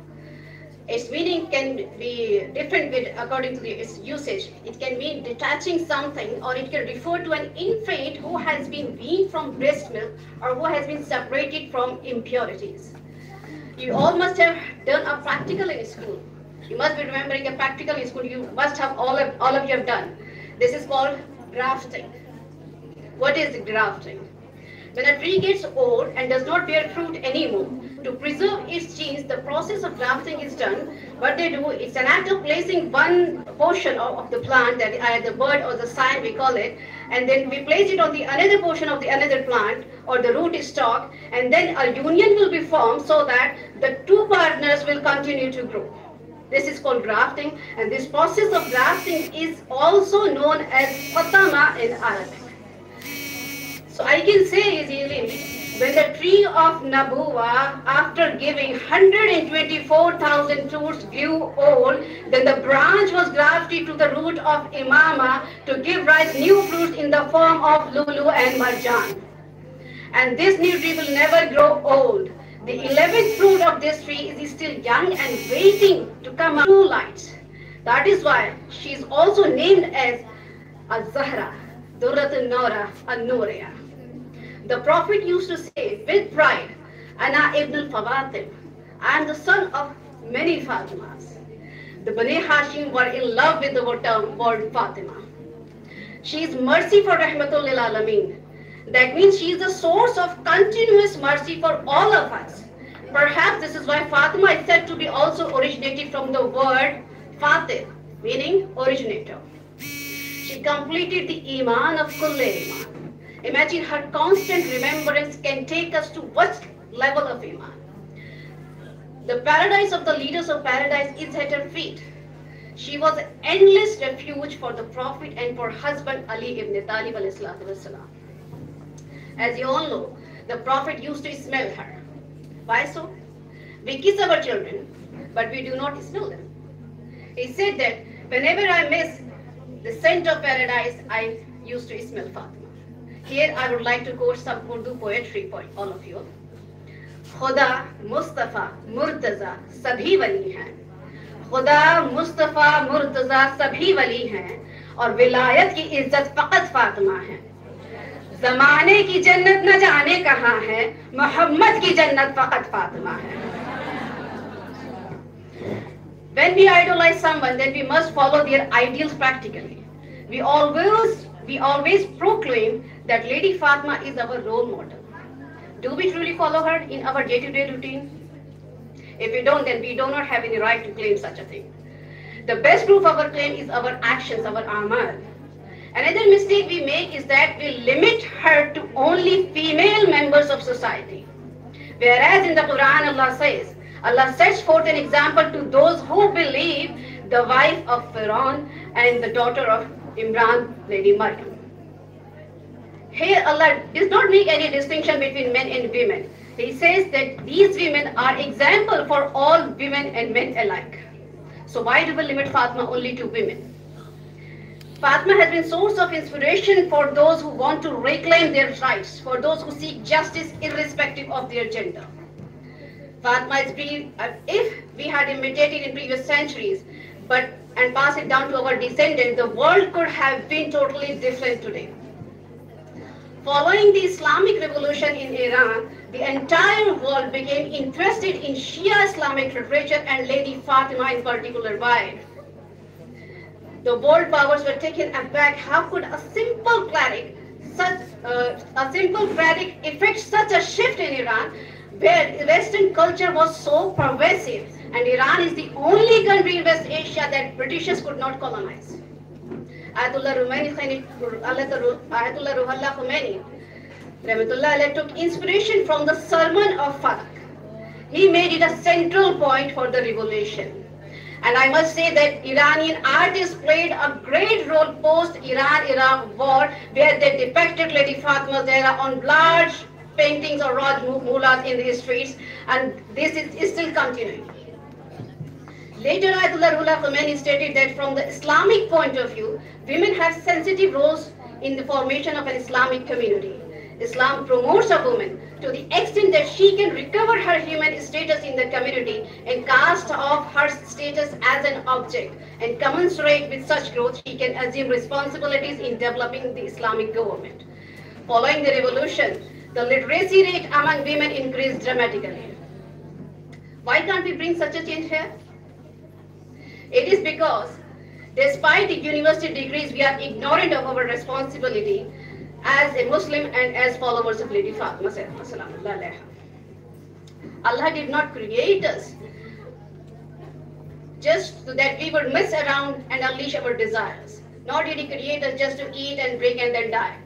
Its meaning can be different with, according to the, its usage. It can mean detaching something or it can refer to an infant who has been weaned from breast milk or who has been separated from impurities. You all must have done a practical in school. You must be remembering a practical in school. You must have all of, all of you have done. This is called grafting. What is grafting? When a tree gets old and does not bear fruit anymore, to preserve its genes, the process of grafting is done. What they do, it's an act of placing one portion of, of the plant, that either the bud or the sign we call it, and then we place it on the another portion of the another plant or the root stalk, and then a union will be formed so that the two partners will continue to grow. This is called grafting, and this process of grafting is also known as fatama in Arabic. So I can say easily, when the tree of Nabuwa, after giving 124,000 fruits, grew old, then the branch was grafted to the root of Imama to give rise new fruits in the form of Lulu and Marjan. And this new tree will never grow old. The 11th fruit of this tree is still young and waiting to come out new lights. That is why she is also named as Az-Zahra, Durrat Nora. The Prophet used to say with pride, Ana ibn al-Fawatim, I am the son of many Fatimas. The Bani Hashim were in love with the term word Fatima. She is mercy for Rahmatul lil Alameen. That means she is the source of continuous mercy for all of us. Perhaps this is why Fatima is said to be also originated from the word Fatih, meaning originator. She completed the Iman of Kulle Iman. Imagine her constant remembrance can take us to what level of Iman. The paradise of the leaders of paradise is at her feet. She was an endless refuge for the Prophet and for husband Ali ibn Talib. As you all know, the Prophet used to smell her. Why so? We kiss our children, but we do not smell them. He said that whenever I miss the scent of paradise, I used to smell Fatima. Here I would like to quote some Urdu poetry for all of you. खुदा मुस्तफ़ा मुर्तज़ा सभी वली हैं खुदा मुस्तफ़ा मुर्तज़ा सभी वली हैं और विलायत की इज़्ज़त फकत फातिमा है जमाने की जन्नत न जाने कहाँ है मोहम्मद की जन्नत फकत फातिमा है When we idolize someone, then we must follow their ideals practically. We always we always proclaim that Lady Fatima is our role model. Do we truly follow her in our day-to-day routine? If we don't, then we do not have any right to claim such a thing. The best proof of our claim is our actions, our amal. Another mistake we make is that we limit her to only female members of society. Whereas in the Quran, Allah says, Allah sets forth an example to those who believe the wife of Pharaoh and the daughter of Imran, Lady Maryam. Here Allah does not make any distinction between men and women. He says that these women are example for all women and men alike. So why do we limit Fatma only to women? Fatma has been source of inspiration for those who want to reclaim their rights, for those who seek justice irrespective of their gender. Fatma is uh, if we had imitated in previous centuries, but and pass it down to our descendants, the world could have been totally different today. Following the Islamic revolution in Iran, the entire world became interested in Shia Islamic literature and Lady Fatima in particular. Why? The world powers were taken aback. How could a simple cleric, such uh, a simple cleric, effect such a shift in Iran, where Western culture was so pervasive, and Iran is the only country in West Asia that Britishers could not colonize. Ayatollah Ruhollah Khomeini, Rahmatullah took inspiration from the sermon of Falak. He made it a central point for the revolution. And I must say that Iranian artists played a great role post-Iran-Iraq war where they depicted Lady Fatima Zahra on large paintings or Raj mullahs in the streets and this is, is still continuing. Later, Ayatollah Khomeini stated that from the Islamic point of view, women have sensitive roles in the formation of an Islamic community. Islam promotes a woman to the extent that she can recover her human status in the community and cast off her status as an object and commensurate with such growth, she can assume responsibilities in developing the Islamic government. Following the revolution, the literacy rate among women increased dramatically. Why can't we bring such a change here? It is because despite the university degrees, we are ignorant of our responsibility as a Muslim and as followers of Lady Fatima Allah did not create us just so that we would mess around and unleash our desires. Nor did He create us just to eat and drink and then die.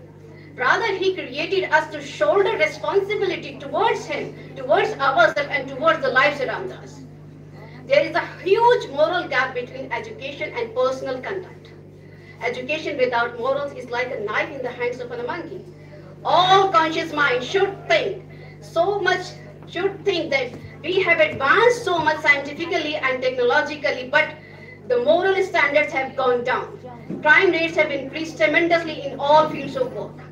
Rather, He created us to shoulder responsibility towards Him, towards ourselves, and towards the lives around us. There is a huge moral gap between education and personal conduct. Education without morals is like a knife in the hands of a monkey. All conscious mind should think so much, should think that we have advanced so much scientifically and technologically, but the moral standards have gone down. Crime rates have increased tremendously in all fields of work.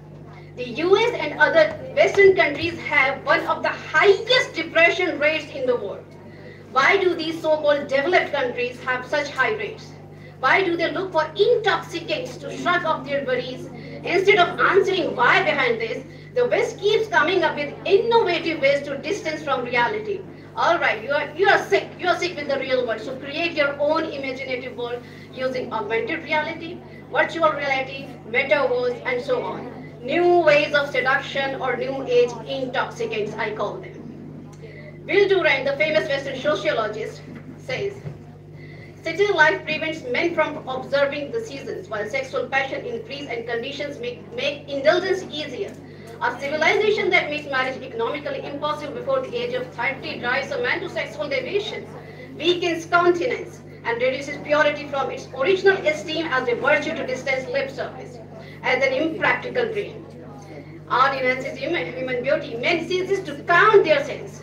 The US and other Western countries have one of the highest depression rates in the world. Why do these so-called developed countries have such high rates? Why do they look for intoxicants to shrug off their worries? Instead of answering why behind this, the West keeps coming up with innovative ways to distance from reality. All right, you are, you are sick. You are sick with the real world. So create your own imaginative world using augmented reality, virtual reality, metaverse, and so on. New ways of seduction or new age intoxicants, I call them. Will Durant, the famous Western sociologist, says, City life prevents men from observing the seasons, while sexual passion increase and conditions make, make indulgence easier. A civilization that makes marriage economically impossible before the age of 30 drives a man to sexual deviation, weakens continence, and reduces purity from its original esteem as a virtue to distance lip service, as an impractical dream. Art enhances human, human beauty. Men ceases to count their sins.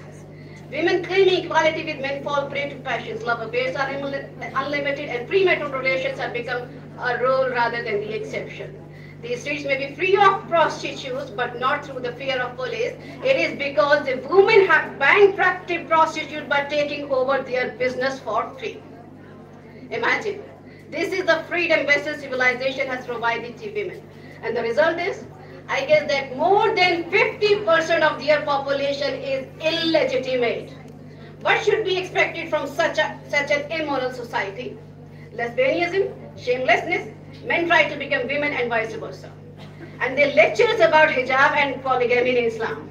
Women claiming equality with men fall prey to passions. Love affairs are unlimited and premarital relations have become a rule rather than the exception. These streets may be free of prostitutes, but not through the fear of police. It is because the women have bankrupted prostitutes by taking over their business for free. Imagine, this is the freedom Western civilization has provided to women. And the result is, I guess that more than 50% of their population is illegitimate. What should be expected from such, a, such an immoral society? Lesbianism, shamelessness, men try to become women and vice versa. And they lectures about hijab and polygamy in Islam.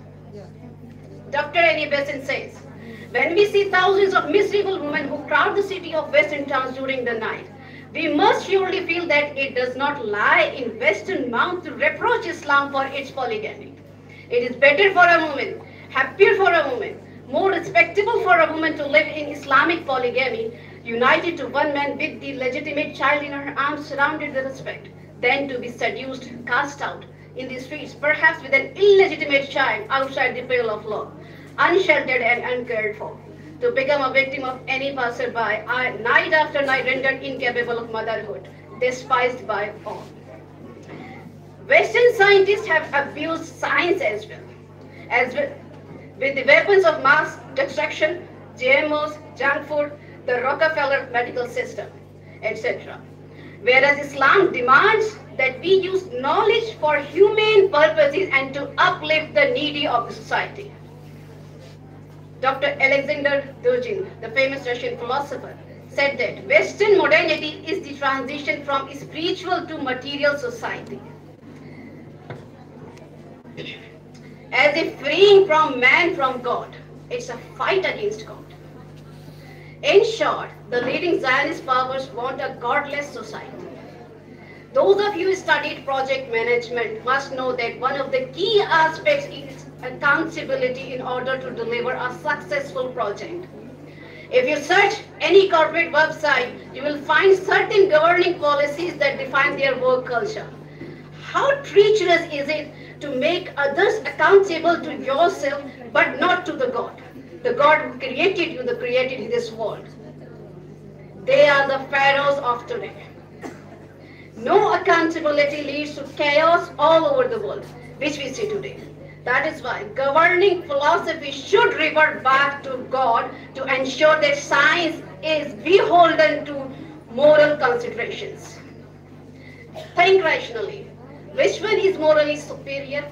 Dr. Annie Besant says, when we see thousands of miserable women who crowd the city of western towns during the night, we must surely feel that it does not lie in Western mouth to reproach Islam for its polygamy. It is better for a woman, happier for a woman, more respectable for a woman to live in Islamic polygamy, united to one man with the legitimate child in her arms surrounded with respect, than to be seduced, cast out in the streets, perhaps with an illegitimate child outside the pale of law, unsheltered and uncared for to become a victim of any passerby, are night after night rendered incapable of motherhood, despised by all. Western scientists have abused science as well, as well with the weapons of mass destruction, GMOs, junk food, the Rockefeller medical system, etc. Whereas Islam demands that we use knowledge for humane purposes and to uplift the needy of the society. Dr. Alexander Dugin, the famous Russian philosopher, said that Western modernity is the transition from spiritual to material society. As if freeing from man from God, it's a fight against God. In short, the leading Zionist powers want a godless society. Those of you who studied project management must know that one of the key aspects is accountability in order to deliver a successful project. If you search any corporate website, you will find certain governing policies that define their work culture. How treacherous is it to make others accountable to yourself, but not to the God? The God who created you, the created this world. They are the pharaohs of today. No accountability leads to chaos all over the world, which we see today. That is why governing philosophy should revert back to God to ensure that science is beholden to moral considerations. Think rationally. Which one is morally superior?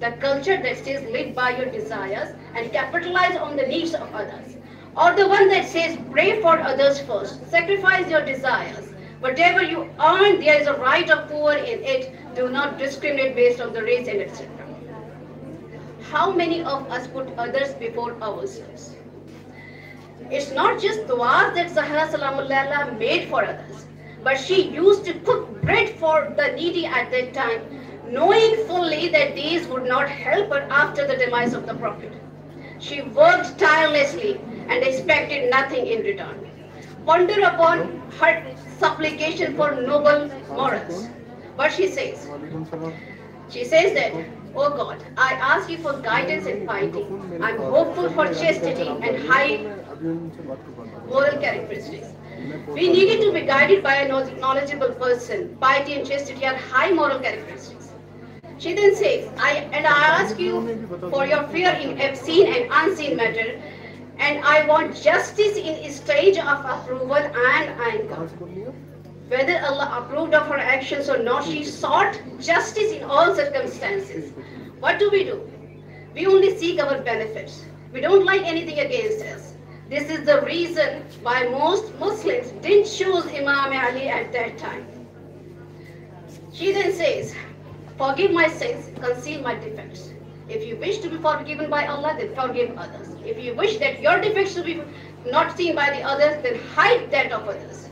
The culture that says live by your desires and capitalize on the needs of others. Or the one that says pray for others first, sacrifice your desires. Whatever you earn, there is a right of poor in it. Do not discriminate based on the race and etc how many of us put others before ourselves? It's not just du'as that Zahra Salamullah made for others, but she used to cook bread for the needy at that time, knowing fully that these would not help her after the demise of the Prophet. She worked tirelessly and expected nothing in return. ponder upon her supplication for noble morals. What she says? She says that, Oh God, I ask you for guidance in piety. I'm hopeful for chastity and high moral characteristics. We needed to be guided by a knowledgeable person. Piety and chastity are high moral characteristics. She then says, I and I ask you for your fear in obscene and unseen matter, and I want justice in stage of approval and anger. Whether Allah approved of her actions or not, she sought justice in all circumstances. What do we do? We only seek our benefits. We don't like anything against us. This is the reason why most Muslims didn't choose Imam Ali at that time. She then says, Forgive my sins, conceal my defects. If you wish to be forgiven by Allah, then forgive others. If you wish that your defects to be not seen by the others, then hide that of others.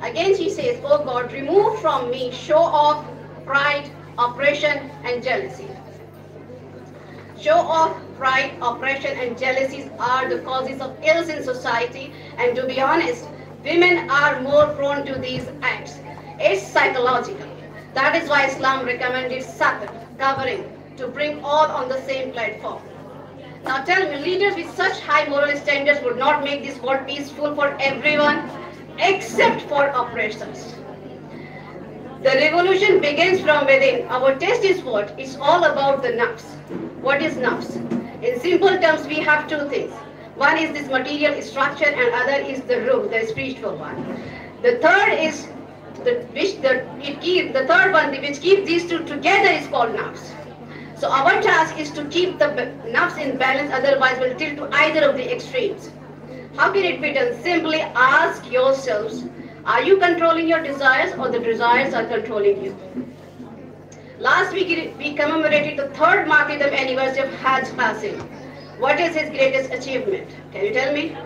Again, she says, Oh God, remove from me show off, pride, oppression, and jealousy. Show off, pride, oppression, and jealousies are the causes of ills in society, and to be honest, women are more prone to these acts. It's psychological. That is why Islam recommended satar, covering, to bring all on the same platform. Now tell me, leaders with such high moral standards would not make this world peaceful for everyone except for oppressors. The revolution begins from within. Our test is what? It's all about the nafs. What is nafs? In simple terms, we have two things. One is this material structure and other is the ruh, the spiritual one. The third is the which the it keep the third one which keeps these two together is called nafs. So our task is to keep the nafs in balance, otherwise we'll tilt to either of the extremes. How can it be done? Simply ask yourselves, are you controlling your desires or the desires are controlling you? Last week we commemorated the third martyrdom anniversary of Hajj Qasim. What is his greatest achievement? Can you tell me?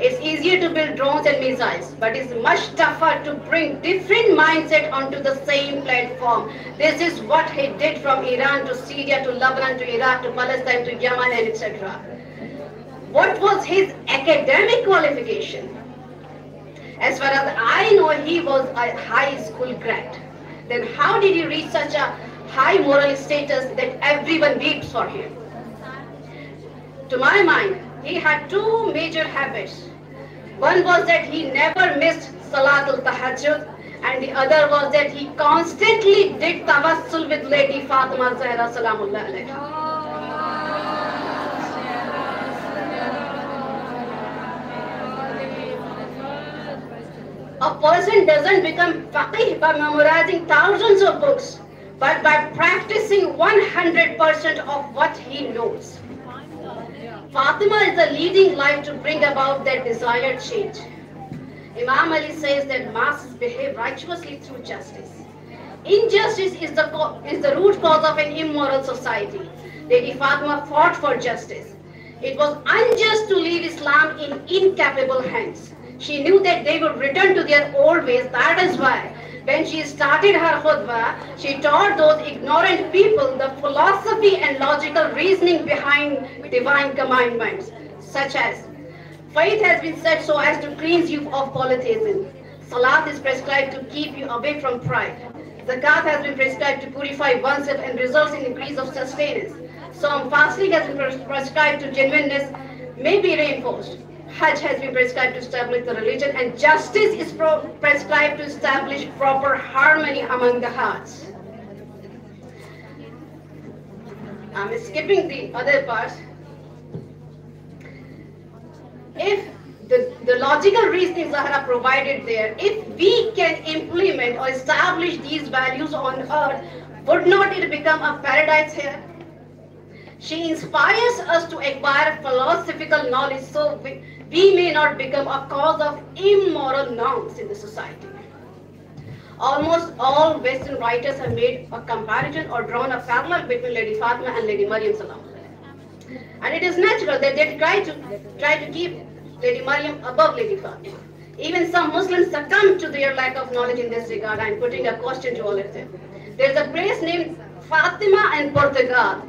It's easier to build drones and missiles, but it's much tougher to bring different mindset onto the same platform. This is what he did from Iran to Syria to Lebanon to Iraq to Palestine to Yemen and etc. What was his academic qualification? As far as I know, he was a high school grad. Then how did he reach such a high moral status that everyone weeps for him? To my mind, he had two major habits. One was that he never missed Salatul Tahajjud and the other was that he constantly did tawassul with Lady Fatima Zahra Salamullah alayha. A person doesn't become faqih by memorizing thousands of books, but by practicing 100% of what he knows. Fatima is the leading light to bring about that desired change. Imam Ali says that masses behave righteously through justice. Injustice is the, is the root cause of an immoral society. Lady Fatima fought for justice. It was unjust to leave Islam in incapable hands. She knew that they would return to their old ways. That is why when she started her khutbah, she taught those ignorant people the philosophy and logical reasoning behind divine commandments, such as faith has been set so as to cleanse you of polytheism. Salat is prescribed to keep you away from pride. Zakat has been prescribed to purify oneself and results in increase of sustenance. Some fasting has been prescribed to genuineness may be reinforced. Hajj has been prescribed to establish the religion and justice is prescribed to establish proper harmony among the hearts. I'm skipping the other parts. If the, the logical reasoning Zahra provided there, if we can implement or establish these values on earth, would not it become a paradise here? She inspires us to acquire philosophical knowledge so we, we may not become a cause of immoral norms in the society. Almost all Western writers have made a comparison or drawn a parallel between Lady Fatima and Lady Maryam Salam. And it is natural that they try to try to keep Lady Maryam above Lady Fatima. Even some Muslims succumb to their lack of knowledge in this regard. I am putting a question to all of them. There is a place named Fatima in Portugal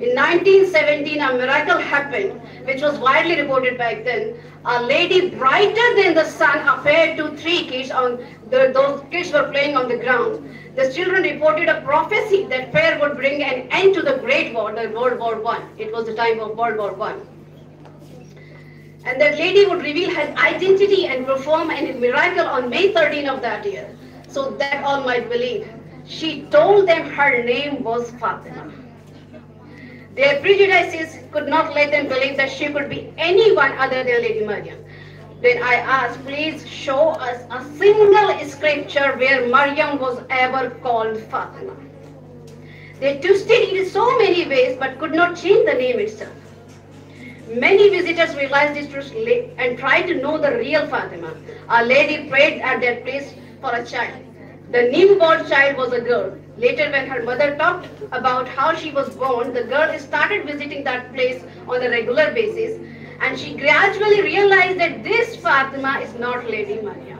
In 1917, a miracle happened, which was widely reported back then. A lady brighter than the sun appeared to three kids on the, those kids were playing on the ground. The children reported a prophecy that prayer would bring an end to the Great War, the World War One. It was the time of World War One. And that lady would reveal her identity and perform a miracle on May 13 of that year, so that all might believe. She told them her name was Fatima. Their prejudices could not let them believe that she could be anyone other than Lady Maryam. Then I asked, please show us a single scripture where Maryam was ever called Fatima. They twisted it in so many ways but could not change the name itself. Many visitors realized this truth and tried to know the real Fatima. A lady prayed at their place for a child. The newborn child was a girl. Later, when her mother talked about how she was born, the girl started visiting that place on a regular basis, and she gradually realized that this Fatima is not Lady Maria.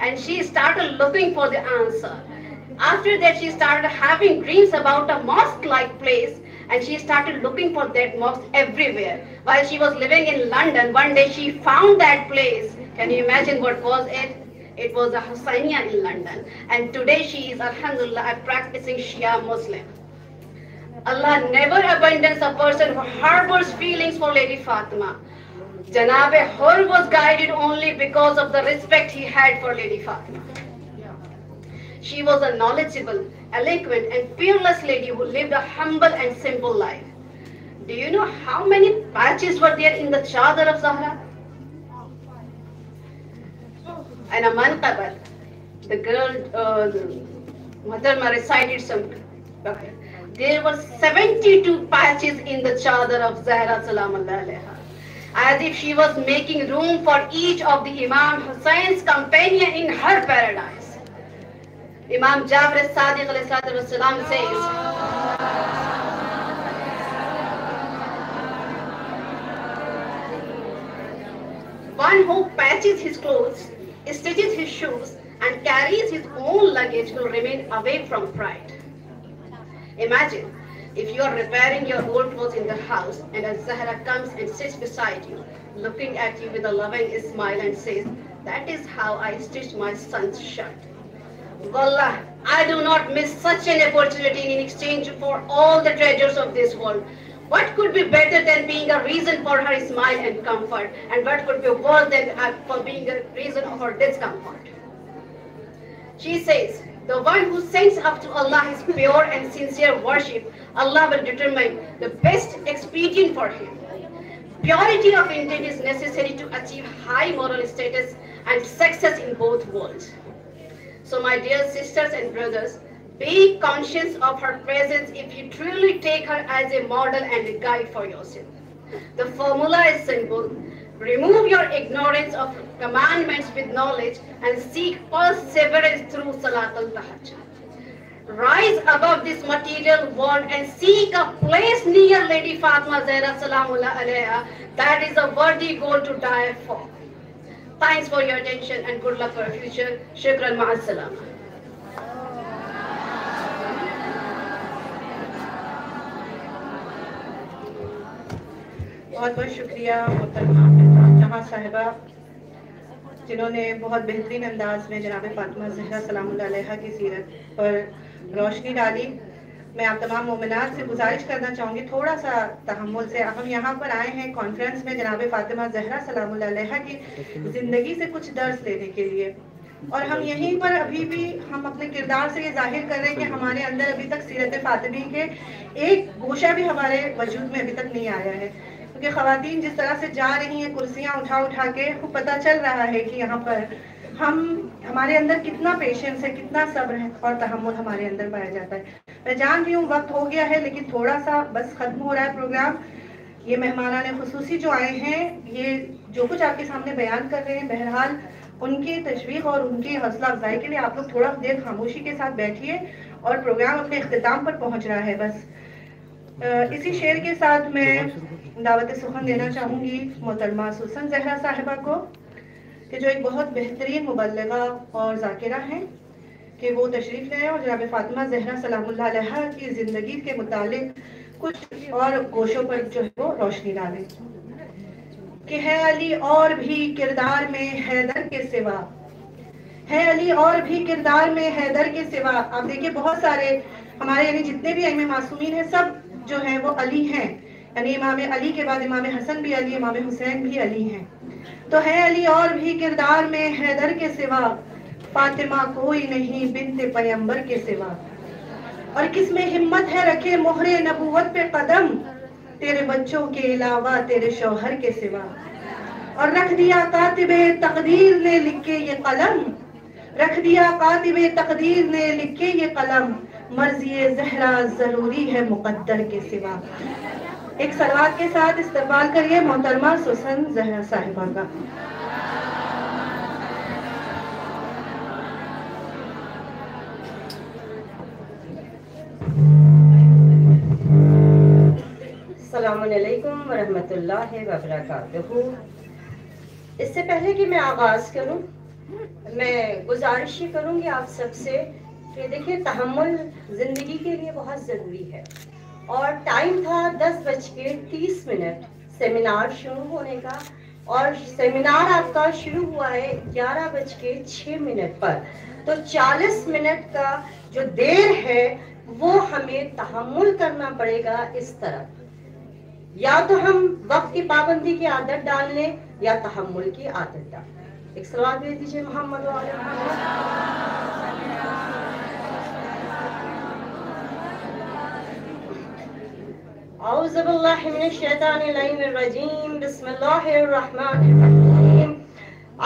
And she started looking for the answer. After that, she started having dreams about a mosque-like place, and she started looking for that mosque everywhere. While she was living in London, one day she found that place. Can you imagine what was it? It was a Husainiya in London. And today she is, alhamdulillah, a practicing Shia Muslim. Allah never abandons a person who harbors feelings for Lady Fatima. Janabe Hur was guided only because of the respect he had for Lady Fatima. She was a knowledgeable, eloquent, and fearless lady who lived a humble and simple life. Do you know how many patches were there in the chadar of Zahra? and Amantabad, the girl, um, uh, Mahatma recited some. There were 72 patches in the chadar of Zahra Salam Alaiha, as if she was making room for each of the Imam Hussein's companion in her paradise. Imam Jabir Sadiq says, one who patches his clothes stitches his shoes, and carries his own luggage will remain away from pride. Imagine if you are repairing your old clothes in the house and a Zahra comes and sits beside you, looking at you with a loving smile and says, That is how I stitched my son's shirt. Wallah, I do not miss such an opportunity in exchange for all the treasures of this world. What could be better than being a reason for her smile and comfort? And what could be worse than uh, for being a reason of her discomfort? She says, the one who sends up to Allah his pure and sincere worship, Allah will determine the best expedient for him. Purity of intent is necessary to achieve high moral status and success in both worlds. So my dear sisters and brothers, be conscious of her presence if you truly take her as a model and a guide for yourself. The formula is simple. Remove your ignorance of commandments with knowledge and seek perseverance through Salatul Tahajjud. Rise above this material world and seek a place near Lady Fatma Zahra Salamullah alaiha. That is a worthy goal to die for. Thanks for your attention and good luck for your future. Shukran ma'as बहुत बहुत शुक्रिया मोहतरमा जहाँ साहिबा, जिन्होंने बहुत बेहतरीन अंदाज में जनाब फातिमा जहरा सलाम की सीरत पर रोशनी डाली। मैं आप तमाम मोमिनात से गुजारिश करना चाहूँगी थोड़ा सा तहमुल से। हम यहाँ पर आए हैं कॉन्फ्रेंस में जनाब फातिमा जहरा सलाम की ज़िंदगी से कुछ दर्ज लेने के लिए। और हम यहीं पर अभी भी हम अपने किरदार से ये ज़ाहिर कर रहे हैं कि हमारे अंदर अभी तक सीरत फातिमी के एक गोशा भी हमारे वजूद में अभी तक नहीं आया है। क्योंकि खातन जिस तरह से जा रही हैं, कुर्सियाँ उठा उठा के खूब पता चल रहा है कि यहाँ पर हम, हमारे अंदर कितना पेशेंस है, कितना सब्र है और तहमुल हमारे अंदर पाया जाता है। मैं जान रही हूँ वक्त हो गया है, लेकिन थोड़ा सा बस खत्म हो रहा है प्रोग्राम ये मेहमान खसूसी जो आए हैं, ये जो कुछ आपके सामने बयान कर रहे हैं, बहरहाल उनकी तशवीक और उनकी हौसला अफजाई के लिए आप लोग थोड़ा देर खामोशी के साथ बैठिए और प्रोग्राम अपने अख्ताम पर पहुँच रहा है, बस। इसी शेर के साथ मैं दावत सुखन देना चाहूँगी मोहतरमा सुसन जहरा साहिबा को कि जो एक बहुत बेहतरीन मुबलगा और जाकिरा हैं कि वो तशरीफ़ ले और जनाब फ़ातिमा जहरा सलाम की ज़िंदगी के मुतालिक कुछ और गोशों पर जो है वो रोशनी डालें। कि है अली और भी किरदार में हैदर के सिवा, है अली और भी किरदार में हैदर के सिवा, आप देखिए बहुत सारे हमारे यानी जितने भी अइमे मासूमीन हैं, सब जो है वो अली हैं। यानी इमाम अली के बाद इमाम हसन भी अली, इमाम हुसैन भी अली हैं। तो है अली और भी किरदार में हैदर के सिवा, फातिमा कोई नहीं, बिनते पैम्बर के सिवा। और किसमें हिम्मत है रखे मोहरे नबूवत पे कदम, तेरे बच्चों के अलावा तेरे शौहर के सिवा। और रख दिया कातिबे तकदीर ने लिखे ये कलम, रख दिया कातिबे तकदीर ने लिखे ये कलम। मर्ज़ी जहरा ज़रूरी है मुकद्दर के सिवा। एक सलवात के साथ इस्तेमाल करिए मोहतरमा सुसन जहरा साहिबा का। इससे पहले कि मैं आगाज़ करूँ, मैं गुजारिश करूँगी आप सबसे कि देखिए तहमुल ज़िंदगी के लिए बहुत ज़रूरी है। और टाइम था दस बज के तीस मिनट। सेमिनार शुरू होने का। और सेमिनार आपका शुरू हुआ है ग्यारह बज के छः मिनट पर। तो चालीस मिनट का जो देर है, वो हमें तहमुल करना पड़ेगा इस तरफ़। या तो हम वक्त की पाबंदी की आदत डाल लें, या तहमुल की आदत डाल एक सवाल भेज दीजिए, मोहम्मद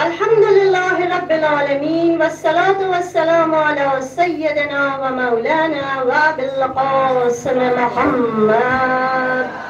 अल्हम्दुलिल्लाह रब्बिल आलमीन वस्सलातु वस्सलामु अला सय्यदिना व मौलाना व बिल qasim मुहम्मद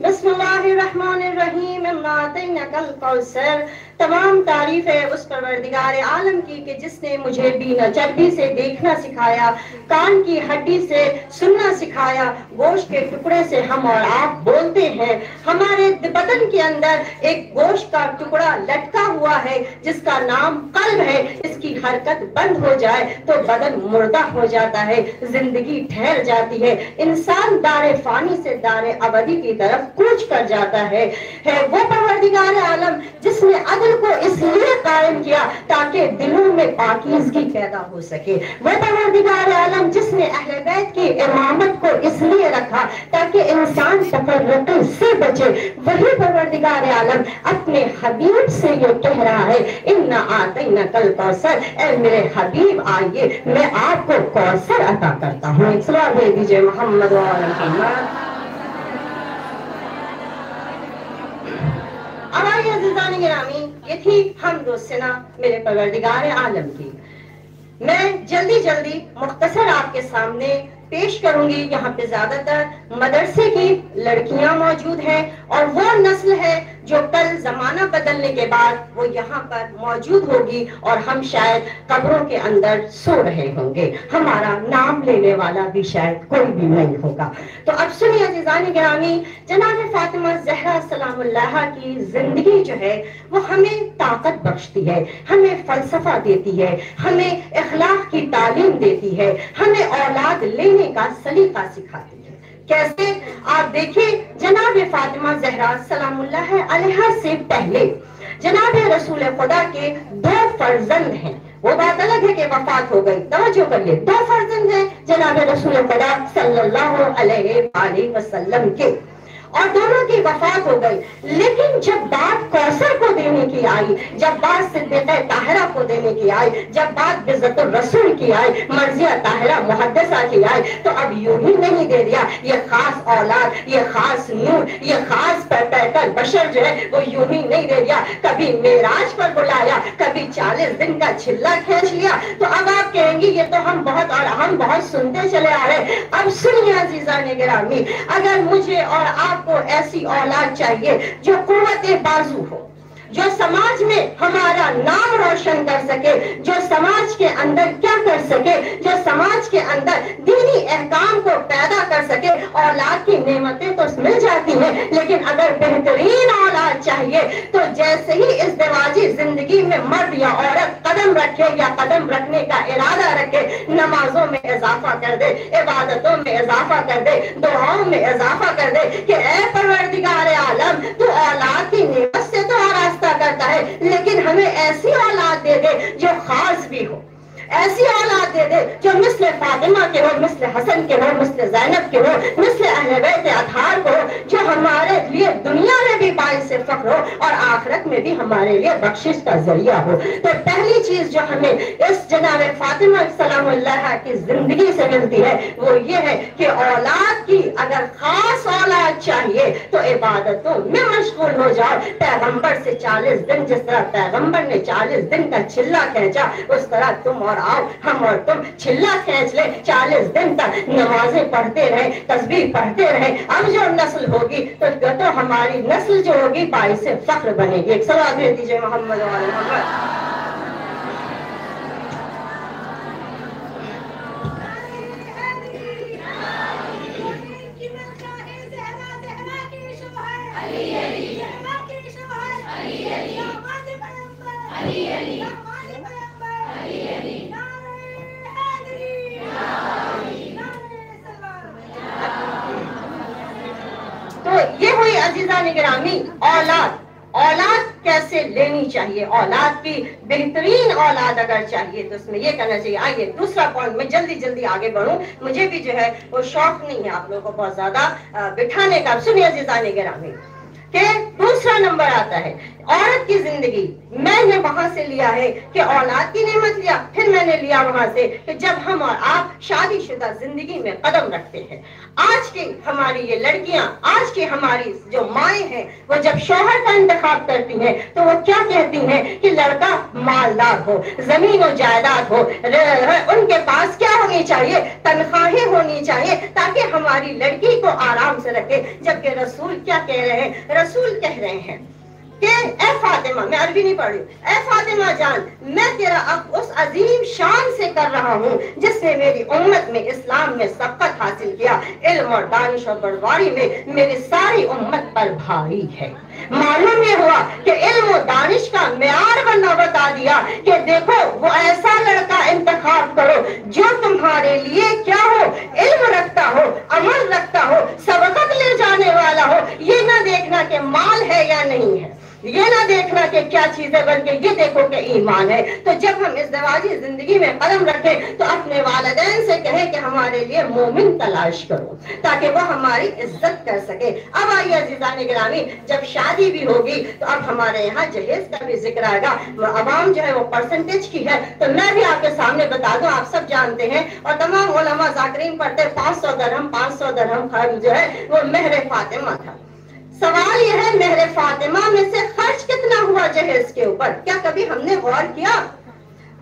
बसमीमसर तमाम तारीफ़ है उस परवरदिगार आलम की कि जिसने मुझे बीना चड्डी से देखना सिखाया, कान की हड्डी से सुनना सिखाया, गोश्त के टुकड़े से हम और आप बोलते हैं। हमारे बदन के अंदर एक गोश्त का टुकड़ा लटका हुआ है, जिसका नाम कल्ब है। इसकी हरकत बंद हो जाए तो बदन मुर्दा हो जाता है, ज़िंदगी ठहर जाती है। इंसान दार फानी से दार अवधि की तरफ़ कूच कर जाता है, है वो परवरदिगार आलम जिसने अदल को इसलिए कायम किया ताकि दिलों में पाकिजगी पैदा हो सके। वो परवरदिगार आलम जिसने अहले बैत की इमामत को इसलिए रखा ताकि इंसान तफरक से बचे। वही परवरदिगार आलम अपने हबीब से ये कह रहा है इन न आते न कल कौसर। ए मेरे हबीब आइए मैं आपको कौसर अता करता हूँ। एक दे दीजिए मोहम्मद मोहम्मद। आइए अजीजान गिरामी। ये थी हम दोस्तना मेरे परवरदिगार आलम की। मैं जल्दी जल्दी मुख्तसर आपके सामने पेश करूँगी। यहाँ पे ज़्यादातर मदरसे की लड़कियाँ मौजूद हैं और वो नस्ल है जो कल जमाना बदलने के बाद वो यहाँ पर मौजूद होगी और हम शायद कब्रों के अंदर सो रहे होंगे। हमारा नाम लेने वाला भी शायद कोई भी नहीं होगा। तो अब सुनिए जिजानी ग्रामी जनाब फातिमा जहरा सलामुल्लाह की ज़िंदगी जो है, वो हमें ताकत बख्शती है, हमें फलसफा देती है, हमें इखलाक की तालीम देती है, हमें औलाद लेने का सलीका सिखाती है कैसे? आप देखिए, जनाब फातिमा जहरा, सलामुल्लाह अलहर से पहले। जनाब रसूल खुदा के दो फर्जंद हैं। वो बात अलग है कि वफात हो गई। तवज्जो कर ले दो फर्जंद हैं जनाब रसूल खुदा सल्लल्लाहु अलैहि वसल्लम के। और दोनों की वफात हो गई। लेकिन जब बात कौसर को देने की आई, जब बात सिद्दीक ताहरा को देने की आई, जब बात बिजत रसूल की आई, मर्जिया ताहरा मुहदसा की आई तो अब यूँ ही नहीं दे दिया। ये खास औलाद, ये खास नूर, ये खास पैटर बशर जो है, वो यूँ ही नहीं दे दिया। कभी मेराज पर बुलाया, कभी चालीस दिन का छिल्ला खींच लिया। तो अब आप कहेंगे, ये तो हम बहुत और हम बहुत सुनते चले आ रहे अब सुनिए अजीजा ने अगर मुझे और आप आपको ऐसी औलाद चाहिए जो कुत बाजू हो। जो समाज में हमारा नाम रोशन कर सके, जो समाज के अंदर क्या कर सके, जो समाज के अंदर दीनी अहकाम को पैदा कर सके, औलाद की नेमतें तो मिल जाती है, लेकिन अगर बेहतरीन औलाद चाहिए तो जैसे ही इस दिवाजी ज़िंदगी में मर्द या औरत कदम रखे या कदम रखने का इरादा रखे, नमाजों में इजाफा कर दे, इबादतों में इजाफा कर दे, दुआओं में इजाफा कर दे कि, ए परवरदिगार आलम, तू औलाद की नेमत से तो आरास्ता करता है लेकिन हमें ऐसी औलाद दे दे जो खास भी हो। ऐसी औलाद दे दे जो मिसले फातिमा के हो मिसले हसन के हो मिसले जैनब के हो मिसले बैत अथार को जो हमारे लिए दुनिया में भी बाइस से फख्र हो और आखिरत में भी हमारे लिए बख्शिश का ज़रिया हो। तो पहली चीज़ जो हमें इस जनाब फातिमा सलाम की ज़िंदगी से मिलती है, वो ये है कि औलाद की अगर खास औलाद चाहिए तो इबादतों में मशगूल हो जाओ। पैगंबर से चालीस दिन, जिस तरह पैगंबर ने चालीस दिन का चिल्ला खेचा उस तरह तुम और आओ हम और तुम छिल्ला खेच ले चालीस दिन तक नमाजें पढ़ते रहे तस्वीर पढ़ते रहे अब जो नस्ल होगी तो, तो हमारी नस्ल जो होगी बाईस से फख्र बनेगी। एक सवाल दे दीजिए मोहम्मद मोहम्मद। अजीजा निगरानी औलाद औलाद कैसे लेनी चाहिए? औलाद की बेहतरीन औलाद अगर चाहिए तो उसमें ये करना चाहिए, आइए दूसरा पॉइंट मैं जल्दी जल्दी आगे बढ़ूं। मुझे भी जो है वो शौक नहीं है आप लोगों को बहुत ज़्यादा बिठाने का। सुनिए अजीजा निगरानी। के दूसरा नंबर आता है, औरत की ज़िंदगी। मैंने वहाँ से लिया है कि औलाद की नेमत लिया, फिर मैंने लिया वहाँ से कि जब हम और आप शादीशुदा ज़िंदगी में कदम रखते हैं। आज की हमारी ये लड़कियाँ, आज की हमारी जो माए हैं, वो जब शोहर का इंतखाब करती हैं तो वो क्या कहती हैं कि लड़का मालदार हो, ज़मीन और जायदाद हो उनके पास क्या होनी चाहिए? तनख्वाहें होनी चाहिए, ताकि हमारी लड़की को आराम से रखे। जबकि रसूल क्या कह रहे हैं? रसूल कह रहे हैं ए फातिमा मैं अरबी नहीं पढ़ ए फातिमा जान, मैं तेरा अब उस अजीम शान से कर रहा हूँ, जिसने मेरी उम्मत में इस्लाम में सबकत हासिल किया। इल्म और दानिश और बड़वारी में मेरी सारी उम्मत पर भारी है। मालूम ये हुआ कि इल्म दानिश का म्यार बनना बता दिया कि देखो, वो ऐसा लड़का इंतखाब करो, जो तुम्हारे लिए क्या हो, इल्म रखता हो, अमल रखता हो, सबकत ले जाने वाला हो, ये ना देखना कि माल है या नहीं है। ये ना देखना कि क्या चीज़ें बन के ये देखो कि ईमान है। तो जब हम इस दवाजी ज़िंदगी में कदम रखें तो अपने वालदेन से कहें कि हमारे लिए मोमिन तलाश करो, ताकि वो हमारी इज़्ज़त कर सके। अब आइए अजीजा निगरानी, जब शादी भी होगी तो अब हमारे यहाँ जहेज का भी ज़िक्र आएगा। अवाम जो है वो परसेंटेज की है तो मैं भी आपके सामने बता दूँ, आप सब जानते हैं, और तमाम ओलमा जाकरीन पढ़ते, पाँच सौ दरहम, पाँच सौ दरहम खर्च जो है, वो मेहर फातिमा था। सवाल यह है मेहर फातिमा, में से खर्च कितना हुआ जहेज के ऊपर? क्या कभी हमने गौर किया?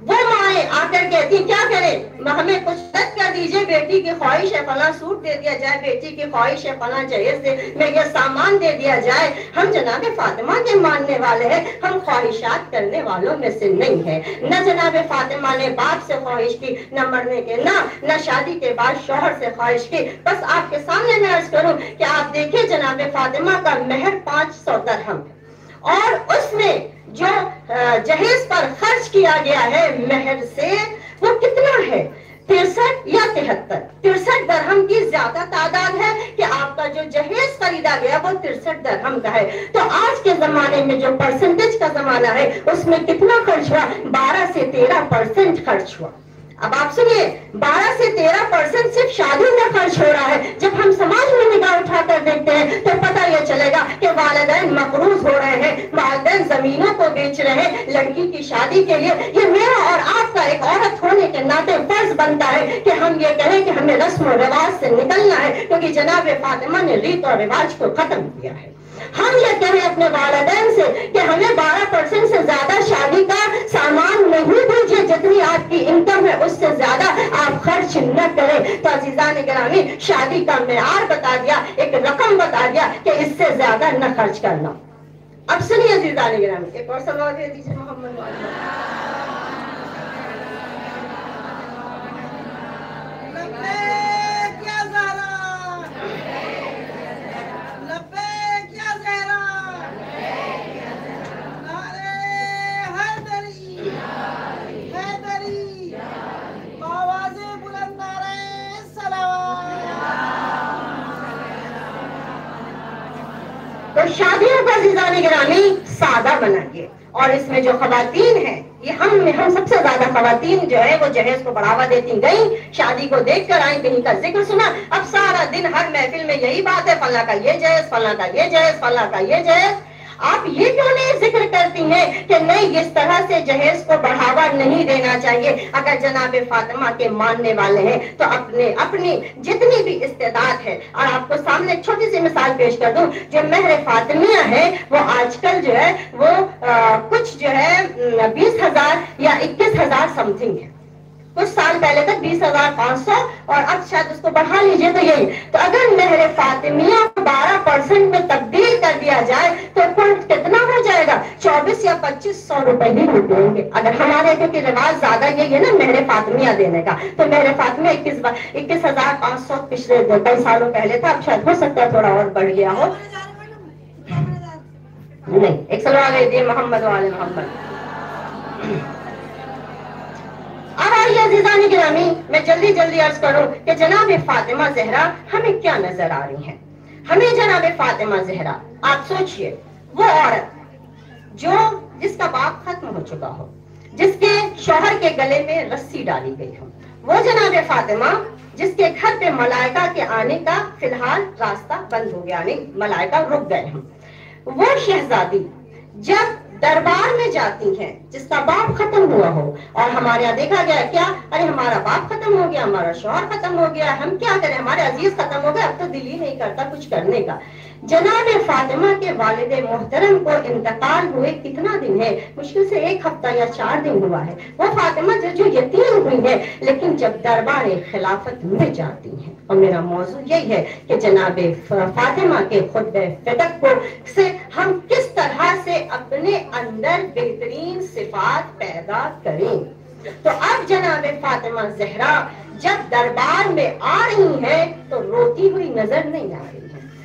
वो माए आकर कहती, क्या करें? हमें कुछ मदद कर दीजिए, बेटी की ख्वाहिश है, फला सूट दे दिया जाए, बेटी की ख्वाहिश है, फला जहेज दे मैं ये सामान दे दिया जाए। हम जनाब फातिमा के मानने वाले हैं, हम ख्वाहिशात करने वालों में से नहीं है। न जनाब फातिमा ने बाप से ख्वाहिश की, न मरने के, ना, न शादी के बाद शोहर से ख्वाहिश की। बस आपके सामने मैं अर्ज़ करूँ की आप देखिए जनाब फातिमा का महर पाँच सौ दरहम। और उसमें जो जहेज पर खर्च किया गया है महर से, वो कितना है? तिरसठ या तिहत्तर? तिरसठ दरहम की ज़्यादा तादाद है कि आपका जो जहेज खरीदा गया, वो तिरसठ दरहम का है। तो आज के जमाने में जो परसेंटेज का जमाना है, उसमें कितना खर्च हुआ? बारह से तेरह परसेंट खर्च हुआ। अब आप सुनिए 12 से 13 परसेंट सिर्फ़ शादी में खर्च हो रहा है। जब हम समाज में निगाह उठाकर देखते हैं तो पता यह चलेगा कि वालदेन मकरूज हो रहे हैं, वालदेन जमीनों को बेच रहे हैं, लड़की की शादी के लिए। ये मेरा और आपका एक औरत होने के नाते फ़र्ज़ बनता है कि हम ये कहें कि हमें रस्म और रिवाज से निकलना है, क्योंकि जनाब फातिमा ने रीत और रिवाज को खत्म किया है। हम ये कहें अपने वालदेन से कि हमें 12 परसेंट से ज़्यादा शादी का सामान नहीं दीजिए जितनी आपकी इनकम है, उससे ज़्यादा आप खर्च न करें। तो अजीजा ने गिरामी शादी का मैार बता दिया, एक रकम बता दिया कि इससे ज़्यादा न खर्च करना। अब सुनिए अजीजान गिरामी। एक और सवाल दे दीजिए मोहम्मद तो शादियों का अजीजान गिरामी सादा बनाइए। और इसमें जो खातन है, ये हम हम सबसे ज़्यादा खातन जो है, वो जहेज को बढ़ावा देती गई, शादी को देख कर आई, कहीं का ज़िक्र सुना, अब सारा दिन हर महफिल में यही बात है फला का ये जहेज फला का ये जहेज फला का ये जहेज। आप ये क्यों नहीं ज़िक्र करती हैं कि नहीं इस तरह से जहेज को बढ़ावा नहीं देना चाहिए? अगर जनाब फातिमा के मानने वाले हैं तो अपने अपनी जितनी भी इस्तेदाद है और आपको सामने छोटी सी मिसाल पेश कर दूँ जो मेहर फातिमिया है वो आजकल जो है वो आ, कुछ जो है बीस हज़ार या इक्कीस हज़ार समथिंग है। कुछ साल पहले तक बीस हज़ार पाँच सौ, और अब शायद उसको बढ़ा लीजिए तो यही। तो अगर मेहर फातिमिया को बारह परसेंट में तब्दील कर दिया जाए तो कुल कितना हो जाएगा? चौबीस या पच्चीस सौ रुपए ही देंगे अगर हमारे क्योंकि रिवाज ज़्यादा यही है ना मेहर फातिमिया देने का। तो मेहर फातिमिया इक्कीस इक्कीस हज़ार पाँच सौ पिछले दो कई सालों पहले था, अब शायद हो सकता है थोड़ा और बढ़ गया हो। नहीं, एक दिए मोहम्मद वाले मोहम्मद। अब आइए अजीजानी गिरामी, मैं जल्दी जल्दी अर्ज़ करूँ कि जनाब फातिमा जहरा हमें क्या नज़र आ रही हैं? हमें जनाब फातिमा जहरा, आप सोचिए, वो औरत जो जिसका बाप खत्म हो चुका हो, जिसके शोहर के गले में रस्सी डाली गई हो, वो जनाब फातिमा जिसके घर पे मलाइका के आने का फ़िलहाल रास्ता बंद हो गया मलाइका रुक गए हम वो शहजादी जब दरबार में जाती है, जिसका बाप खत्म हुआ हो। और हमारे यहाँ देखा गया क्या? अरे, हमारा बाप खत्म हो गया, हमारा शोहर खत्म हो गया। हम क्या करें? हमारे अज़ीज़ खत्म हो गए। अब तो दिल ही नहीं करता कुछ करने का। जनाब फातिमा के वालिद मोहतरम को इंतकाल हुए कितना दिन है? मुश्किल से एक हफ़्ता या चार दिन हुआ है। वो फातिमा जो, जो यतीम हुई है लेकिन जब दरबार खिलाफत में जाती हैं। और मेरा मौजू यही है कि जनाब फातिमा के खुद फतक को से हम किस तरह से अपने अंदर बेहतरीन सिफात पैदा करें? तो अब जनाब फातिमा जहरा जब दरबार में आ रही है तो रोती हुई नज़र नहीं आ रही।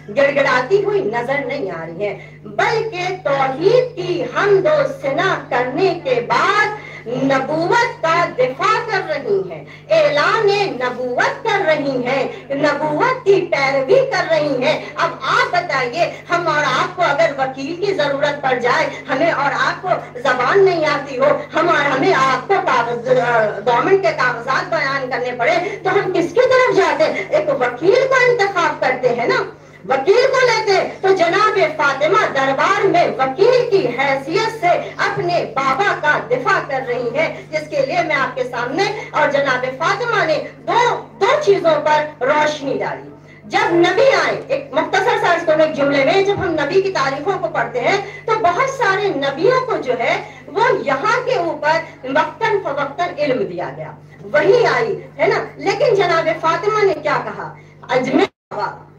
गड़गड़ाती हुई नज़र नहीं आ रही है। बल्कि तोहीद की हम दो सिना करने के बाद नबूवत का दिफा कर रही है। ऐलान नबूवत कर रही है। नबूवत की पैरवी कर रही है। अब आप बताइए, हम और आपको अगर वकील की ज़रूरत पड़ जाए, हमें और आपको जबान नहीं आती हो, हम और हमें आपको गवर्नमेंट के कागजात बयान करने पड़े तो हम किसकी तरफ़ जाते एक वकील का इंतखाब करते हैं ना। वकील को लेते तो जनाब फातिमा दरबार में वकील की हैसियत से अपने बाबा का दिफा कर रही है, जिसके लिए मैं आपके सामने और जनाब फातिमा ने दो दो चीज़ों पर रोशनी डाली। जब नबी आए, एक मुख्तसर सा इसको एक जुमले में, जब हम नबी की तारीफों को पढ़ते हैं तो बहुत सारे नबियों को जो है, वो यहाँ के ऊपर वक्तन फवक्तन इल्म दिया गया। वही आई, है ना? लेकिन जनाब फातिमा ने क्या कहा? अजमेर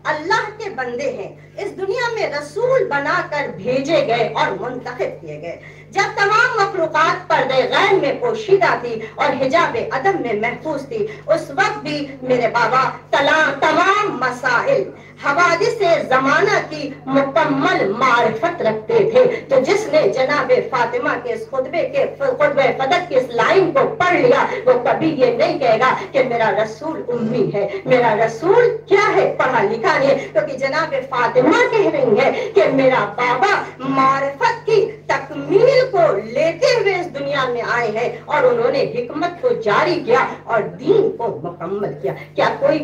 अल्लाह के बंदे हैं। इस दुनिया में रसूल बनाकर भेजे गए और मुंतखब किए गए। जब तमाम मखलूकत पर गैर में पोशीदा थी और हिजाब अदम में महफूज थी, उस वक्त भी मेरे बाबा तला, तमाम मसाइल हवादिस जमाना की मुकम्मल मार्फत रखते थे। तो जिसने जनाब फातिमा के इस खुतबे के खुतबे फदक की इस लाइन को पढ़ लिया, वो कभी ये नहीं कहेगा कि मेरा रसूल उम्मी है। मेरा रसूल क्या है? पढ़ा लिखा नहीं क्योंकि तो जनाब फातिमा कह रही है कि मेरा बाबा मार्फत की तकमील को लेते हुए इस दुनिया में आए हैं और उन्होंने हिकमत को जारी किया और दीन को मुकम्मल किया। क्या कोई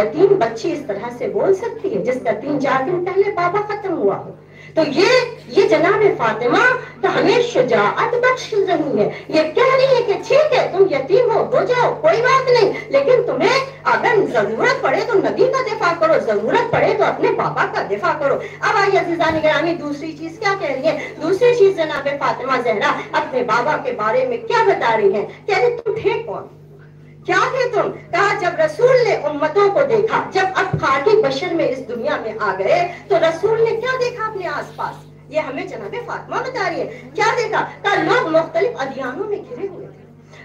यतीम बच्ची इस तरह से बोल सकती है। जिसका तीन चार दिन पहले बाबा खत्म हुआ हो। तो ये ये जनाब फातिमा तो हमें शुजात बख्श रही है। ये कह रही है कि ठीक है, तुम यतीम हो हो जाओ, कोई बात नहीं। लेकिन तुम्हें अगर ज़रूरत पड़े तो नबी का दिफा करो, ज़रूरत पड़े तो अपने बाबा का दिफा करो। अब आइए अजीजानी ग्रामी दूसरी चीज़ क्या कह रही है? दूसरी चीज़ जनाब फातिमा जहरा, अपने बाबा के बारे में क्या बता रही है? कह रही तुम थे कौन? क्या थे तुम? कहा, जब रसूल ने उम्मतों को देखा, जब अब खाकी बशर में इस दुनिया में आ गए तो रसूल ने क्या देखा अपने आसपास? ये हमें जनाबे फातमा बता रही है। क्या देखा? कहा, लोग मुख्तलिफ़ अधियानों में घिरे हुए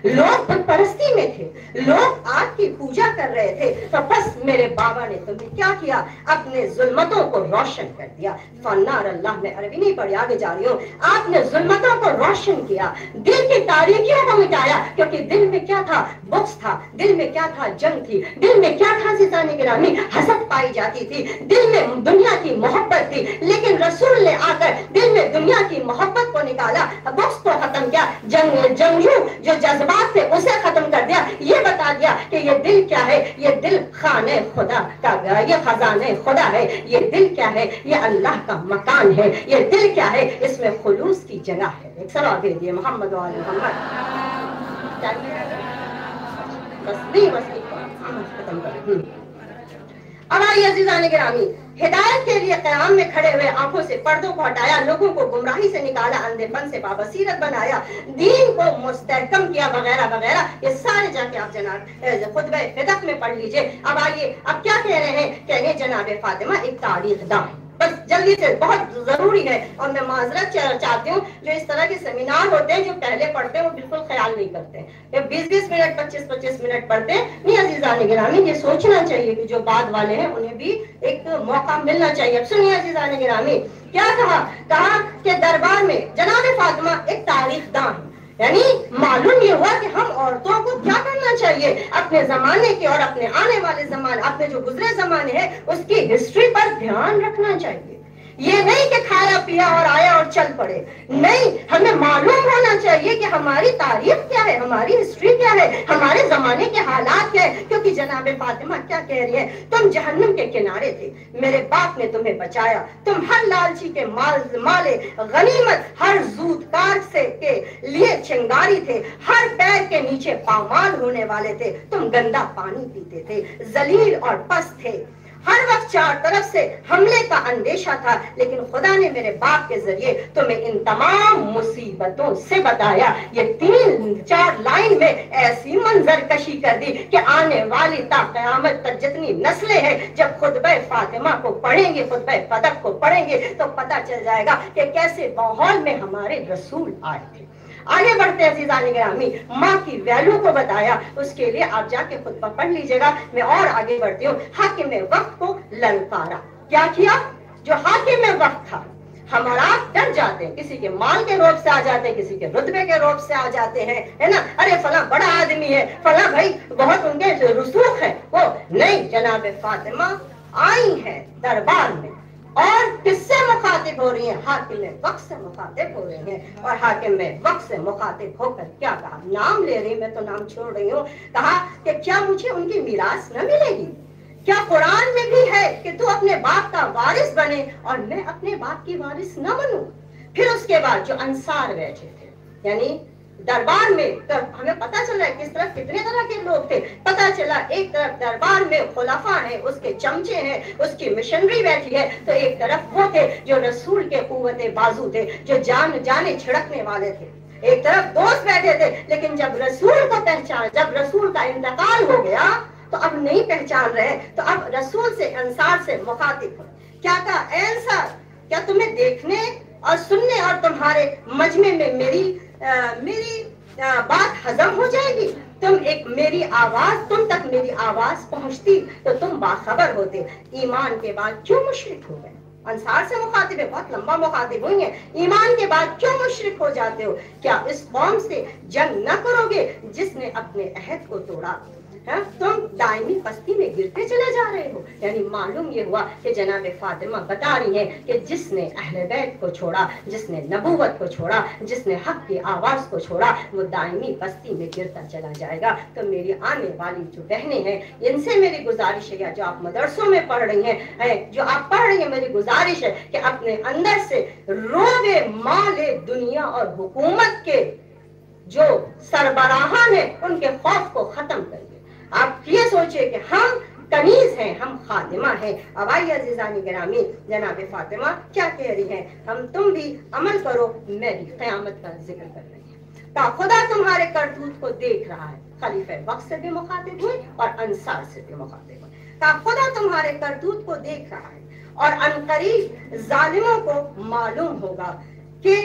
लोग परस्ती में थे। लोग आग की पूजा कर रहे थे। तो बस मेरे बाबा ने तुम्हें क्या किया? अपने जुल्मतों को रोशन कर दिया। फन्नार अल्लाह में अरबी नहीं पढ़ी, आगे जा रही हूँ। आपने जुल्मतों को रोशन किया। दिल की तारीखियों को मिटाया, क्योंकि दिल में क्या था? बुक्स था। दिल में क्या था? जंग थी। दिल में क्या था जिसानी गिरामी हसद पाई जाती थी। दिल में दुनिया की मोहब्बत थी। लेकिन रसूल ने आकर दिल में दुनिया की मोहब्बत को निकाला। बुक्स को खत्म किया। जंग जंगजू जो जज्बात से उसे खत्म कर दिया, ये बता दिया कि ये दिल क्या है? ये दिल खाने खुदा का ये खजाने खुदा है। ये दिल क्या है? ये अल्लाह का मकान है। ये दिल क्या है? इसमें खुलूस की जगह है। एक सलाह दे दिए मोहम्मद वाले मोहम्मद। तस्वीर खत्म कर। आइए अजीजान गिरामी हिदायत के लिए क्याम में खड़े हुए आँखों से पर्दों को हटाया, लोगों को गुमराही से निकाला अंधेपन से बाबसीरत बनाया, दीन को मुस्तकम किया वगैरह वगैरह, ये सारे जाके आप जनाब खुद फिदक में पढ़ लीजिए। अब आइए, अब क्या कह रहे हैं? कह रहे जनाब फातिमा, एक तारीख दां बस जल्दी से, बहुत ज़रूरी है। और मैं माजरत चाहती हूँ, जो इस तरह के सेमिनार होते हैं, जो पहले पढ़ते हैं, वो बिल्कुल ख्याल नहीं करते बीस बीस मिनट पच्चीस पच्चीस मिनट पढ़ते हैं, नहीं अजीजान गिरामी, ये सोचना चाहिए कि जो बाद वाले हैं, उन्हें भी एक मौका मिलना चाहिए। अब सुनिए अजीजान गिरामी, क्या कहा? कहा कि दरबार में जनाब फातिमा एक तारीख दान यानी मालूम ये हुआ कि हम औरतों को क्या करना चाहिए? अपने जमाने के और अपने आने वाले जमाने, अपने जो गुजरे जमाने हैं, उसकी हिस्ट्री पर ध्यान रखना चाहिए। ये नहीं कि खाया, पिया और आया और चल पड़े। नहीं, हमें मालूम होना चाहिए कि हमारी तारीफ़ क्या है, हमारी हिस्ट्री क्या है, हमारे जमाने के हालात क्या है। क्योंकि जनाब फातिमा क्या कह रही है, तुम जहन्नम के किनारे थे। मेरे बाप ने तुम्हें बचाया। तुम हर लालची के माल, माले, गनीमत हर जूतकार से के लिए चिंगारी थे। हर पैर के नीचे पामाल होने वाले थे। तुम गंदा पानी पीते थे, जलील और पस थे। हर वक्त चार तरफ़ से हमले का अंदेशा था, लेकिन खुदा ने मेरे बाप के ज़रिए तुम्हें इन तमाम मुसीबतों से बताया ये तीन, चार लाइन में ऐसी मंजर कशी कर दी कि आने वाली ता तक जितनी नस्लें हैं, जब खुद फातिमा को पढ़ेंगे, खुद फदक को पढ़ेंगे तो पता चल जाएगा कि कैसे माहौल में हमारे रसूल आए थे। आगे बढ़ते हैं ग्रामी माँ की वैल्यू को बताया, उसके लिए आप जाके खुद पर पढ़ लीजिएगा। मैं और आगे बढ़ती हूँ। हाकिम वक्त को ललकारा। क्या किया? जो हाकिम में वक्त था हमारा डर जाते हैं। किसी के माल के रोप से आ जाते हैं, किसी के रुतबे के रोप से आ जाते हैं, है ना? अरे, फला बड़ा आदमी है, फला भाई, बहुत उनके रसूख है। वो नहीं, जनाब फातिमा, आई है दरबार में। और किससे मुखातिब हो रही है? हाकिम वक्त से मुखातिब हो रही है। और हाकिम में वक्त से मुखातिब होकर क्या कहा? नाम ले रही मैं तो नाम छोड़ रही हूँ। कहा कि क्या मुझे उनकी मिरास न मिलेगी? क्या कुरान में भी है कि तू अपने बाप का वारिस बने और मैं अपने बाप की वारिस न बनू? फिर उसके बाद जो अंसार बैठे थे, यानी दरबार में तो हमें पता चल है किस तरह कितने तरह के लोग थे। पता चला एक तरफ़ दरबार में खुलाफा है, उसके चमचे हैं, उसकी मिशनरी बैठी है तो एक तरफ़ वो थे जो रसूल के कुत बाजू थे, जो जान जाने छिड़कने वाले थे। एक तरफ़ दोस्त बैठे थे, लेकिन जब रसूल को पहचान, जब रसूल का इंतकाल हो गया तो अब नहीं पहचान रहे तो अब रसूल से, अंसार से मुखातिब हो। क्या कहा अंसार, क्या तुम्हें देखने और सुनने और तुम्हारे मजमे में मेरी मेरी आ, बात हजम हो जाएगी। तुम एक मेरी आवाज़ तुम तक मेरी आवाज़ पहुँचती तो तुम बाखबर होते। ईमान के बाद क्यों मुशरक हो गए? अंसार से मुखातिब है बहुत लंबा मुखातिब हुई है। ईमान के बाद क्यों मुशरक हो जाते हो? क्या इस कौम से जंग न करोगे जिसने अपने अहद को तोड़ा? है? तुम दायमी पस्ती में गिरते चले जा रहे हो। यानी मालूम ये हुआ कि जनाब फातिमा बता रही है कि जिसने अहले बैत को छोड़ा जिसने नबूवत को छोड़ा जिसने हक की आवाज़ को छोड़ा वो दायमी पस्ती में गिरता चला जाएगा। तो मेरी आने वाली जो बहनें हैं इनसे मेरी गुजारिश है या जो आप मदरसों में पढ़ रही हैं है, जो आप पढ़ रही हैं मेरी गुजारिश है कि अपने अंदर से रोबे माले दुनिया और हुकूमत के जो सरबराहान है उनके खौफ को खत्म करिए आप ये सोचिए कि हम तमीज हैं, हम खादिमा हैं। आइए अजीजानी गिरामी, जनाब फातिमा, क्या कह रही हैं? हम तुम भी अमल करो, मैं भी क़यामत का ज़िक्र कर रही हूँ। ता खुदा तुम्हारे करतूत को देख रहा है। खलीफे वक्त से भी मुखातिब हुई और अंसार से भी मुखातिब हुई ता खुदा तुम्हारे करतूत को देख रहा है और अनकरीब जालिमों को मालूम होगा कि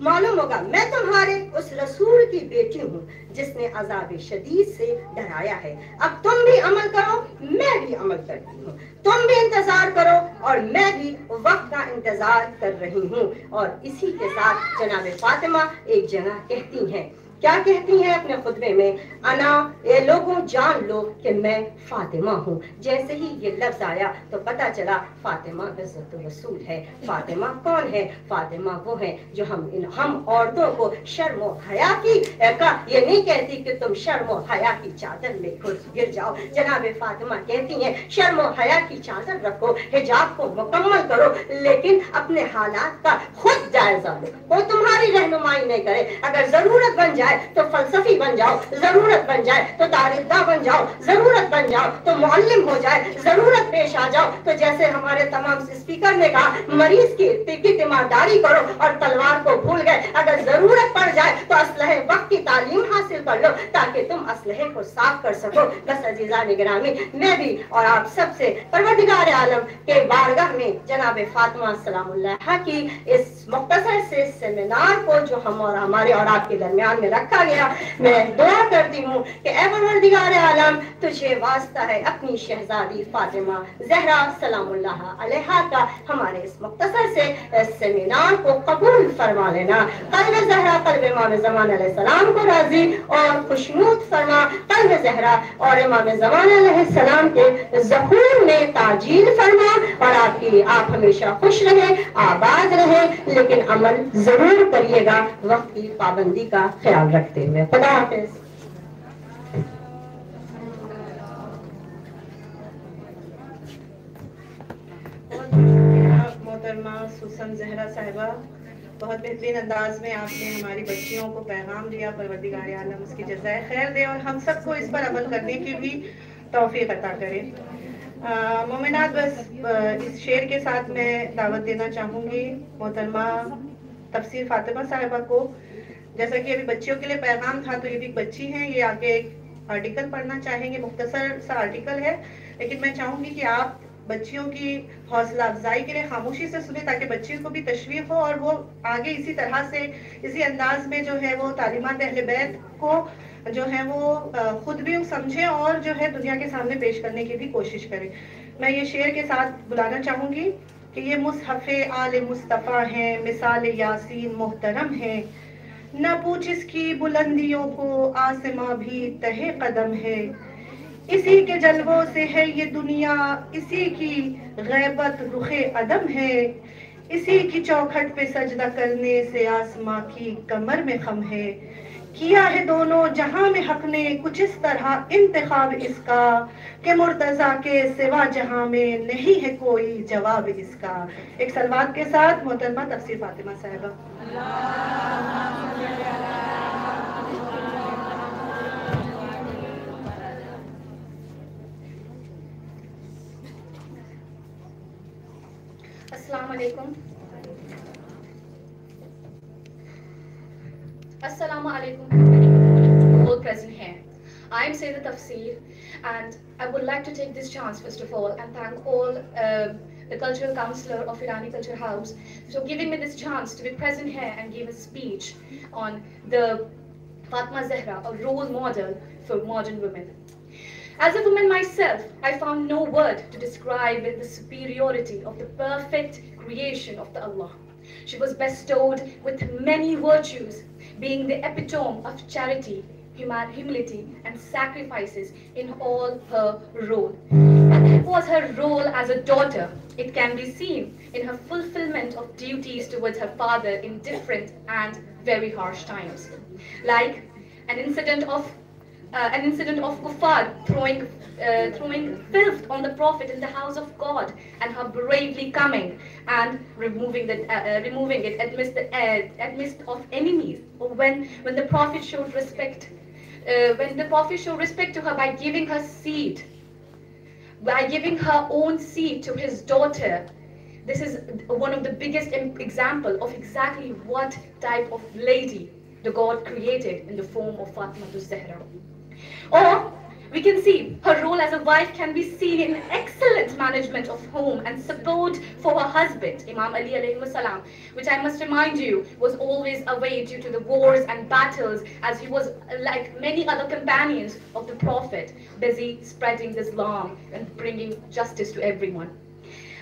मालूम होगा, मैं तुम्हारे उस रसूल की बेटी हूँ, जिसने अजाब शदीद से डराया है। अब तुम भी अमल करो, मैं भी अमल करती हूँ। तुम भी इंतज़ार करो और मैं भी वक्त का इंतज़ार कर रही हूँ। और इसी के साथ जनाब फातिमा एक जगह कहती हैं क्या कहती हैं अपने खुतबे में? अना, ये लोगों, जान लो कि मैं फातिमा हूँ। जैसे ही ये लफ्ज आया तो पता चला फातिमा इज़्ज़त रसूल है। फातिमा कौन है? फातिमा वो है जो हम इन, हम औरतों को शर्म हया की का, ये नहीं कहती कि तुम शर्म हया की चादर में घुस गिर जाओ। जनाब फातिमा कहती हैं, शर्म हया की चादर रखो, हिजाब को मुकम्मल करो, लेकिन अपने हालात का खुद जायजा लो। कोई तुम्हारी रहनुमाई नहीं करे। अगर ज़रूरत बन जाए जाए तो फलसफी बन जाओ, ज़रूरत बन जाए तो तारीफदा बन जाओ, ज़रूरत बन जाओ तो मुअल्लिम हो जाए, ज़रूरत पेश आ जाओ। तो जैसे हमारे तमाम स्पीकर ने कहा, मरीज़ की की तीमारदारी करो और तलवार को भूल गए। अगर ज़रूरत पड़ जाए तो असलहे वक्त की तालीम हासिल कर लो, ताकि तुम असलहे को साफ़ कर सको। बस अजीजा निगरामी मैं भी और आप सबसे परवरदिगार आलम के बारगाह में जनाब फातिमा सलामुल्लाह की इस मुख्तसर से सेमिनार को जो हम और हमारे और आपके दरमियान में रखा गया। मैं दुआ करती हूँ कि परवरदिगार आलम, तुझे वास्ता है अपनी शहजादी फातिमा जहरा सलामुल्लाह का। हमारे इस मुख्तसर से सेमिनार को कबूल फरमा लेना। कल्ब जहरा, कल्ब इमाम जमान सलाम को राज़ी और खुशनूद फरमा। कल्ब जहरा और इमाम जमान सलाम के जहूर में ताजील फरमा और आपकी, आप हमेशा खुश रहे, आबाद रहे, लेकिन अमल ज़रूर करिएगा। वक्त की पाबंदी का ख्याल रखते हुए खुदा हाफिज मोहतरमा सुसन जहरा साहिबा बहुत बेहतरीन अंदाज में आपने हमारी बच्चियों को पैगाम दिया परवरदिगार आलम उसकी जजाय खैर दे और हम सबको इस पर अमल करने की भी तौफीक अता करे। मोमिनात बस इस शेर के साथ मैं दावत देना चाहूँगी। मोहतरमा तफसीर फातिमा साहिबा को जैसा कि अभी बच्चियों के लिए पैगाम था तो ये भी बच्ची हैं, ये आगे एक आर्टिकल पढ़ना चाहेंगे, मुख्तसर सा आर्टिकल है। लेकिन मैं चाहूँगी कि आप बच्चियों की हौसला अफजाई के लिए खामोशी से सुने, ताकि बच्चियों को भी तशवीक हो और वो आगे इसी तरह से, इसी अंदाज में जो है वो तालीमत अहल बैत को जो है वो खुद भी समझे और जो है दुनिया के सामने पेश करने की भी कोशिश करें। मैं ये शेर के साथ बुलाना चाहूँगी कि ये मुसहफ़ आल मुस्तफ़ा है, मिसाल यासीन मोहतरम है। न पूछ इसकी बुलंदियों को, आसमा भी तहे कदम है। इसी के जलवों से है ये दुनिया, इसी की गैबत रुखे अदम है। इसी की चौखट पे सजदा करने से आसमां की कमर में खम है। किया है दोनों, जहाँ में हक ने कुछ इस तरह इंतखाब इसका, कि मुर्तजा के सिवा जहाँ में नहीं है कोई जवाब इसका एक सलवात के साथ मोहतरमा तफसीर फातिमा साहबा Assalamu alaikum. Assalamu alaikum, all present here. I am Sayyidah Tafsir and I would like to take this chance first of all and thank all uh, the cultural counselor of Irani Culture House for giving me this chance to be present here and give a speech on the Fatma Zahra, a role model for modern women. As a woman myself, I found no word to describe the superiority of the perfect creation of the Allah. She was bestowed with many virtues, being the epitome of charity, humility, and sacrifices in all her role. And that was her role as a daughter. It can be seen in her fulfillment of duties towards her father in different and very harsh times. Like an incident of uh, an incident of kuffar throwing, uh, throwing filth on the Prophet in the house of God and her bravely coming and removing, the, uh, uh removing it amidst, the, uh, amidst of enemies. Or when, when the Prophet showed respect, uh, when the Prophet showed respect to her by giving her seed, by giving her own seed to his daughter, this is one of the biggest example of exactly what type of lady the God created in the form of Fatima Zahra. Or We can see her role as a wife can be seen in excellent management of home and support for her husband, Imam Ali alayhi which I must remind you was always away due to the wars and battles as he was, like many other companions of the Prophet, busy spreading Islam and bringing justice to everyone.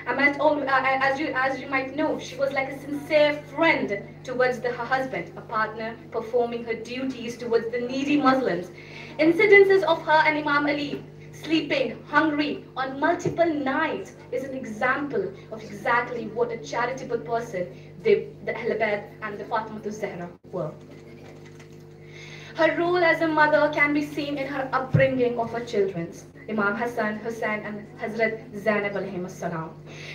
Must al- uh, as you as you might know, she was like a sincere friend towards the, her husband, a partner performing her duties towards the needy Muslims. Incidences of her and Imam Ali sleeping hungry on multiple nights is an example of exactly what a charitable person they, the Ahlul and the Fatima Zahra were. Her role as a mother can be seen in her upbringing of her children. Imam Hassan, Hussein, and Hazrat Zainab salam.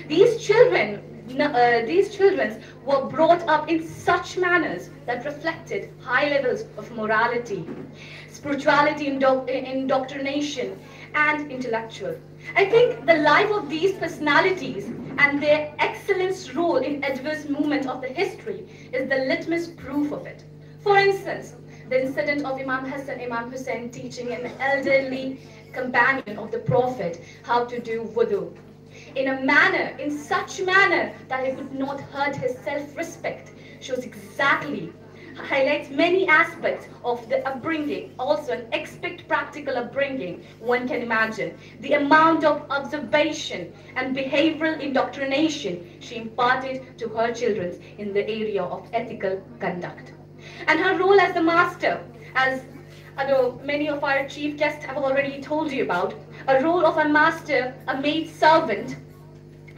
These children, uh, these children were brought up in such manners that reflected high levels of morality, spirituality, indo- indoctrination, and intellectual. I think the life of these personalities and their excellence role in adverse movement of the history is the litmus proof of it. For instance, the incident of Imam Hassan, Imam Hussein teaching an elderly companion of the Prophet how to do wudu in a manner, in such manner that it would not hurt his self-respect, shows exactly highlights many aspects of the upbringing, also an expect practical upbringing, one can imagine. The amount of observation and behavioral indoctrination she imparted to her children in the area of ethical conduct. And her role as the master, as I know many of our chief guests have already told you about, a role of a master, a maid servant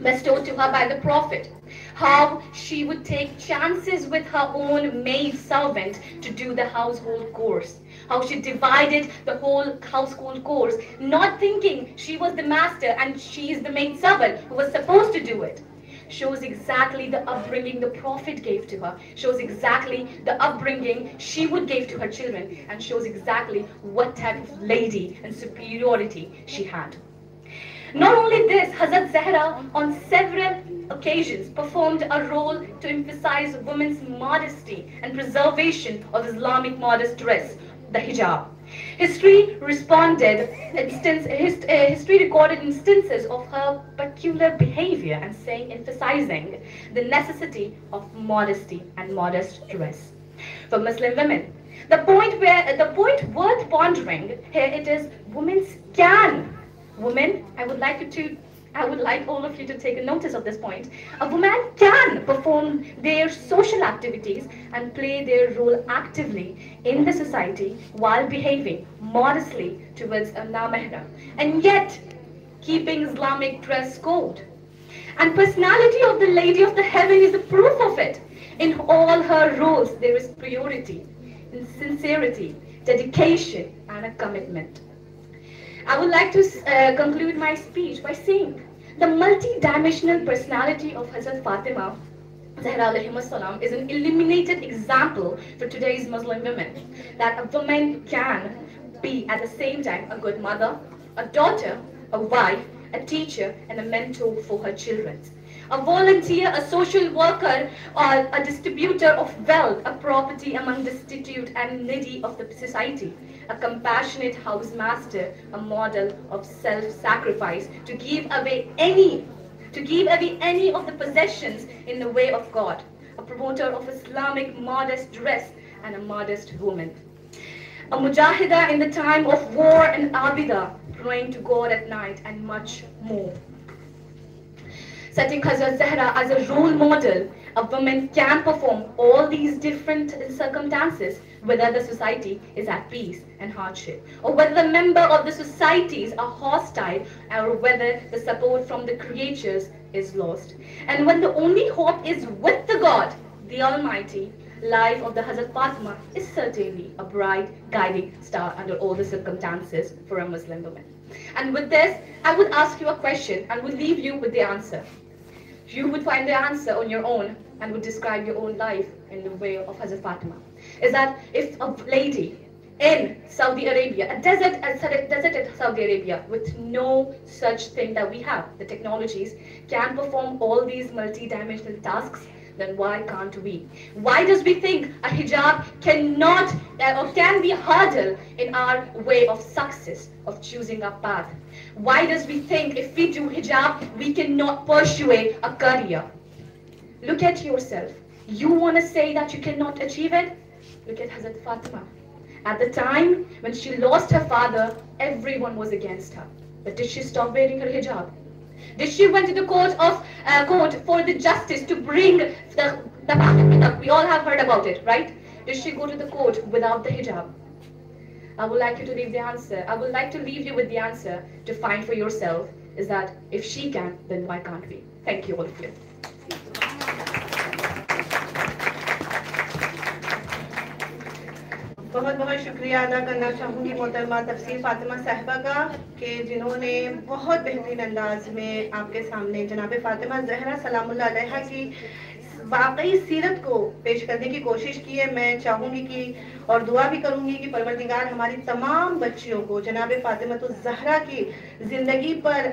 bestowed to her by the Prophet. How she would take chances with her own maid servant to do the household chores. How she divided the whole household chores, not thinking she was the master and she is the maid servant who was supposed to do it. Shows exactly the upbringing the prophet gave to her. Shows exactly the upbringing she would give to her children and shows exactly what type of lady and superiority she had. Not only this, Hazrat Zahra on several occasions performed a role to emphasize women's modesty and preservation of Islamic modest dress, the hijab. History responded, instance, hist, uh, history recorded instances of her peculiar behavior and saying, emphasizing the necessity of modesty and modest dress. For Muslim women, the point where the point worth pondering here it is women can women, I would like you to I would like all of you to take notice of this point. A woman can perform their social activities and play their role actively in the society while behaving modestly towards a mahram and yet keeping Islamic dress code. And personality of the Lady of the Heaven is the proof of it. In all her roles, there is purity, sincerity, dedication, and a commitment. I would like to uh, conclude my speech by saying the multi-dimensional personality of Hazrat Fatima Zahra is an illuminated example for today's Muslim women that a woman can be at the same time a good mother, a daughter, a wife, a teacher, and a mentor for her children. A volunteer, a social worker, or a distributor of wealth, a property among destitute and needy of the society a compassionate housemaster, a model of self-sacrifice to give away any, to give away any of the possessions in the way of God, a promoter of Islamic modest dress and a modest woman. A mujahida in the time of war and abida, praying to God at night and much more. Setting Hazrat Zahra uh, as a role model, a woman can perform all these different circumstances whether the society is at peace and hardship, or whether the member of the societies are hostile, or whether the support from the creatures is lost. And when the only hope is with the God, the Almighty, life of the Hazrat Fatima is certainly a bright guiding star under all the circumstances for a Muslim woman. And with this, I would ask you a question and would leave you with the answer. You would find the answer on your own and would describe your own life in the way of Hazrat Fatima. Is that if a lady in Saudi Arabia, a desert, a desert in Saudi Arabia with no such thing that we have, the technologies, can perform all these multi-dimensional tasks, then why can't we? Why does we think a hijab cannot uh, or can be a hurdle in our way of success, of choosing our path? Why does we think if we do hijab, we cannot pursue a career? Look at yourself. You want to say that you cannot achieve it? Look at Hazrat Fatima. At the time when she lost her father, everyone was against her. But did she stop wearing her hijab? Did she went to the court of uh, court for the justice to bring the the We all have heard about it, right? Did she go to the court without the hijab? I would like you to leave the answer. I would like to leave you with the answer to find for yourself is that if she can, then why can't we? Thank you all of you. बहुत बहुत शुक्रिया अदा करना चाहूँगी मोहतरमा तफसीर फातिमा साहिबा का कि जिन्होंने बहुत बेहतरीन अंदाज में आपके सामने जनाब फातिमा जहरा सलामुल्लाह अलैहा की वाकई सीरत को पेश करने की कोशिश की है। मैं चाहूँगी कि, और दुआ भी करूँगी कि परवरदिगार हमारी तमाम बच्चियों को जनाब फातिमा तो जहरा की ज़िंदगी पर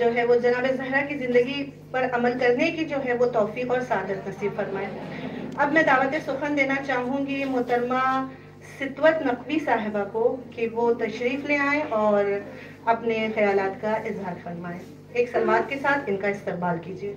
जो है वो जनाब जहरा की ज़िंदगी पर अमल करने की जो है वो तोफ़ी और सादत नसीब फरमाए। अब मैं दावत सुखन देना चाहूँगी मोहतरमा सितवत नकवी साहिबा को कि वो तशरीफ़ ले आए और अपने ख्याल का इजहार फरमाएँ। एक सलवार के साथ इनका इस्तेमाल कीजिए।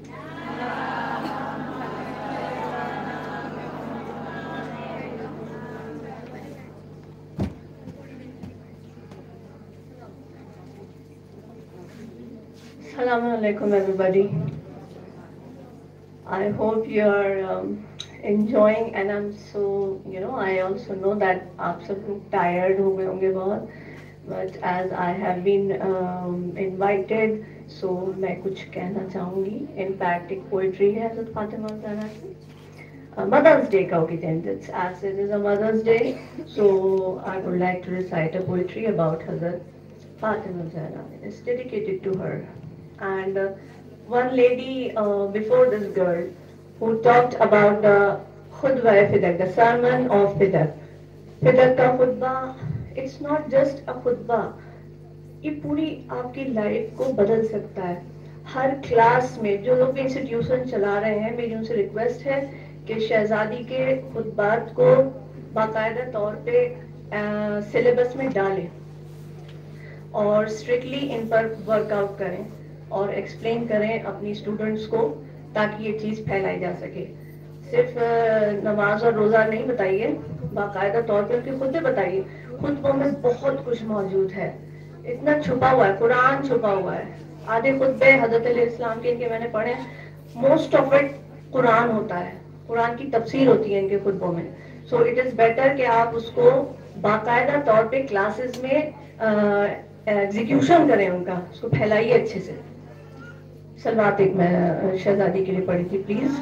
Assalamu alaikum everybody. I hope you are um, enjoying and I'm so you know I also know that आप सब लोग tired हो गए होंगे बहुत but as I have been um, invited so मैं कुछ कहना चाहूँगी in fact एक poetry है हज़रत फातिमा ज़हरा की uh, Mother's Day का occasion it's as it is a Mother's Day so I would like to recite a poetry about Hazrat Fatima Zahra it's dedicated to her And uh, one lady uh, before this girl who talked about the khutbah fidak, the sermon of fidak. Fidak का khutbah, it's not just a khutbah. ये पूरी आपकी life को बदल सकता है हर class में जो लोग इंस्टीट्यूशन चला रहे हैं मेरी उनसे रिक्वेस्ट है कि शहजादी के खुतबात को बाकायदा तौर पे सिलेबस में डालें और स्ट्रिक्टली इन पर वर्कआउट करें और एक्सप्लेन करें अपनी स्टूडेंट्स को ताकि ये चीज़ फैलाई जा सके। सिर्फ़ नमाज़ और रोज़ा नहीं बताइए, बाकायदा तौर पर उनके खुद बताइए। खुतबों में बहुत कुछ मौजूद है। इतना छुपा हुआ है, कुरान छुपा हुआ है। आधे खुतबे हज़रत इस्लाम के, इनके मैंने पढ़े मोस्ट ऑफ़ इट कुरान होता है। कुरान की तफसीर होती है इनके खुतबों में। सो इट इज़ बेटर कि आप उसको बाकायदा तौर पे क्लासेस में एग्जीक्यूशन करें उनका। उसको फैलाइए अच्छे से। सलवात एक मैं शहजादी के लिए पढ़ी थी please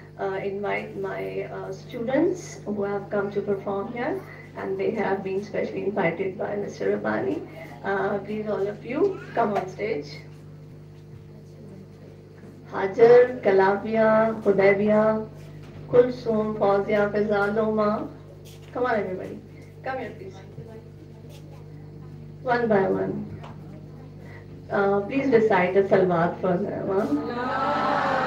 invite my uh, students who have come to perform here, and they have been specially invited by Mr. Rabani. Uh, please, all of you, come on stage. Hajar, Calabia, Hudaybia, Kulsum, Fauzia, Fizal, Loma. Come on, everybody. Come here, please. One by one. Uh, please recite a salawat for them. Huh?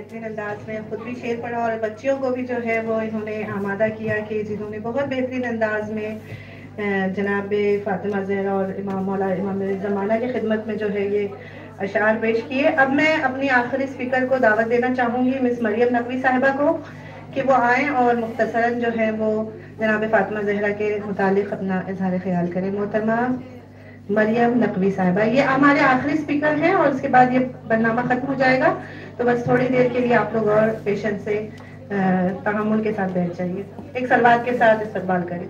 बेहतरीन अंदाज में खुद भी शेर पढ़ा और बच्चियों को भी जो है वो इन्होंने आमादा किया कि जिन्होंने बहुत बेहतरीन अंदाज में जनाब फातिमा जहरा और इमाम मौला इमाम ज़माना की खिदमत में जो है ये अशार पेश किए। अब मैं अपनी आखिरी स्पीकर को दावत देना चाहूँगी, मिस मरियम नकवी साहिबा को, कि वो आएँ और मुख्तसरन जो है वो जनाब फातिमा जहरा के मुतालिक अपना इजहार ख्याल करें। मोहतरमा मरियम नकवी साहिबा, ये हमारे आखिरी स्पीकर हैं और उसके बाद ये बरनामा खत्म हो जाएगा। तो बस थोड़ी देर के लिए आप लोग और पेशेंस से तहमुल के साथ बैठ जाइए। एक सलवार के साथ इस्तेमाल करें।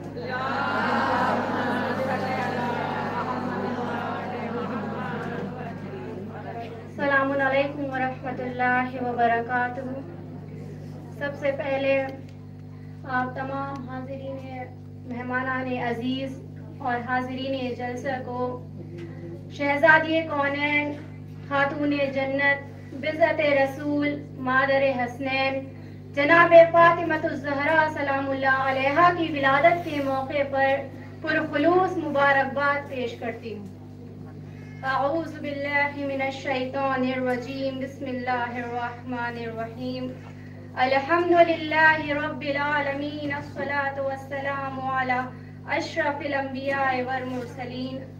सबसे पहले आप तमाम हाजिरीन मेहमानान अज़ीज़ और हाजिरीन जलसा को, शहजादी कौन खातून जन्नत बिज़त रसूल, मादर हसनैन। जनाब फ़ातिमतुज़हरा सलामुल्लाह की विलादत के मौके पर पुरखलूस मुबारकबाद पेश करती हूँ। अऊज़ु बिल्लाहि मिनश शैतानिर रजीम, बिस्मिल्लाहिर रहमानिर रहीम। अल्हम्दुलिल्लाहि रब्बिल आलमीन, अस्सलातु वस्सलामु अला अशरफिल अंबिया'i वल मुरसलीन। व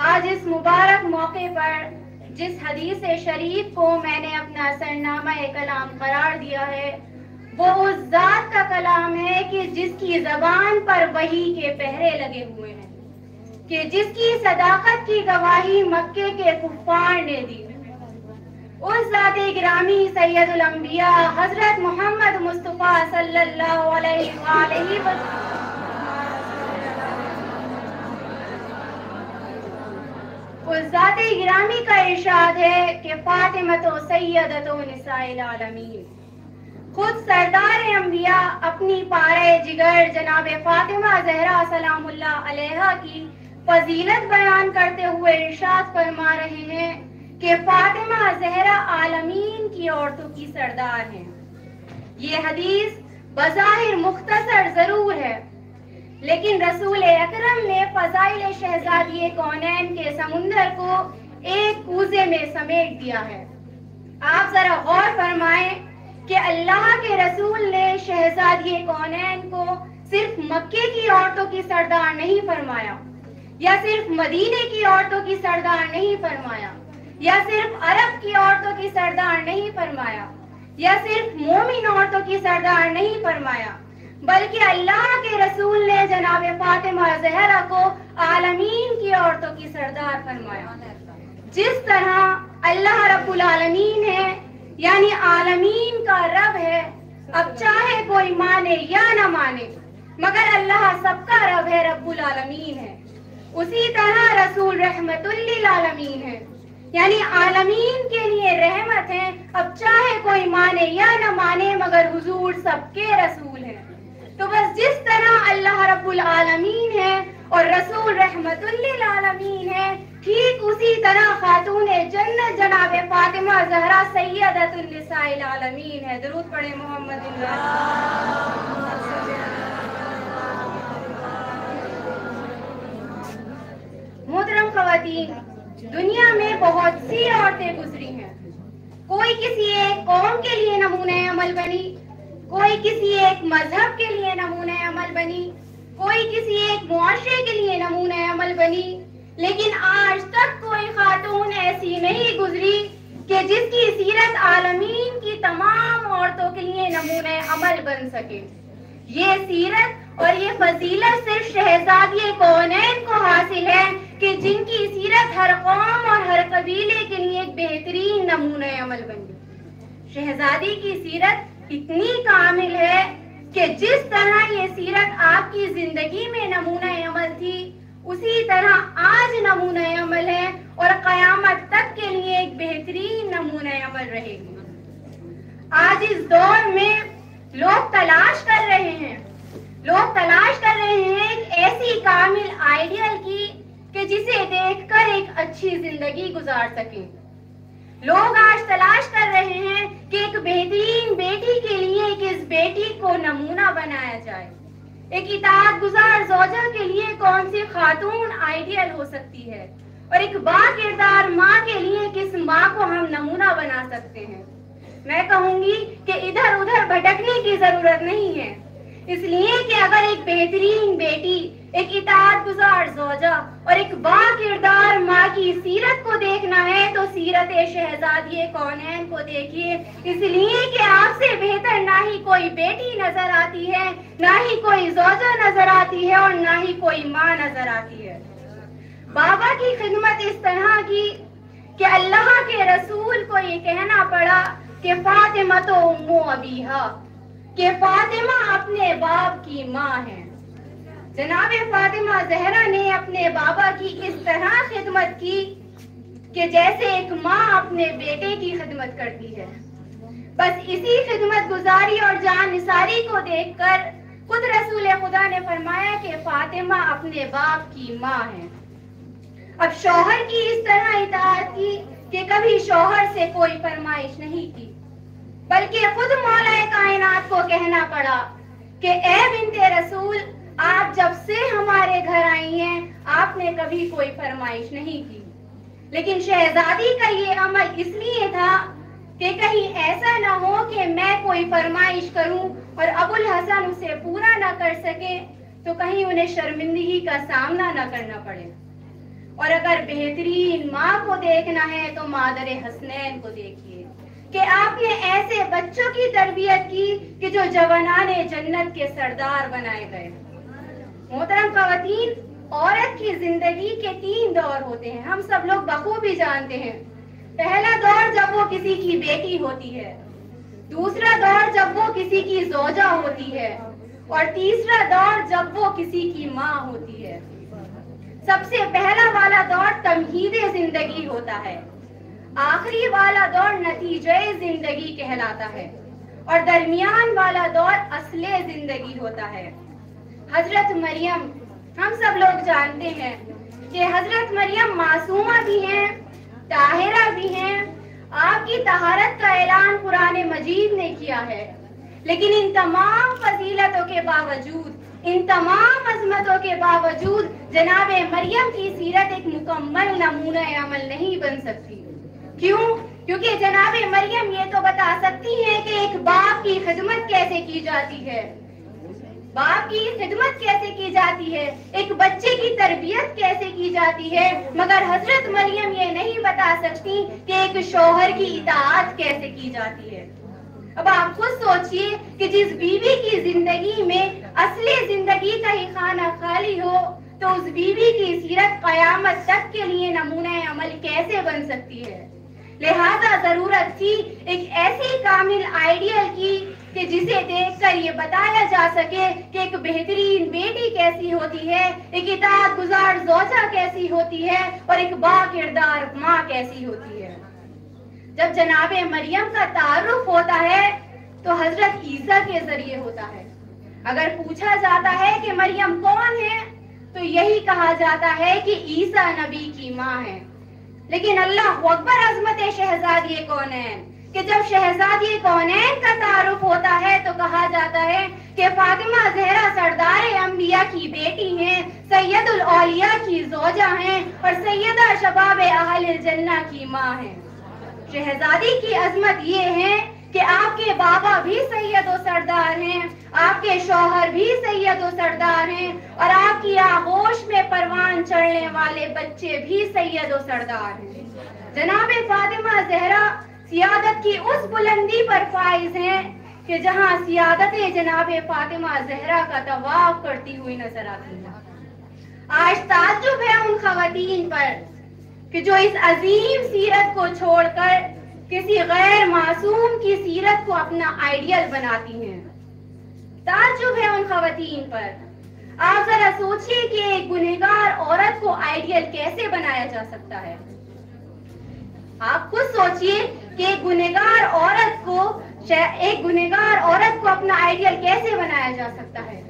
आज इस मुबारक मौके पर, जिस हदीस शरीफ को मैंने अपना सरनामा कलाम करार दिया है, वो उस जात का कलाम है कि जिसकी जबान पर वही के पहरे लगे हुए हैं, कि जिसकी सदाकत की गवाही मक्के के कुफार ने दी उस जाते गिरामी सैयदुल अंबिया हज़रत मोहम्मद मुस्तफ़ा सल्लल्लाहु अलैहि वसल्लम जाते का इरशाद है कि फातिमतो सैयदतो निसाइल आलमीन। खुद सरदार अंबिया अपनी पारे जिगर जनाब फातिमा जहरा अलैहा की फजीलत बयान करते हुए इरशाद फरमा रहे हैं कि फातिमा जहरा आलमीन की औरतों की सरदार हैं। ये हदीस बज़ाहिर मुख्तसर ज़रूर है। लेकिन रसूल अकरम ने फजाइल शहजादी कौनैन के समुंदर को एक कूजे में समेट दिया है। आप जरा गौर फरमाएँ कि अल्लाह के रसूल ने शहजादी कौनैन को सिर्फ़ मक्के की औरतों की सरदार नहीं फरमाया, या सिर्फ़ मदीने की औरतों की सरदार नहीं फरमाया, या सिर्फ़ अरब की औरतों की सरदार नहीं फरमाया, या सिर्फ़ मोमिन औरतों की सरदार नहीं फरमाया। बल्कि अल्लाह के रसूल ने जनाब फातिमा जहरा को आलमीन की औरतों की सरदार फरमाया। जिस तरह अल्लाह रब्बुल आलमीन है, यानी आलमीन का रब है, अब चाहे कोई माने या न माने, मगर अल्लाह सबका रब है, रब्बुल आलमीन है। उसी तरह रसूल रहमतुल्लिल आलमीन है। यानी आलमीन के लिए रहमत है, अब चाहे कोई माने या न माने, मगर हुजूर सबके रसूल तो बस जिस तरह अल्लाह रब्बुल आलमीन है और रसूल रहमतुल्लिल आलमीन है, ठीक उसी तरह खातून जन्नत जनाब फातिमा जहरा सैयदतुल निसाइल आलमीन है। दरूद पढ़े मोहम्मद मोहतरम खवातीन, दुनिया में बहुत सी औरतें गुजरी हैं। कोई किसी एक कौम के लिए नमूने अमल बनी कोई किसी एक मज़हब के लिए नमूने अमल बनी, कोई किसी एक मुआशरे के लिए नमूने अमल बनी, लेकिन आज तक कोई खातून ऐसी नहीं गुजरी कि जिसकी सीरत आलमीन की तमाम औरतों के लिए नमूने अमल बन सके। ये सीरत और ये फजीलत सिर्फ़ शहजादी कौनैन को हासिल है कि जिनकी सीरत हर कौम और हर कबीले के लिए एक बेहतरीन नमूने अमल बन शहजादी की सीरत इतनी कामिल है कि जिस तरह ये सीरत आपकी ज़िंदगी में नमूना अमल थी, उसी तरह आज नमूना अमल है और कयामत तक के लिए एक बेहतरीन नमूना अमल रहेगी। आज इस दौर में लोग तलाश कर रहे हैं। लोग तलाश कर रहे हैं एक ऐसी कामिल आइडियल की कि जिसे देखकर एक अच्छी ज़िंदगी गुजार सकें। लोग आज तलाश कर रहे हैं कि एक बेहतरीन बेटी के लिए कि इस बेटी को नमूना बनाया जाए। एक इतात गुजार जोजा के लिए कौन सी खातून आइडियल हो सकती है? और एक बा किरदार माँ के लिए किस माँ को हम नमूना बना सकते हैं? मैं कहूँगी कि इधर उधर भटकने की ज़रूरत नहीं है। इसलिए कि अगर एक बेहतरीन बेटी एक इतात गुजार जोजा और एक बा किरदार माँ की सीरत को देखना है तो सीरत शहजादी कौनैन को देखिए। इसलिए कि आपसे बेहतर ना ही कोई बेटी नज़र आती है, ना ही कोई जोजा नज़र आती है और ना ही कोई माँ नज़र आती है। बाबा की खिदमत इस तरह की कि अल्लाह के रसूल को ये कहना पड़ा कि फातिमा तो उम्मो अबीहा, कि फातिमा अपने बाप की माँ है। जनाब फातिमा जहरा ने अपने बाबा की इस तरह खिदमत की कि जैसे एक माँ अपने बेटे की खिदमत करती है। बस इसी खिदमत गुजारी और जान निसारी को देखकर खुद रसूल खुदा ने फरमाया कि फातिमा अपने बाप की माँ है। अब शोहर की इस तरह इताअत की कि कभी शौहर से कोई फरमाइश नहीं की, बल्कि खुद मौला कायनात को कहना पड़ा कि, ए बिनते रसूल आप जब से हमारे घर आई हैं, आपने कभी कोई फरमाइश नहीं की। लेकिन शहजादी का ये अमल इसलिए था कि कहीं ऐसा ना हो कि मैं कोई फरमाइश करूँ और अबुल हसन उसे पूरा ना कर सके तो कहीं उन्हें शर्मिंदगी का सामना ना करना पड़े। और अगर बेहतरीन माँ को देखना है तो मादर हसनैन को देखिए कि आपने ऐसे बच्चों की तरबियत की कि जो जवानाने जन्नत के सरदार बनाए गए। मोहतरम खातन, औरत की ज़िंदगी के तीन दौर होते हैं। हम सब लोग बखूबी जानते हैं। पहला दौर जब वो किसी की बेटी होती है। दूसरा दौर जब वो किसी की जोजा होती है। और तीसरा दौर जब वो किसी की माँ होती है। सबसे पहला वाला दौर तमहीद ज़िंदगी होता है। आखिरी वाला दौर नतीजे ज़िंदगी कहलाता है। और दरमियान वाला दौर असले ज़िंदगी होता है। हज़रत मरियम, हम सब लोग जानते हैं कि हज़रत मरियम मासूमा भी हैं, ताहिरा भी हैं। आपकी तहारत का ऐलान कुरान मजीद ने किया है। लेकिन इन तमाम फजीलतों के बावजूद, इन तमाम अजमतों के बावजूद जनाब मरियम की सीरत एक मुकम्मल नमूना अमल नहीं बन सकती। क्यों? क्योंकि जनाब मरियम ये तो बता सकती है कि एक बाप की खिदमत कैसे की जाती है। बाप की खिदमत कैसे की जाती है? एक बच्चे की तरबियत कैसे की जाती है? मगर हज़रत मरियम ये नहीं बता सकती कि एक शौहर की इताअत कैसे की जाती है। अब आप खुद सोचिए कि जिस बीवी की ज़िंदगी में असली ज़िंदगी का ही खाना खाली हो तो उस बीवी की सीरत कयामत तक के लिए नमूना अमल कैसे बन सकती है? लिहाजा ज़रूरत थी एक ऐसी कामिल आइडियल की कि जिसे देखकर ये बताया जा सके कि एक बेहतरीन बेटी कैसी होती है, एक इताद गुजार जोजा कैसी होती है और एक बा किरदार माँ कैसी होती है। जब जनाब मरियम का तारुफ होता है तो हज़रत ईसा के ज़रिए होता है। अगर पूछा जाता है कि मरियम कौन है तो यही कहा जाता है कि ईसा नबी की माँ है। लेकिन अल्लाह अकबर अजमत शहजादी कौन है? कि जब शहजादी कौनैन का तारुफ होता है तो कहा जाता है कि फातिमा जहरा सरदार अंबिया की बेटी हैं, सैयदुल औलिया की जोजा हैं, और सैयदा शबाब अहल जन्ना की माँ हैं। शहजादी की अजमत ये है कि आपके बाबा भी सैयद सरदार हैं, आपके शौहर भी सैयद सरदार हैं, और आपकी आगोश में परवान चढ़ने वाले बच्चे भी सैयद सरदार हैं। जनाब फातिमा जहरा सियादत की उस बुलंदी पर फाइज हैं कि जहाँ सियादत जनाब फातिमा जहरा का तवाफ करती हुई नज़र आती है। आज ताजुब है उन खवतीन पर कि जो इस अजीम सीरत को छोड़कर किसी गैर मासूम की सीरत को अपना आइडियल बनाती हैं। ताजुब है उन खवतीन पर। आप जरा सोचिए कि एक गुनहगार औरत को आइडियल कैसे बनाया जा सकता है। आप खुद सोचिए कि एक गुनहगार औरत को एक गुनहगार औरत को अपना आइडियल कैसे बनाया जा सकता है?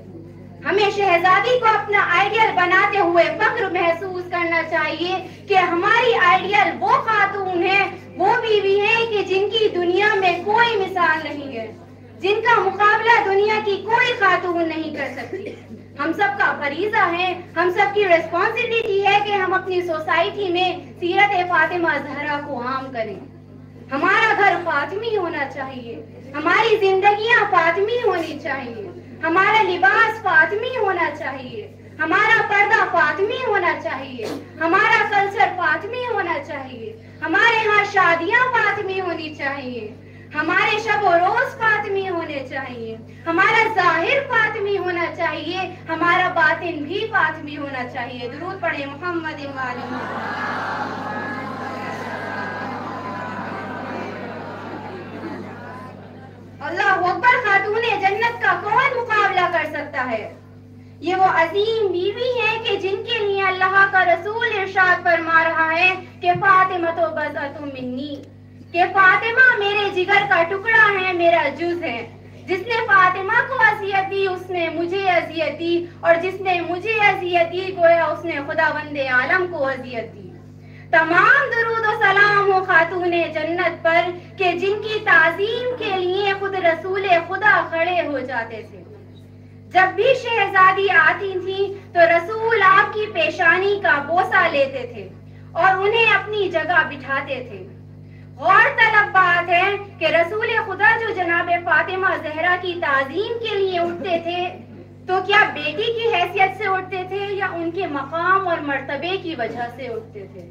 हमें शहजादी को अपना आइडियल बनाते हुए फक्र महसूस करना चाहिए कि हमारी आइडियल वो खातून है, वो बीवी है कि जिनकी दुनिया में कोई मिसाल नहीं है, जिनका मुकाबला दुनिया की कोई खातून नहीं कर सकती। हम सब का फरीजा है। हम सब की रिस्पॉन्सिबिलिटी है कि हम अपनी सोसाइटी में सीरत फातिमा जहरा को आम करें। हमारा घर फातमी होना चाहिए। हमारी जिंदगियाँ फातमी होनी चाहिए। हमारा लिबास फातमी होना चाहिए। हमारा पर्दा फातमी होना चाहिए। हमारा कल्चर फातमी होना चाहिए। हमारे यहाँ शादियाँ फातमी होनी चाहिए। हमारे शब रोज फातमी होने चाहिए। हमारा ज़ाहिर फातमी होना चाहिए। हमारा बातिन भी फातमी होना चाहिए। दुरूद पढ़े मोहम्मद अल्लाह अकबर खातून जन्नत का कौन मुकाबला कर सकता है? ये वो अजीम बीवी है कि जिनके लिए अल्लाह का रसूल इरशाद फरमा रहा है कि फातिमा तो बज़अतु मिन्नी। कि फातिमा मेरे जिगर का टुकड़ा है, मेरा जुज है। जिसने फातिमा को अजियत दी, उसने मुझे अजियत दी और जिसने मुझे अजियत दी, गोया उसने खुदा वंदे आलम को अजियत दी। तमाम दरूद सलाम हो खातून जन्नत पर कि जिनकी ताजीम के लिए खुद रसूल खुदा खड़े हो जाते थे। जब भी शहजादी आती थी तो रसूल आपकी पेशानी का बोसा लेते थे और उन्हें अपनी जगह बिठाते थे। और तलब बात है कि रसूल खुदा जो जनाब फातिमा जहरा की ताजीम के लिए उठते थे तो क्या बेटी की हैसियत से उठते थे या उनके मकाम और मर्तबे की वजह से उठते थे?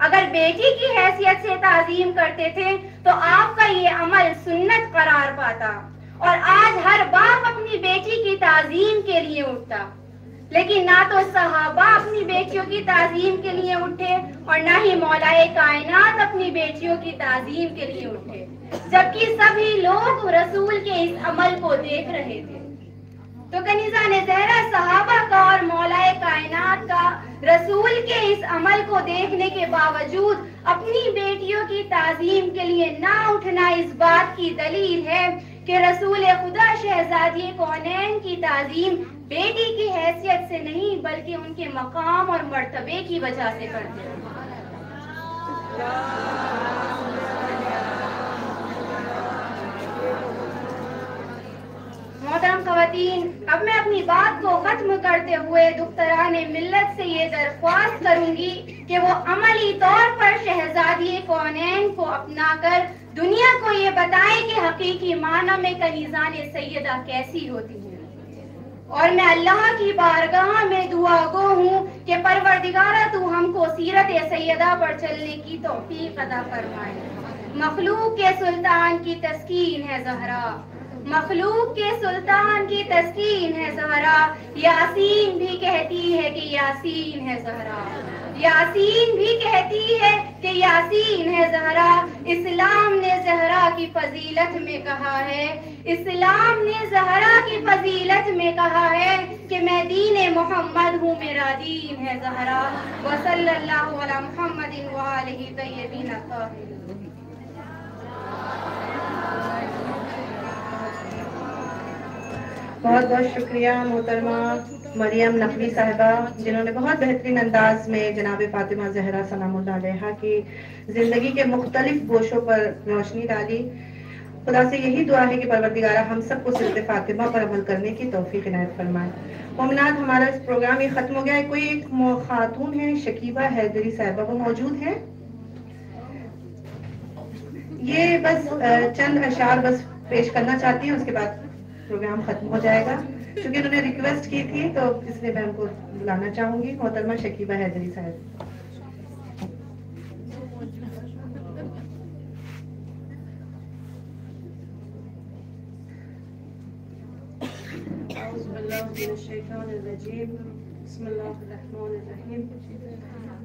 अगर बेटी की हैसियत से ताजीम करते थे तो आपका ये अमल सुन्नत करार पाता और आज हर बाप अपनी बेटी की ताजीम के लिए उठता। लेकिन ना तो सहाबा अपनी बेटियों की ताजीम के लिए उठे और ना ही मौलाए कायनात अपनी बेटियों की ताजीम के लिए उठे, जबकि सभी लोग रसूल के इस अमल को देख रहे थे। तो कनीजा ने जहरा सहाबा का और मौलाए कायनात का रसूल के इस अमल को देखने के बावजूद अपनी बेटियों की ताजीम के लिए ना उठना इस बात की दलील है कि रसूल खुदा शहजादी कौनैन की ताजीम बेटी की हैसियत से नहीं, बल्कि उनके मकाम और मर्तबे की वजह से करते हैं। मोहतरम खातन, अब मैं अपनी बात को खत्म करते हुए दुख्तरान मिल्लत से ये दरख्वास्त करूँगी कि वो अमली तौर पर शहजादी कौनैन को अपना कर दुनिया को ये बताए कि हकीकी माना में कनीजान सैयदा कैसी होती है। और मैं अल्लाह की बारगाह में दुआ गो हूँ कि परवरदिगारा, तू हमको सीरत सैदा पर चलने की तोफीक अदा फरमाए। मखलूक के सुल्तान की तस्कीन है जहरा। मखलूक के सुल्तान की तस्कीन है जहरा। यासीन भी कहती है कि यासीन है जहरा। यासीन भी कहती है कि यासीन है जहरा। इस्लाम ने जहरा की फजीलत में कहा है। इस्लाम ने जहरा की फजीलत में कहा है कि मैं दीन मोहम्मद हूँ, मेरा दीन है जहरा। वसल्लल्लाहु अला मुहम्मदिन व आलिहि तय्यबीन बहुत बहुत शुक्रिया मोहतरमा। मरियम नकवी साहिबा, जिन्होंने बहुत बेहतरीन अंदाज में जनाब फातिमा जहरा सलाम की ज़िंदगी के मुख्तलिफ़ गोशों पर रोशनी डाली। खुदा से यही दुआ है कि परवरदिगारा, हम सबको सिरत फातिमा पर अमल करने की तौफीक इनायत फरमाए। मोमिनात हमारा इस प्रोग्राम ये ख़त्म हो गया है। कोई एक खातून है, शकीबा हैदरी साहिबा, वो मौजूद है? ये बस चंद अशार बस पेश करना चाहती हैं, उसके बाद प्रोग्राम खत्म हो जाएगा। क्योंकि उन्होंने रिक्वेस्ट की थी तो इसलिए मैं उनको बुलाना चाहूंगी मोहतरमा शकीबा हैदरी साहब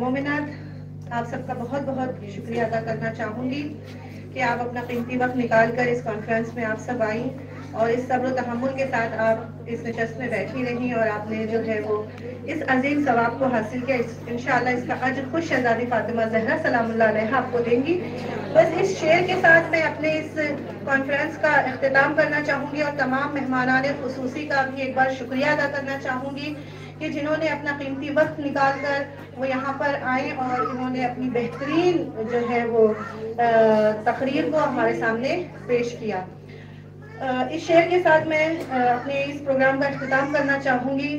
मोमिनत आप सबका बहुत बहुत शुक्रिया अदा करना चाहूँगी कि आप अपना कीमती वक्त निकाल कर इस कॉन्फ्रेंस में आप सब आई और इस सब्र तहमुल के साथ आप इस नशस्त में बैठी रही और आपने जो है वो इस अजीम सवाब को हासिल किया। इंशाल्लाह इसका अज खुद शहजादी फातिमा जहरा सलाम आपको देंगी। बस इस शेर के साथ मैं अपने इस कॉन्फ्रेंस का अख्ताम करना चाहूँगी और तमाम मेहमान खसूसी का भी एक बार शुक्रिया अदा करना चाहूँगी कि जिन्होंने अपना कीमती वक्त निकाल कर वो यहाँ पर आए और इन्होंने अपनी बेहतरीन जो है वो तकरीर को हमारे सामने पेश किया। इस शेर के साथ मैं अपने इस प्रोग्राम का अख्ताम करना चाहूँगी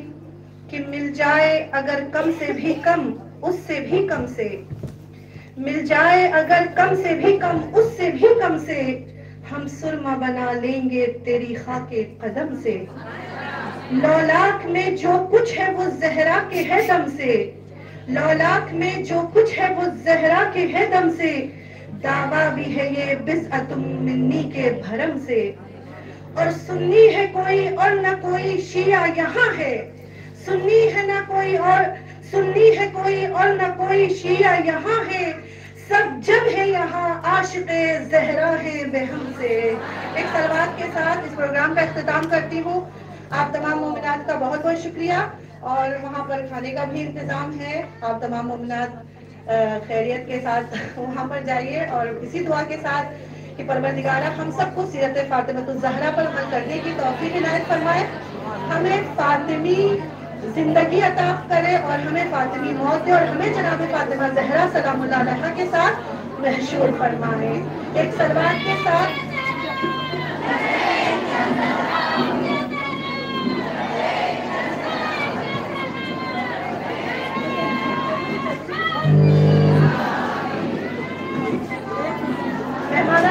कि मिल जाए अगर कम से भी कम उससे भी कम से। मिल जाए अगर कम से भी कम उससे भी कम से। हम सुरमा बना लेंगे तेरी खाके कदम से। लौलाक में जो कुछ है वो जहरा के है दम से। लौलाक में जो कुछ है वो जहरा के है दम से। दावा भी है ये बिजअतुम मिन्नी के भरम से। और सुन्नी है कोई और न कोई शिया यहाँ है। सुन्नी है ना कोई और, सुन्नी है कोई और न कोई शिया यहाँ है। सब जब है यहाँ, आशिक जहरा है बेहम से। एक सलवार के साथ इस प्रोग्राम का अख्ताम करती हूँ। आप तमाम मोमिनात का बहुत बहुत शुक्रिया। और वहाँ पर खाने का भी इंतज़ाम है। आप तमाम मोमिनात खैरियत के साथ (laughs) वहाँ पर जाइए और इसी दुआ के साथ कि परवरदिगारा, हम सबको सीरत फातिमा पर अमल करने की तोफ़ी इनायत फरमाए। हमें फातिमी ज़िंदगी अता करे और हमें फातिमी मौत दे और हमें जनाब फातिमा जहरा सलाम के साथ महशूर फरमाए। एक सलवार के साथ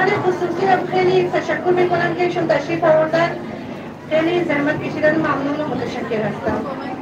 मेहमानान खसूसी अब खैली तशक्कुर में कुरान के शुभ तशरीफ़ आवर्दन खैली जहमत कशीदन मामनून व मुतशक्किर हस्ता